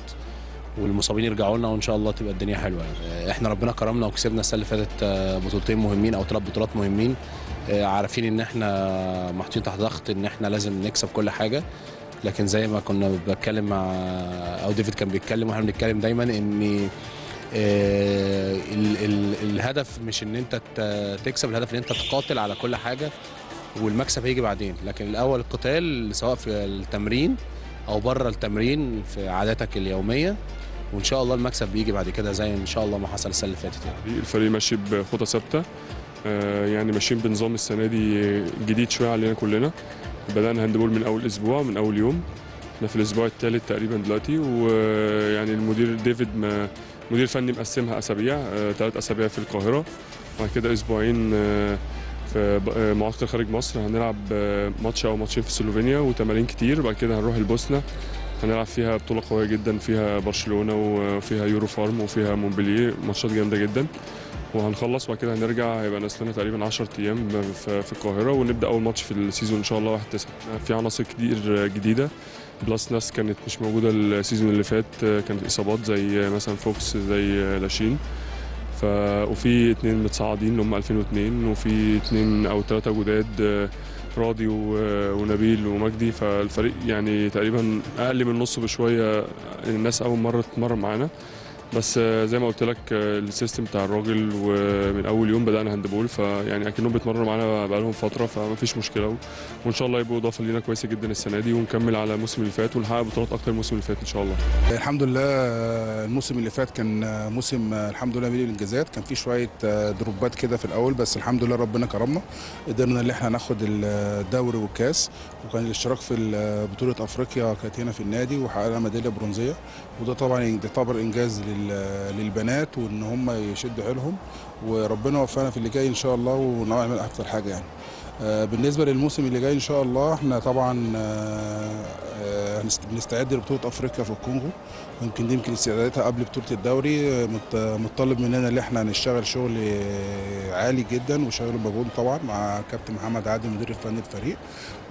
والمصابين يرجعوا لنا وإن شاء الله تبقى الدنيا حلوة. يعني إحنا ربنا كرمنا وكسبنا السنة اللي فاتت آه، بطولتين مهمين أو ثلاث بطولات مهمين. آه، عارفين إن إحنا محطوطين تحت ضغط إن إحنا لازم نكسب كل حاجة. لكن زي ما كنا بتكلم مع أو ديفيد كان بيتكلم وإحنا بنتكلم دايما إن آه، الهدف مش إن أنت تكسب الهدف إن أنت تقاتل على كل حاجة والمكسب هيجي بعدين. لكن الأول القتال سواء في التمرين أو بره التمرين في عاداتك اليومية وإن شاء الله المكسب بيجي بعد كده زي إن شاء الله ما حصل السنة اللي فاتت يعني. الفريق ماشي بخطى ثابتة. آه، يعني ماشيين بنظام السنة دي جديد شوية علينا كلنا. بدأنا handball من أول أسبوع من أول يوم. إحنا في الأسبوع الثالث تقريبا دلوقتي. ويعني المدير ديفيد ما مدير الفني مقسمها أسابيع ثلاث أسابيع في القاهرة بعد كده أسبوعين آه، في آه، معسكر خارج مصر. هنلعب آه، ماتش أو ماتشين في سلوفينيا وتمارين كتير بعد كده هنروح البوسنة. هنلعب فيها بطولة قوية جدا فيها برشلونة وفيها يورو فارم وفيها مونبلييه ماتشات جامدة جدا. وهنخلص وبعد كده هنرجع هيبقى ناقص لنا تقريبا 10 أيام في في القاهرة ونبدأ أول ماتش في ال season إن شاء الله 1 9 في عناصر كتير جديدة. plus ناس كانت مش موجودة ال season اللي فات كانت إصابات زي مثلا فوكس زي لاشين. ف وفي اتنين متصاعدين اللي هم 2002 وفي اتنين أو ثلاثة جداد راضي ونبيل ومجدي. فالفريق يعني تقريبا أقل من نصه بشوية الناس أول مرة تتمرن معانا. بس آه، زي ما قلت لك آه، ال system بتاع الراجل ومن أول يوم بدأنا handball فيعني أكنهم بيتمرنوا معانا بقالهم فترة فما فيش مشكله وإن شاء الله يبقوا إضافة لينا كويسة جدا السنة دي ونكمل على الموسم اللي فات ونحقق بطولات أكتر الموسم اللي فات إن شاء الله. الحمد لله آه، الموسم اللي فات كان موسم الحمد لله مليء بالإنجازات. كان في شوية دروبات كده في الأول بس الحمد لله ربنا كرمنا. قدرنا إن إحنا ناخد الدوري والكاس. وكان الاشتراك في بطولة أفريقيا كانت هنا في النادي وحققنا ميدالية برونزية. وده طبعا يعتبر إنجاز لل- للبنات وإن هم يشدوا حيلهم وربنا وفقنا في اللي جاي إن شاء الله ونعمل أكتر حاجة يعني. آه، بالنسبة للموسم اللي جاي إن شاء الله إحنا طبعا آه، آه، بنستعد لبطولة أفريقيا في الكونغو. يمكن دي يمكن استعداداتها قبل بطولة الدوري. مت- متطلب مننا ان إحنا نشتغل شغل عالي جدا وشغل مجهود طبعا مع كابتن محمد عادل مدير الفني الفريق.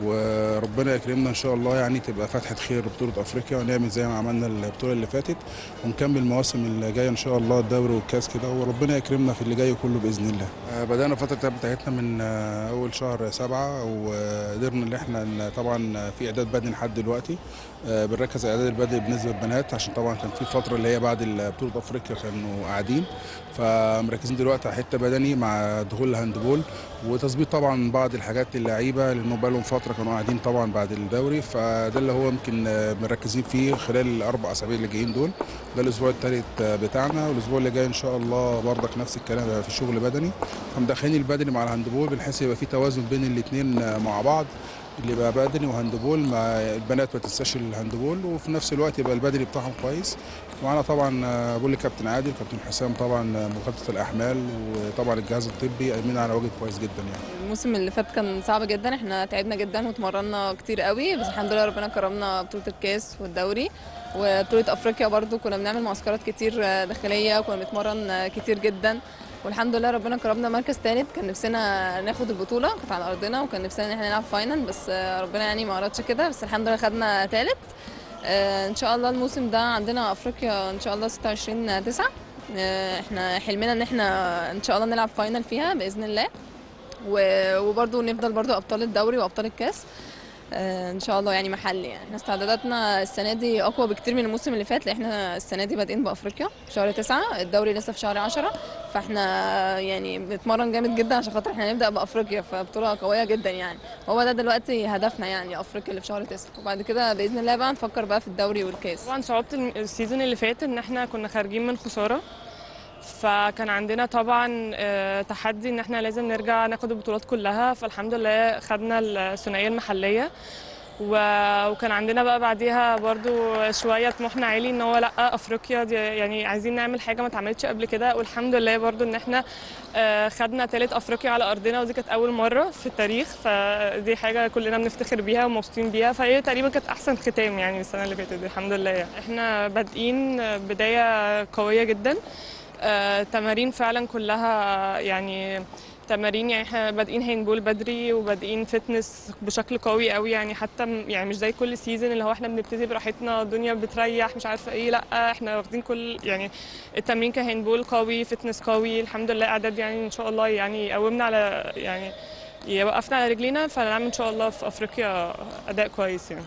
وربنا يكرمنا إن شاء الله يعني تبقى فتحة خير بطوله أفريقيا ونعمل زي ما عملنا البطولة اللي فاتت ونكمل المواسم اللي جاية إن شاء الله الدوري والكاس كده. وربنا يكرمنا في اللي جاي كله بإذن الله. آه، بدأنا التدريب بتاعتنا من آه، أول شهر سبعة وقدرنا إن إحنا طبعا في إعداد بدني لحد دلوقتي. بنركز على إعداد البدني بالنسبة للبنات عشان طبعا كان في فترة اللي هي بعد بطوله افريقيا كانوا قاعدين. فمركزين دلوقتي على حتة بدني مع دخول الهاندبول وتظبيط طبعا بعض الحاجات للعيبه لأنه بقى لهم فترة كانوا قاعدين طبعا بعد الدوري. فده اللي هو يمكن آه، مركزين فيه خلال الأربع أسابيع اللي جايين دول. ده الأسبوع الثالث بتاعنا. والأسبوع اللي جاي إن شاء الله برضك نفس الكلام في شغل بدني. فمدخلين البدني مع الهاندبول بحيث يبقى في توازن بين الاثنين مع بعض. اللي يبقى بدني وهاندبول مع البنات ما تنساش الهاندبول وفي نفس الوقت يبقى البدني بتاعهم كويس. ومعانا طبعا بقول لكابتن عادل كابتن حسام طبعا مخطط الأحمال وطبعا الجهاز الطبي قايمين على واجب كويس جدا يعني. الموسم اللي فات كان صعب جدا إحنا تعبنا جدا واتمرنا كتير قوي بس الحمد لله ربنا كرمنا بطولة الكاس والدوري. وبطولة أفريقيا برضو كنا بنعمل معسكرات كتير داخلية وكنا بنتمرن كتير جدا. والحمد لله ربنا كرمنا مركز ثالث كان نفسنا ناخد البطولة كانت على أرضنا وكان نفسنا إن إحنا نلعب final بس ربنا يعني ما ارادش كده. بس الحمد لله خدنا ثالث إن شاء الله الموسم ده عندنا أفريقيا إن شاء الله 26 9 إحنا حلمنا إن إحنا إن شاء الله نلعب final فيها بإذن الله. و- وبرضه نفضل برضه أبطال الدوري وأبطال الكأس. آه، إن شاء الله يعني محلي يعني. إحنا استعداداتنا السنة دي أقوى بكتير من الموسم اللي فات لأن إحنا السنة دي بادئين بأفريقيا في شهر تسعة الدوري لسه في شهر عشرة فإحنا يعني بنتمرن جامد جدا عشان خاطر إحنا نبدا بأفريقيا فبطولة قوية جدا يعني. هو ده دلوقتي هدفنا يعني أفريقيا اللي في شهر تسعة. وبعد كده بإذن الله بقى نفكر بقى في الدوري والكاس. طبعا صعوبة الم- السيزون اللي فات إن إحنا كنا خارجين من خسارة. فكان عندنا طبعا آه، تحدي إن إحنا لازم نرجع ناخد البطولات كلها. فالحمد لله خدنا الثنائية المحلية. و- وكان عندنا بقى بعديها برضو شوية طموحنا عالي إن هو لأ أفريقيا دي يعني عايزين نعمل حاجة ما اتعملتش قبل كده. والحمد لله برضو إن إحنا آه، خدنا تالت أفريقيا على أرضنا ودي كانت أول مرة في التاريخ. فدي حاجة كلنا بنفتخر بيها ومبسوطين بيها. فهي تقريبا كانت أحسن ختام يعني السنة اللي فاتت الحمد لله. يعني. إحنا بادئين بداية قوية جدا. تمارين فعلا كلها يعني تمارين يعني إحنا بادئين هاندبول بدري وبادئين fitness بشكل قوي قوي يعني حتى يعني مش زي كل season اللي هو إحنا بنبتدي براحتنا الدنيا بتريح مش عارفة إيه لأ إحنا واخدين كل يعني التمرين كهاندبول قوي fitness قوي الحمد لله إعداد يعني إن شاء الله يعني يقومنا على يعني يوقفنا على رجلينا فنعمل إن شاء الله في أفريقيا أداء كويس يعني.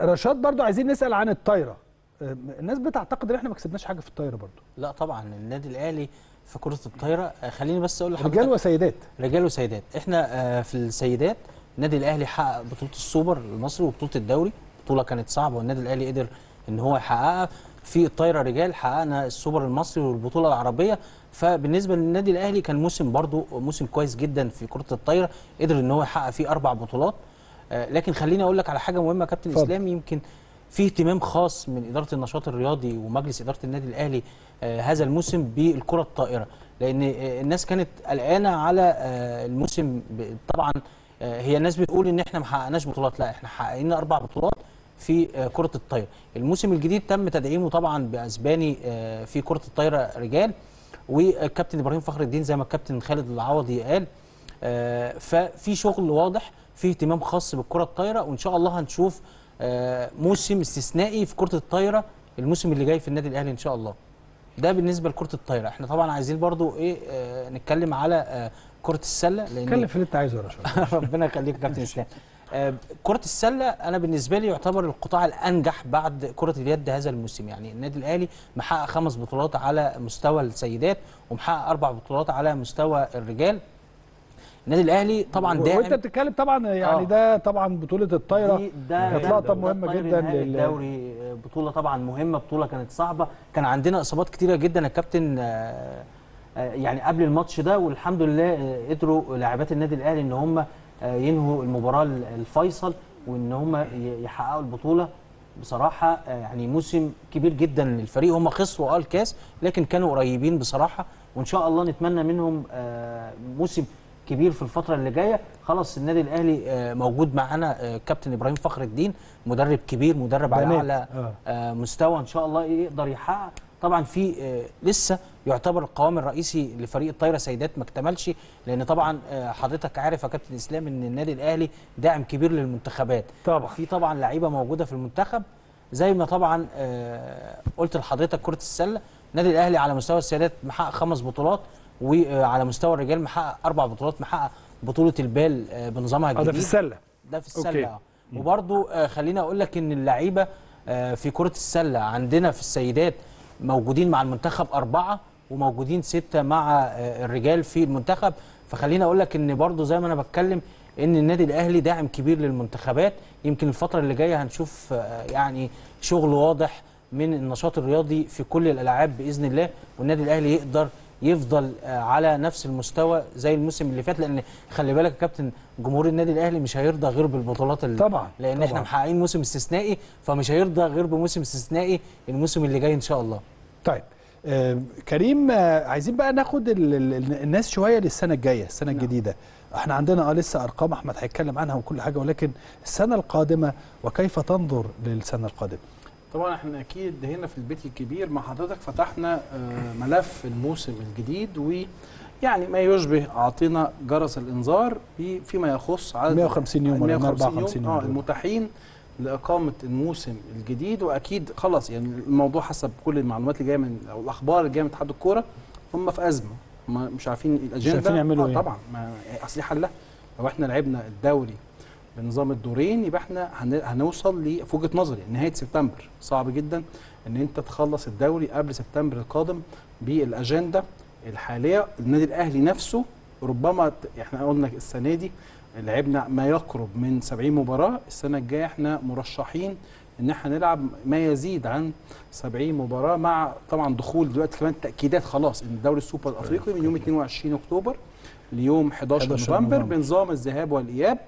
رشاد برضو عايزين نسأل عن الطايرة. الناس بتعتقد إن إحنا ما كسبناش حاجة في الطايرة برضو. لا طبعا النادي الأهلي في كرة الطايرة آه، خليني بس أقول لحضرتك رجال وسيدات. رجال وسيدات. إحنا آه، في السيدات النادي الأهلي حقق بطولة السوبر المصري وبطولة الدوري بطولة كانت صعبة والنادي الأهلي قدر إن هو يحققها. في الطايرة رجال حققنا السوبر المصري والبطولة العربية. فبالنسبة للنادي الأهلي كان موسم برضو موسم كويس جدا في كرة الطايرة قدر إن هو يحقق فيه أربع بطولات. آه، لكن خليني أقول لك على حاجة مهمة كابتن. إسلام يمكن في اهتمام خاص من إدارة النشاط الرياضي ومجلس إدارة النادي الأهلي آه، هذا الموسم بالكرة الطائرة. لأن آه، الناس كانت قلقانة على آه، الموسم طبعا هي الناس بتقول إن إحنا ما حققناش بطولات. لا إحنا حققنا أربع بطولات في كرة الطايرة. الموسم الجديد تم تدعيمه طبعا بأسباني في كرة الطايرة رجال والكابتن إبراهيم فخر الدين زي ما الكابتن خالد العوضي قال. ففي شغل واضح في اهتمام خاص بالكرة الطايرة وإن شاء الله هنشوف موسم استثنائي في كرة الطايرة الموسم اللي جاي في النادي الأهلي إن شاء الله. ده بالنسبة لكرة الطايرة. إحنا طبعا عايزين برضو إيه آه، نتكلم على آه، كرة السلة لأن اتكلم في اللي أنت عايزه يا (laughs) ربنا يخليك يا كابتن إسلام. آه، كرة السلة أنا بالنسبة لي يعتبر القطاع الأنجح بعد كرة اليد هذا الموسم. يعني النادي الأهلي محقق خمس بطولات على مستوى السيدات ومحقق أربع بطولات على مستوى الرجال. النادي الأهلي طبعا داعم. وأنت بتتكلم طبعا يعني آه. ده طبعا بطولة الطايرة. ده لقطة مهمة جدا نهائي لل- الدوري آه، بطولة طبعا مهمة بطولة كانت صعبة. كان عندنا إصابات كتيرة جدا. يا كابتن آه، آه، يعني قبل الماتش ده والحمد لله قدروا لاعبات النادي الأهلي إن هم ينهوا المباراة الفيصل وإن هم يحققوا البطولة. بصراحة يعني موسم كبير جدا للفريق. هم خسروا آه الكاس لكن كانوا قريبين بصراحة. وإن شاء الله نتمنى منهم موسم كبير في الفترة اللي جاية. خلاص النادي الأهلي آه، موجود معانا آه، كابتن إبراهيم فخر الدين مدرب كبير مدرب على بنات. أعلى آه. مستوى إن شاء الله يقدر يحقق. طبعا في لسه يعتبر القوام الرئيسي لفريق الطايرة سيدات ما اكتملش لأن طبعا حضرتك عارف يا كابتن إسلام إن النادي الأهلي داعم كبير للمنتخبات. طبعا. في طبعا لعيبة موجودة في المنتخب. زي ما طبعا قلت لحضرتك كرة السلة النادي الأهلي على مستوى السيدات محقق خمس بطولات. وعلى مستوى الرجال محقق أربع بطولات محقق بطولة البال آه، بنظامها الجديد ده في السلة ده في أوكي. السله آه. وبرضو آه، خليني أقول لك إن اللعيبة آه، في كرة السلة عندنا في السيدات موجودين مع المنتخب أربعة وموجودين ستة مع آه، الرجال في المنتخب فخليني أقول لك إن برضو زي ما أنا بتكلم إن النادي الأهلي داعم كبير للمنتخبات يمكن الفترة اللي جاية هنشوف آه، يعني شغل واضح من النشاط الرياضي في كل الألعاب بإذن الله والنادي الأهلي يقدر يفضل آه، على نفس المستوى زي الموسم اللي فات لأن خلي بالك يا كابتن جمهور النادي الأهلي مش هيرضى غير بالبطولات ال- طبعا لأن طبعا. إحنا محققين موسم استثنائي فمش هيرضى غير بموسم استثنائي الموسم اللي جاي إن شاء الله طيب آه كريم آه عايزين بقى ناخد ال ال الناس شوية للسنة الجاية السنة نعم. الجديدة إحنا عندنا آه لسه أرقام أحمد هيتكلم عنها وكل حاجة ولكن السنة القادمة وكيف تنظر للسنة القادمة طبعا إحنا أكيد هنا في البيت الكبير مع حضرتك فتحنا آه، ملف الموسم الجديد ويعني ما يشبه أعطينا جرس الإنذار فيما يخص عدد 150 يوم ولا 154 يوم آه دول. المتاحين لإقامة الموسم الجديد وأكيد خلاص يعني الموضوع حسب كل المعلومات اللي جاية من أو الأخبار اللي جاية من اتحاد الكورة هم في أزمة هم مش عارفين الأجندة عارفين يعملوا آه إيه. طبعا ما اصل حلها لو إحنا لعبنا الدوري بنظام الدورين يبقى إحنا هن- هنوصل ل- في وجهة نظري نهاية سبتمبر صعب جدا إن أنت تخلص الدوري قبل سبتمبر القادم بالأجندة الحالية. النادي الأهلي نفسه ربما إحنا قلنا السنة دي لعبنا ما يقرب من 70 مباراة السنة الجاية إحنا مرشحين إن إحنا نلعب ما يزيد عن 70 مباراة مع طبعا دخول دلوقتي كمان تأكيدات خلاص إن الدوري السوبر الأفريقي من يوم 22 أكتوبر ليوم 11 11 نوفمبر نوفمبر. بنظام الذهاب والإياب.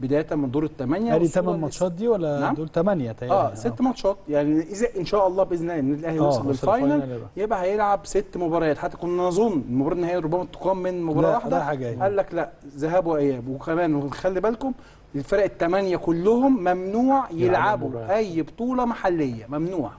بداية من دور الثمانية والصورة 8 ماتشات دي ولا نعم؟ دول 8 آه ست ماتشات. يعني إذا إن شاء الله بإذن الله النادي الأهلي آه، يوصل وصل لل final يبقى. هيلعب ست مباريات. حتى كنا نظن المباراة النهائية ربما تقام من مباراة لا، واحدة. جاية. قال لك لا ذهاب وإياب. وكمان خلي بالكم الفرق الثمانية كلهم ممنوع يلعبوا. أي بطولة محلية. ممنوع.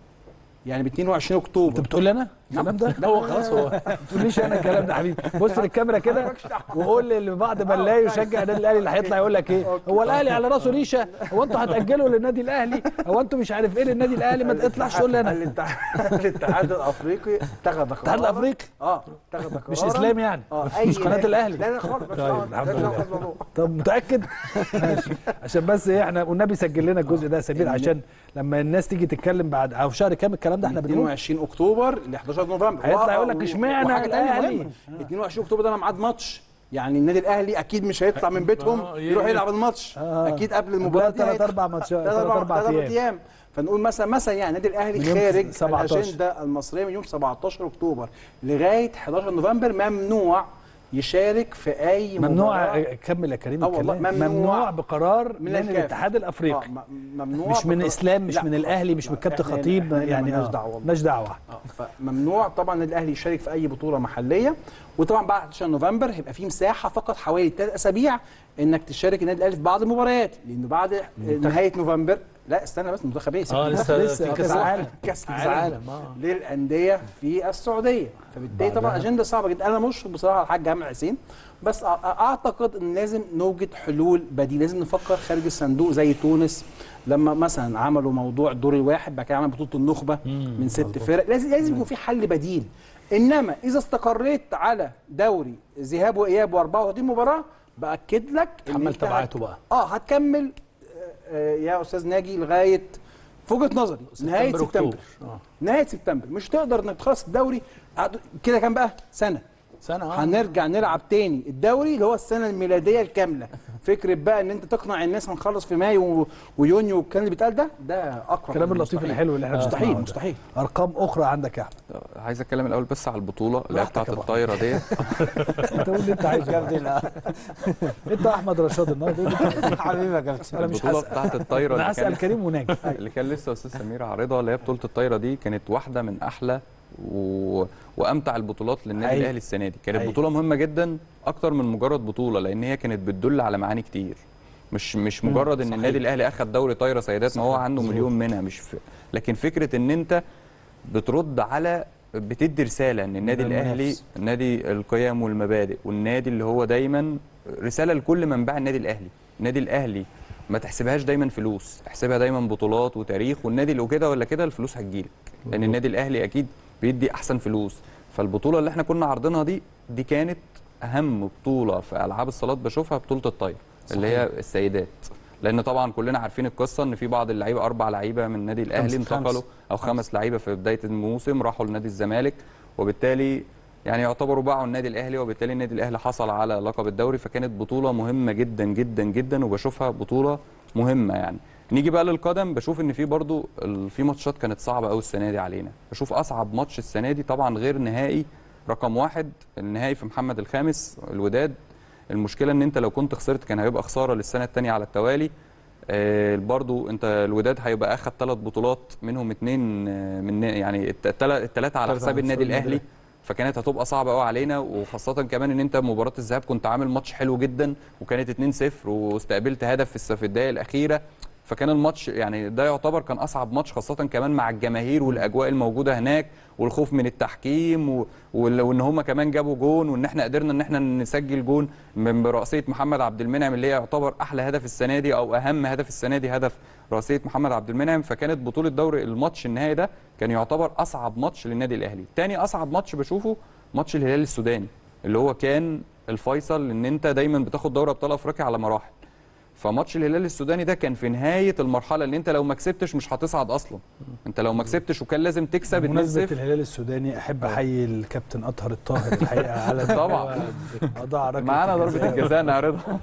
يعني ب 22 أكتوبر. أنت بتقول لي أنا؟ الكلام ده؟ لا هو خلاص هو (laughs) ما تقوليش أنا الكلام ده يا حبيبي. بص للكاميرا كده وقول لي اللي بعد ما نلاقي يشجع النادي الأهلي اللي هيطلع يقول لك إيه. هو الأهلي على رأسه ريشة؟ هو أنتوا هتأجلوا للنادي الأهلي؟ هو أنتوا مش عارف إيه للنادي الأهلي؟ ما تطلعش تقول لي أنا. الاتحاد الأفريقي اتخذ قرار الاتحاد الأفريقي؟ آه اتخذ قرار مش اسلام يعني آه مش قناة الأهلي. لا لا خالص طيب. الحمد لله. طب متأكد؟ ماشي. عشان بس إيه إحنا والنبي سجل لنا الجزء ده يا سمير عشان لما الناس تيجي تتكلم بعد أو في شهر كام الكلام ده إحنا بنقول؟ 22 أكتوبر ل 11 نوفمبر هيطلع يقول لك اشمعنى؟ مهمة. 22 اكتوبر ده ميعاد ماتش يعني النادي الأهلي أكيد مش هيطلع من بيتهم آه، يروح ي- يلعب الماتش آه. أكيد قبل المباراة دي هيطلع. أربع ماتشات، تلات أيام. أيام فنقول مثلا مثلا يعني النادي الأهلي خارج 17. الأجندة المصرية من يوم 17 أكتوبر لغاية 11 نوفمبر ممنوع يشارك في أي ممنوع مباراة. كمل يا كريم آه الكلام ممنوع ممنوع بقرار من, من. الاتحاد الأفريقي آه، ممنوع مش من اسلام مش من الأهلي مش من كابتن خطيب يعني مالناش آه، دعوة والله. مالناش دعوة فممنوع طبعا الأهلي يشارك في أي بطولة محلية وطبعا بعد 11 نوفمبر هيبقى في مساحة فقط حوالي ثلاث أسابيع إنك تشارك النادي الأهلي في بعض المباريات لأنه بعد نهاية نوفمبر لا استنى بس منتخب إيه؟ آه لسه في كأس عالم كأس العالم. عالم آه. للأندية في السعودية. فبالتالي طبعا. أجندة صعبة جدا. أنا مشفق بصراحة على الحاج عامر حسين بس أعتقد إن لازم نوجد حلول بديلة. لازم نفكر خارج الصندوق زي تونس لما مثلا عملوا موضوع الدور الواحد بعد كده عملوا بطولة النخبة من ست فرق. لازم لازم يكون في حل بديل. إنما إذا استقريت على دوري ذهاب وإياب و34 مباراة بأكد لك تحمل تبعاته بقى. آه هتكمل آه، آه، يا أستاذ ناجي لغاية في وجهة نظري نهاية سبتمبر،. آه. نهاية سبتمبر مش تقدر إنك تخلص الدوري كده كام بقى سنة سنة آه. هنرجع نلعب تاني. الدوري اللي هو السنة الميلادية الكاملة. فكرة بقى إن أنت تقنع الناس هنخلص في مايو و- ويونيو والكلام اللي بيتقال ده ده اقرب الكلام اللطيف. الحلو اللي إحنا مستحيل. مستحيل. أرقام أخرى عندك يا أحمد. عايز أتكلم الأول بس على البطولة اللي هي بتاعت الطايرة ديت. (laughs) أنت قول اللي أنت عايزه. كابتن أنت أحمد رشاد النهارده. (laughs) حبيبي يا كابتن. أنا مش البطولة بتاعت الطايرة أنا اللي هسال كريم وناجي. اللي كان لسه أستاذ سمير عارضها اللي هي بطولة الطايرة دي كانت واحدة من أحلى و... وأمتع البطولات للنادي. الأهلي السنة دي. كانت حقيقي. بطولة مهمة جدا أكتر من مجرد بطولة لأن هي كانت بتدل على معاني كتير. مش مش مجرد إن النادي الأهلي اخذ دوري طايرة سيدات ما هو عنده مليون منها مش في لكن فكرة إن أنت بترد على بتدي رسالة إن النادي الأهلي. نادي القيم والمبادئ والنادي اللي هو دايما رسالة لكل من باع النادي الأهلي. النادي الأهلي ما تحسبهاش دايما فلوس احسبها دايما بطولات وتاريخ والنادي اللي كده ولا كده الفلوس هتجيلك. لأن النادي الأهلي أكيد بيدي أحسن فلوس. فالبطولة اللي إحنا كنا عارضينها دي دي كانت أهم بطولة في ألعاب الصالات بشوفها بطولة الطايرة اللي هي السيدات. لأن طبعا كلنا عارفين القصة إن في بعض اللعيبة أربع لعيبة من النادي الأهلي. انتقلوا. أو خمس لعيبة في بداية الموسم راحوا لنادي الزمالك وبالتالي يعني يعتبروا باعوا النادي الأهلي وبالتالي النادي الأهلي حصل على لقب الدوري. فكانت بطولة مهمة جدا جدا جدا وبشوفها بطولة مهمة يعني. نيجي بقى للقدم بشوف إن في برضو في ماتشات كانت صعبة قوي السنة دي علينا. بشوف أصعب ماتش السنة دي طبعا غير نهائي رقم واحد النهائي في محمد الخامس الوداد. المشكلة إن أنت لو كنت خسرت كان هيبقى خسارة للسنة الثانية على التوالي. آه، برضو أنت الوداد هيبقى أخد ثلاث بطولات منهم اثنين من يعني الثلاثه على حساب النادي الأهلي. فكانت هتبقى صعبة قوي علينا وخاصة كمان إن أنت مباراة الذهاب كنت عامل ماتش حلو جدا وكانت 2-0 واستقبلت هدف في الدقائق الأخيرة. فكان الماتش يعني ده يعتبر كان أصعب ماتش خاصة كمان مع الجماهير والأجواء الموجودة هناك والخوف من التحكيم وإن هم كمان جابوا جون وإن إحنا قدرنا إن إحنا نسجل جون من برأسية محمد عبد المنعم اللي هي يعتبر أحلى هدف السنة دي أو أهم هدف السنة دي هدف رأسية محمد عبد المنعم. فكانت بطولة دوري الماتش النهائي ده كان يعتبر أصعب ماتش للنادي الأهلي. تاني أصعب ماتش بشوفه ماتش الهلال السوداني اللي هو كان الفيصل إن أنت دايما بتاخد دوري أبطال أفريقيا على مراحل. فماتش الهلال السوداني ده كان في نهاية المرحلة اللي انت لو ما كسبتش مش هتصعد أصلا. انت لو ما كسبتش وكان لازم تكسب بمناسبة 2-0 الهلال السوداني أحب أحيي الكابتن أطهر الطاهر الحقيقة (laughs) على طبعا. اضاع ركله معانا ضربة الجزاء. نعرضها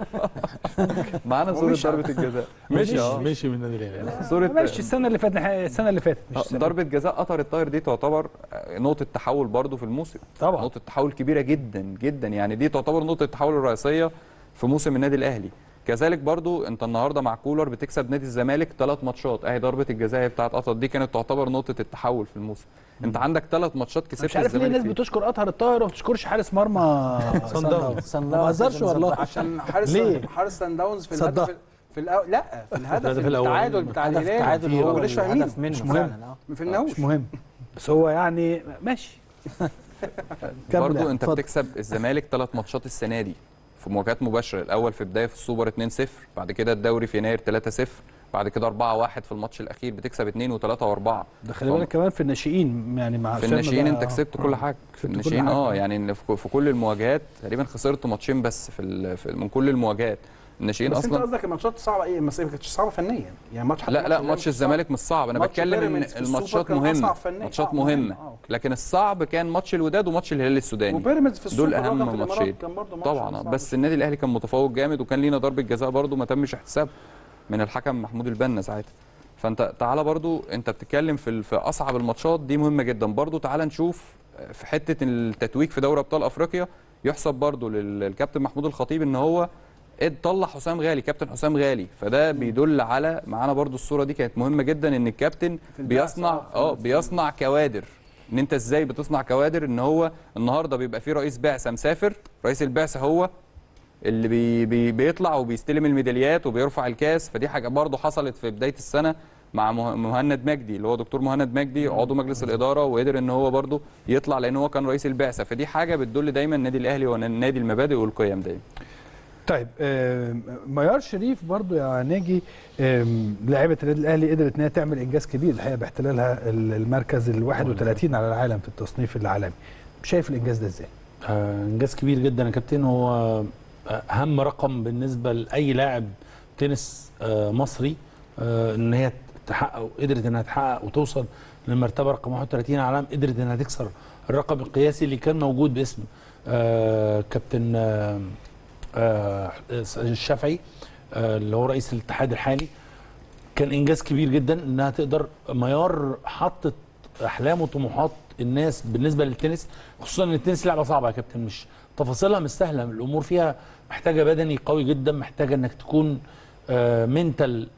(laughs) معانا صورة. ضربة الجزاء. مشي. آه مشي من النادي الأهلي. صورة ماشي. السنة اللي فاتت السنة اللي فاتت مش آه، ضربة جزاء قطر الطاهر دي تعتبر آه، نقطة تحول برضو في الموسم. طبعا. نقطة تحول كبيرة جدا جدا. يعني دي تعتبر نقطة التحول الرئيسيه في موسم النادي الأهلي. كذلك برضو انت النهارده مع كولر بتكسب نادي الزمالك ثلاث ماتشات. اهي ضربة الجزاء بتاعت قطر دي كانت تعتبر نقطة التحول في الموسم. انت عندك ثلاث ماتشات كسبت مش عارف ليه الناس. بتشكر اطهر الطاهر وما بتشكرش حارس مرمى. (laughs) صن داونز. صن ما بهزرش والله. عشان (laughs) حارس ليه؟ حارس سان داونز في. الهدف في الأو... لا في الهدف. التعادل بتاع الهلال. هو مش فاهمين مش مهم. فهمناهوش مش مهم. بس هو يعني ماشي. يعني، انت. بتكسب الزمالك ثلاث ماتشات السنة دي. في مواجهات مباشرة. الأول في بداية في السوبر 2-0 بعد كده الدوري في يناير 3-0 بعد كده 4-1 في الماتش الأخير بتكسب 2 و3 و4 ده خلي بالك كمان في الناشئين يعني مع في الناشئين انت كسبت كل حاجة. في الناشئين. آه يعني في كل المواجهات تقريبا خسرت ماتشين بس في من كل المواجهات. الناشئين بس انت أصلا قصدك الماتشات صعبة إيه ما كانتش صعبة فنيا يعني ماتش لا لا ماتش. الزمالك مش صعب أنا بتكلم إن الماتشات مهمه. ماتشات آه، مهمة. مهمه لكن الصعب كان ماتش الوداد وماتش الهلال السوداني وبيراميدز في دول أهم ماتشين طبعا آه،. بس النادي الأهلي كان متفوق جامد وكان لينا ضربة جزاء برضه ما تمش احتساب من الحكم محمود البنا ساعتها فأنت تعالى برضو أنت بتتكلم في في أصعب الماتشات دي مهمة جدا برضو تعالى نشوف في حتة التتويج في دوري أبطال أفريقيا يحسب برضو لل- للكابتن محمود الخطيب إن هو اد طلع حسام غالي كابتن حسام غالي. فده بيدل على معانا برضو الصورة دي كانت مهمة جدا إن الكابتن بيصنع آه بيصنع كوادر. إن أنت إزاي بتصنع كوادر؟ إن هو النهارده بيبقى في رئيس بعثه مسافر رئيس البعثة هو اللي بي بي بيطلع وبيستلم الميداليات وبيرفع الكاس. فدي حاجة برضو حصلت في بداية السنة مع مه- مهند مجدي اللي هو دكتور مهند مجدي عضو مجلس الإدارة وقدر إن هو برضو يطلع لأن هو كان رئيس البعثة. فدي حاجة بتدل دايما النادي الأهلي هو نادي المبادئ والقيم دايما. طيب آم، ميار شريف برضو يا ناجي آم، لاعبة النادي الأهلي قدرت ان هي تعمل إنجاز كبير الحقيقة باحتلالها ال- المركز ال 31 على العالم في التصنيف العالمي. شايف الإنجاز ده إزاي؟ آه، إنجاز كبير جدا يا كابتن. هو آه، أهم رقم بالنسبة لأي لاعب تنس آه، مصري آه، إن هي تحقق قدرت إنها تحقق وتوصل للمرتبه رقم 31 على العالم قدرت إنها تكسر الرقم القياسي اللي كان موجود باسم آه، كابتن آه، آه، الشافعي آه، اللي هو رئيس الاتحاد الحالي كان إنجاز كبير جدا إنها تقدر ميار حطت أحلام وطموحات الناس بالنسبة للتنس خصوصا إن التنس لعبة صعبة يا كابتن مش تفاصيلها مش سهلة الأمور فيها محتاجة بدني قوي جدا محتاجة إنك تكون منتال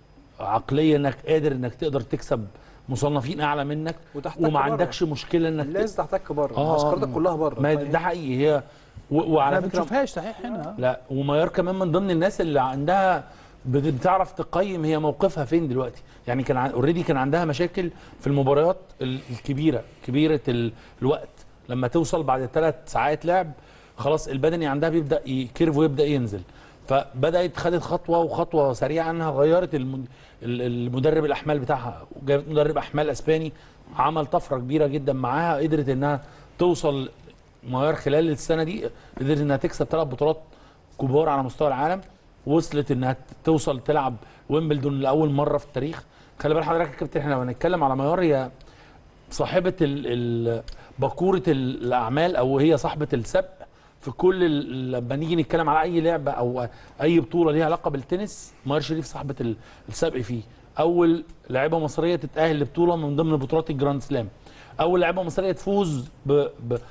عقليه إنك قادر إنك تقدر تكسب مصنفين أعلى منك وما. عندكش مشكلة إنك لازم تحتك بره آه، معسكراتك كلها بره ما ده حقيقي هي وعلى ما فكرة بنشوفهاش صحيح هنا. لا وميار كمان من ضمن الناس اللي عندها بت- بتعرف تقيم هي موقفها فين دلوقتي. يعني كان اوريدي كان عندها مشاكل في المباريات ال- الكبيرة كبيرة ال- الوقت. لما توصل بعد ثلاث ساعات لعب خلاص البدني عندها بيبدأ يكيرف ويبدأ ينزل. فبدأت خدت خطوة وخطوة سريعة انها غيرت الم- ال- المدرب الأحمال بتاعها. وجابت مدرب أحمال أسباني عمل طفرة كبيرة جدا معاها قدرت إنها توصل ميار خلال السنة دي قدرت إنها تكسب ثلاث بطولات كبار على مستوى العالم وصلت إنها توصل تلعب ويمبلدون لأول مرة في التاريخ. خلي بال حضرتك يا كابتن إحنا لو هنتكلم على ميار هي صاحبة باكوره ال- الأعمال أو هي صاحبة السبق في كل لما نيجي نتكلم على أي لعبة أو أي بطولة ليها علاقة بالتنس ميار شريف صاحبة ال- السبق فيه. أول لاعبه مصرية تتأهل لبطولة من ضمن بطولات ال Grand Slam. أول لعيبة مصرية تفوز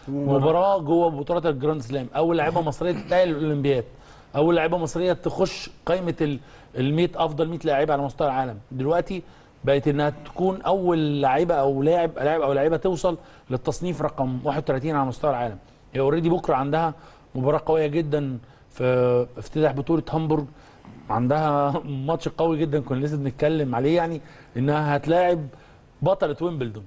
بمباراه جوه بطولات ال Grand Slam. أول لعيبة مصرية تتأهل الاولمبياد أول لعيبة مصرية تخش قائمة ال ال 100 أفضل 100 لاعب على مستوى العالم. دلوقتي بقت إنها تكون أول لعيبة أو لاعب لاعب أو لعيبة توصل للتصنيف رقم 31 على مستوى العالم. هي already بكرة عندها مباراة قوية جدا في افتتاح بطولة هامبورج عندها (laughs) ماتش قوي جدا كنا لسه بنتكلم عليه يعني إنها هتلاعب بطلة ويمبلدون.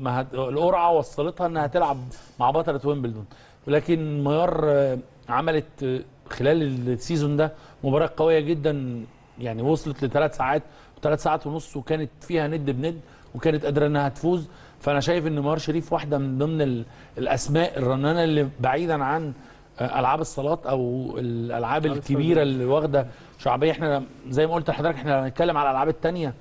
ما هت... القرعة وصلتها إنها تلعب مع بطلة ويمبلدون. ولكن ميار آه، عملت آه، خلال ال season ده مباراة قوية جدا يعني وصلت لثلاث ساعات وثلاث ساعات ونص وكانت فيها ند بند وكانت قادرة إنها تفوز. فأنا شايف إن ميار شريف واحدة من ضمن ال- الأسماء الرنانة اللي بعيدا عن آه، ألعاب الصالات أو الألعاب الكبيرة اللي واخدة شعبية. إحنا زي ما قلت لحضرتك إحنا هنتكلم على الألعاب الثانية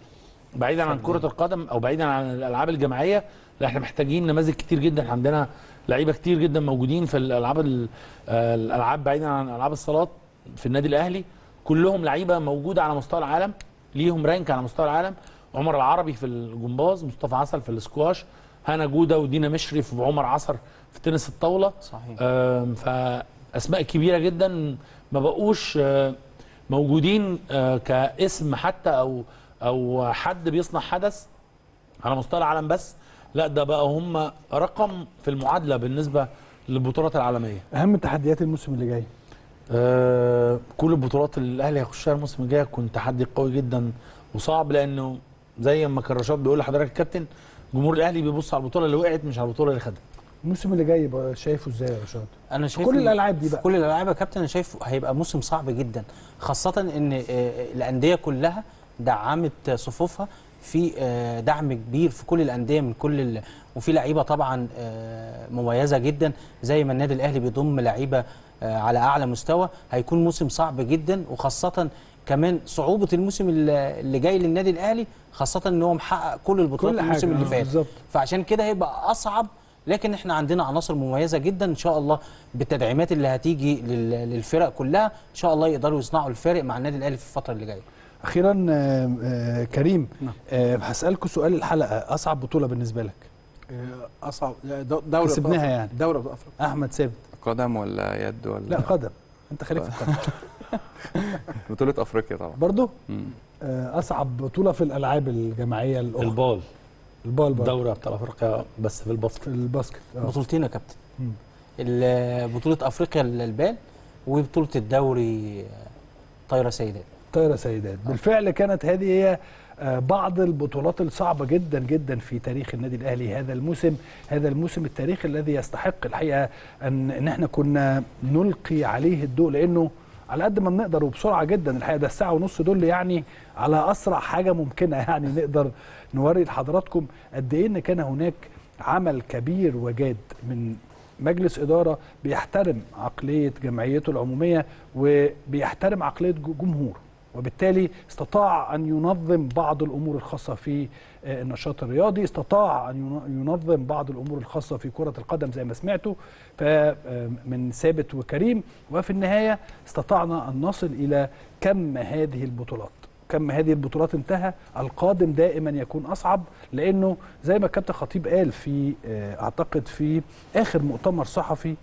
بعيدا عن كرة القدم أو بعيدا عن الألعاب الجماعية. لا إحنا محتاجين نماذج كتير جدا. عندنا لعيبة كتير جدا موجودين في الألعاب ال- آه، الألعاب بعيدا عن ألعاب الصالات في النادي الأهلي. كلهم لعيبة موجودة على مستوى العالم ليهم rank على مستوى العالم. عمر العربي في الجمباز مصطفى عسل في الاسكواش هنا جودة ودينا مشرف وعمر عصر في تنس الطاولة. صحيح. فأسماء كبيرة جدا ما بقوش آه، موجودين آه، كاسم حتى أو أو حد بيصنع حدث على مستوى العالم بس. لا ده بقى هم رقم في المعادلة بالنسبة للبطولات العالمية. أهم تحديات الموسم اللي جاي؟ آه كل البطولات اللي الأهلي هيخشها الموسم الجاي هيكون تحدي قوي جدا وصعب لأنه زي ما كان رشاد بيقول لحضرتك الكابتن جمهور الأهلي بيبص على البطولة اللي وقعت مش على البطولة اللي خدها الموسم اللي جاي بقى شايفه إزاي يا رشاد؟ أنا شايف كل الألعاب دي بقى. كل الألعاب يا كابتن أنا شايف هيبقى موسم صعب جدا خاصة إن آه، الأندية كلها دعمت صفوفها في آه، دعم كبير في كل الأندية من كل ال... وفي لعيبة طبعا آه، مميزة جدا زي ما النادي الأهلي بيضم لعيبة آه، على أعلى مستوى. هيكون موسم صعب جدا وخاصة كمان صعوبة الموسم اللي جاي للنادي الأهلي خاصة إن هو محقق كل البطولات كل الموسم اللي فات. بالظبط. فعشان كده هيبقى أصعب لكن إحنا عندنا عناصر مميزة جدا إن شاء الله بالتدعيمات اللي هتيجي لل- للفرق كلها. إن شاء الله يقدروا يصنعوا الفارق مع النادي الأهلي في الفترة اللي جاية. أخيرا آه، آه، كريم آه، هسالكوا سؤال الحلقة أصعب بطولة بالنسبة لك؟ أصعب لا، دو- دوري كسبناها يعني. أبطال أفريقيا. أحمد ثابت. قدم ولا يد ولا؟ لا قدم. أنت خليك في القدم. (laughs) بطولة أفريقيا طبعا. برضه أصعب بطولة في الألعاب الجماعية الأخرى. البال البال برضه. دوري أبطال أفريقيا بس في ال basket. في ال basket. بطولتين يا كابتن. بطولة أفريقيا للبال وبطولة الدوري طايرة سيدات. طايره سيدات. بالفعل كانت هذه هي آه، بعض البطولات الصعبة جدا جدا في تاريخ النادي الأهلي هذا الموسم. هذا الموسم التاريخي الذي يستحق الحقيقة أن إن إحنا كنا نلقي عليه الضوء لأنه على قد ما بنقدر وبسرعة جدا الحقيقة ده الساعة ونص دول يعني على أسرع حاجة ممكنة يعني (laughs) نقدر نوري لحضراتكم قد إيه إن كان هناك عمل كبير وجاد من مجلس إدارة بيحترم عقلية جمعيته العمومية وبيحترم عقلية ج- جمهور. وبالتالي استطاع أن ينظم بعض الأمور الخاصة في آه، النشاط الرياضي استطاع أن ين- ينظم بعض الأمور الخاصة في كرة القدم زي ما سمعتوا. من ثابت وكريم. وفي النهاية استطعنا أن نصل إلى كم هذه البطولات. كم هذه البطولات انتهى. القادم دائما يكون أصعب لأنه زي ما الكابتن خطيب قال في آه، أعتقد في آخر مؤتمر صحفي آه،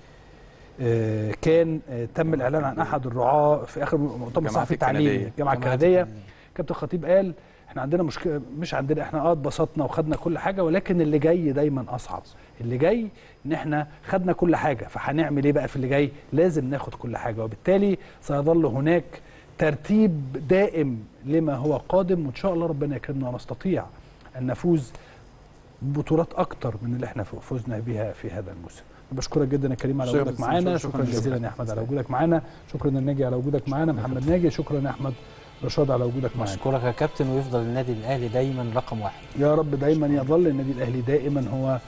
كان آه، تم الإعلان عن أحد الرعاة في آخر مؤتمر صحفي الكندية. الجامعة الكندية. كابتن خطيب قال إحنا عندنا مشكلة مش عندنا إحنا آه اتبسطنا وخدنا كل حاجة ولكن اللي جاي دايما أصعب. اللي جاي إن إحنا خدنا كل حاجة فهنعمل إيه بقى في اللي جاي؟ لازم ناخد كل حاجة. وبالتالي سيظل هناك ترتيب دائم لما هو قادم وإن شاء الله ربنا يكرمنا ونستطيع أن نفوز ببطولات أكتر من اللي إحنا فزنا بها في هذا الموسم. بشكرك جدا يا كريم على وجودك. معانا. شكراً شكرا جزيلاً. يا أحمد على وجودك معانا. شكرا يا ناجي على وجودك معانا. محمد ناجي. شكرا يا أحمد رشاد على وجودك معانا. أشكرك يا كابتن ويفضل النادي الأهلي دايما رقم واحد. يا رب دايما يظل النادي الأهلي دائما هو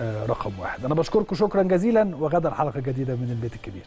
آه، رقم واحد. أنا بشكركم شكرا جزيلا وغدا حلقه جديده من البيت الكبير.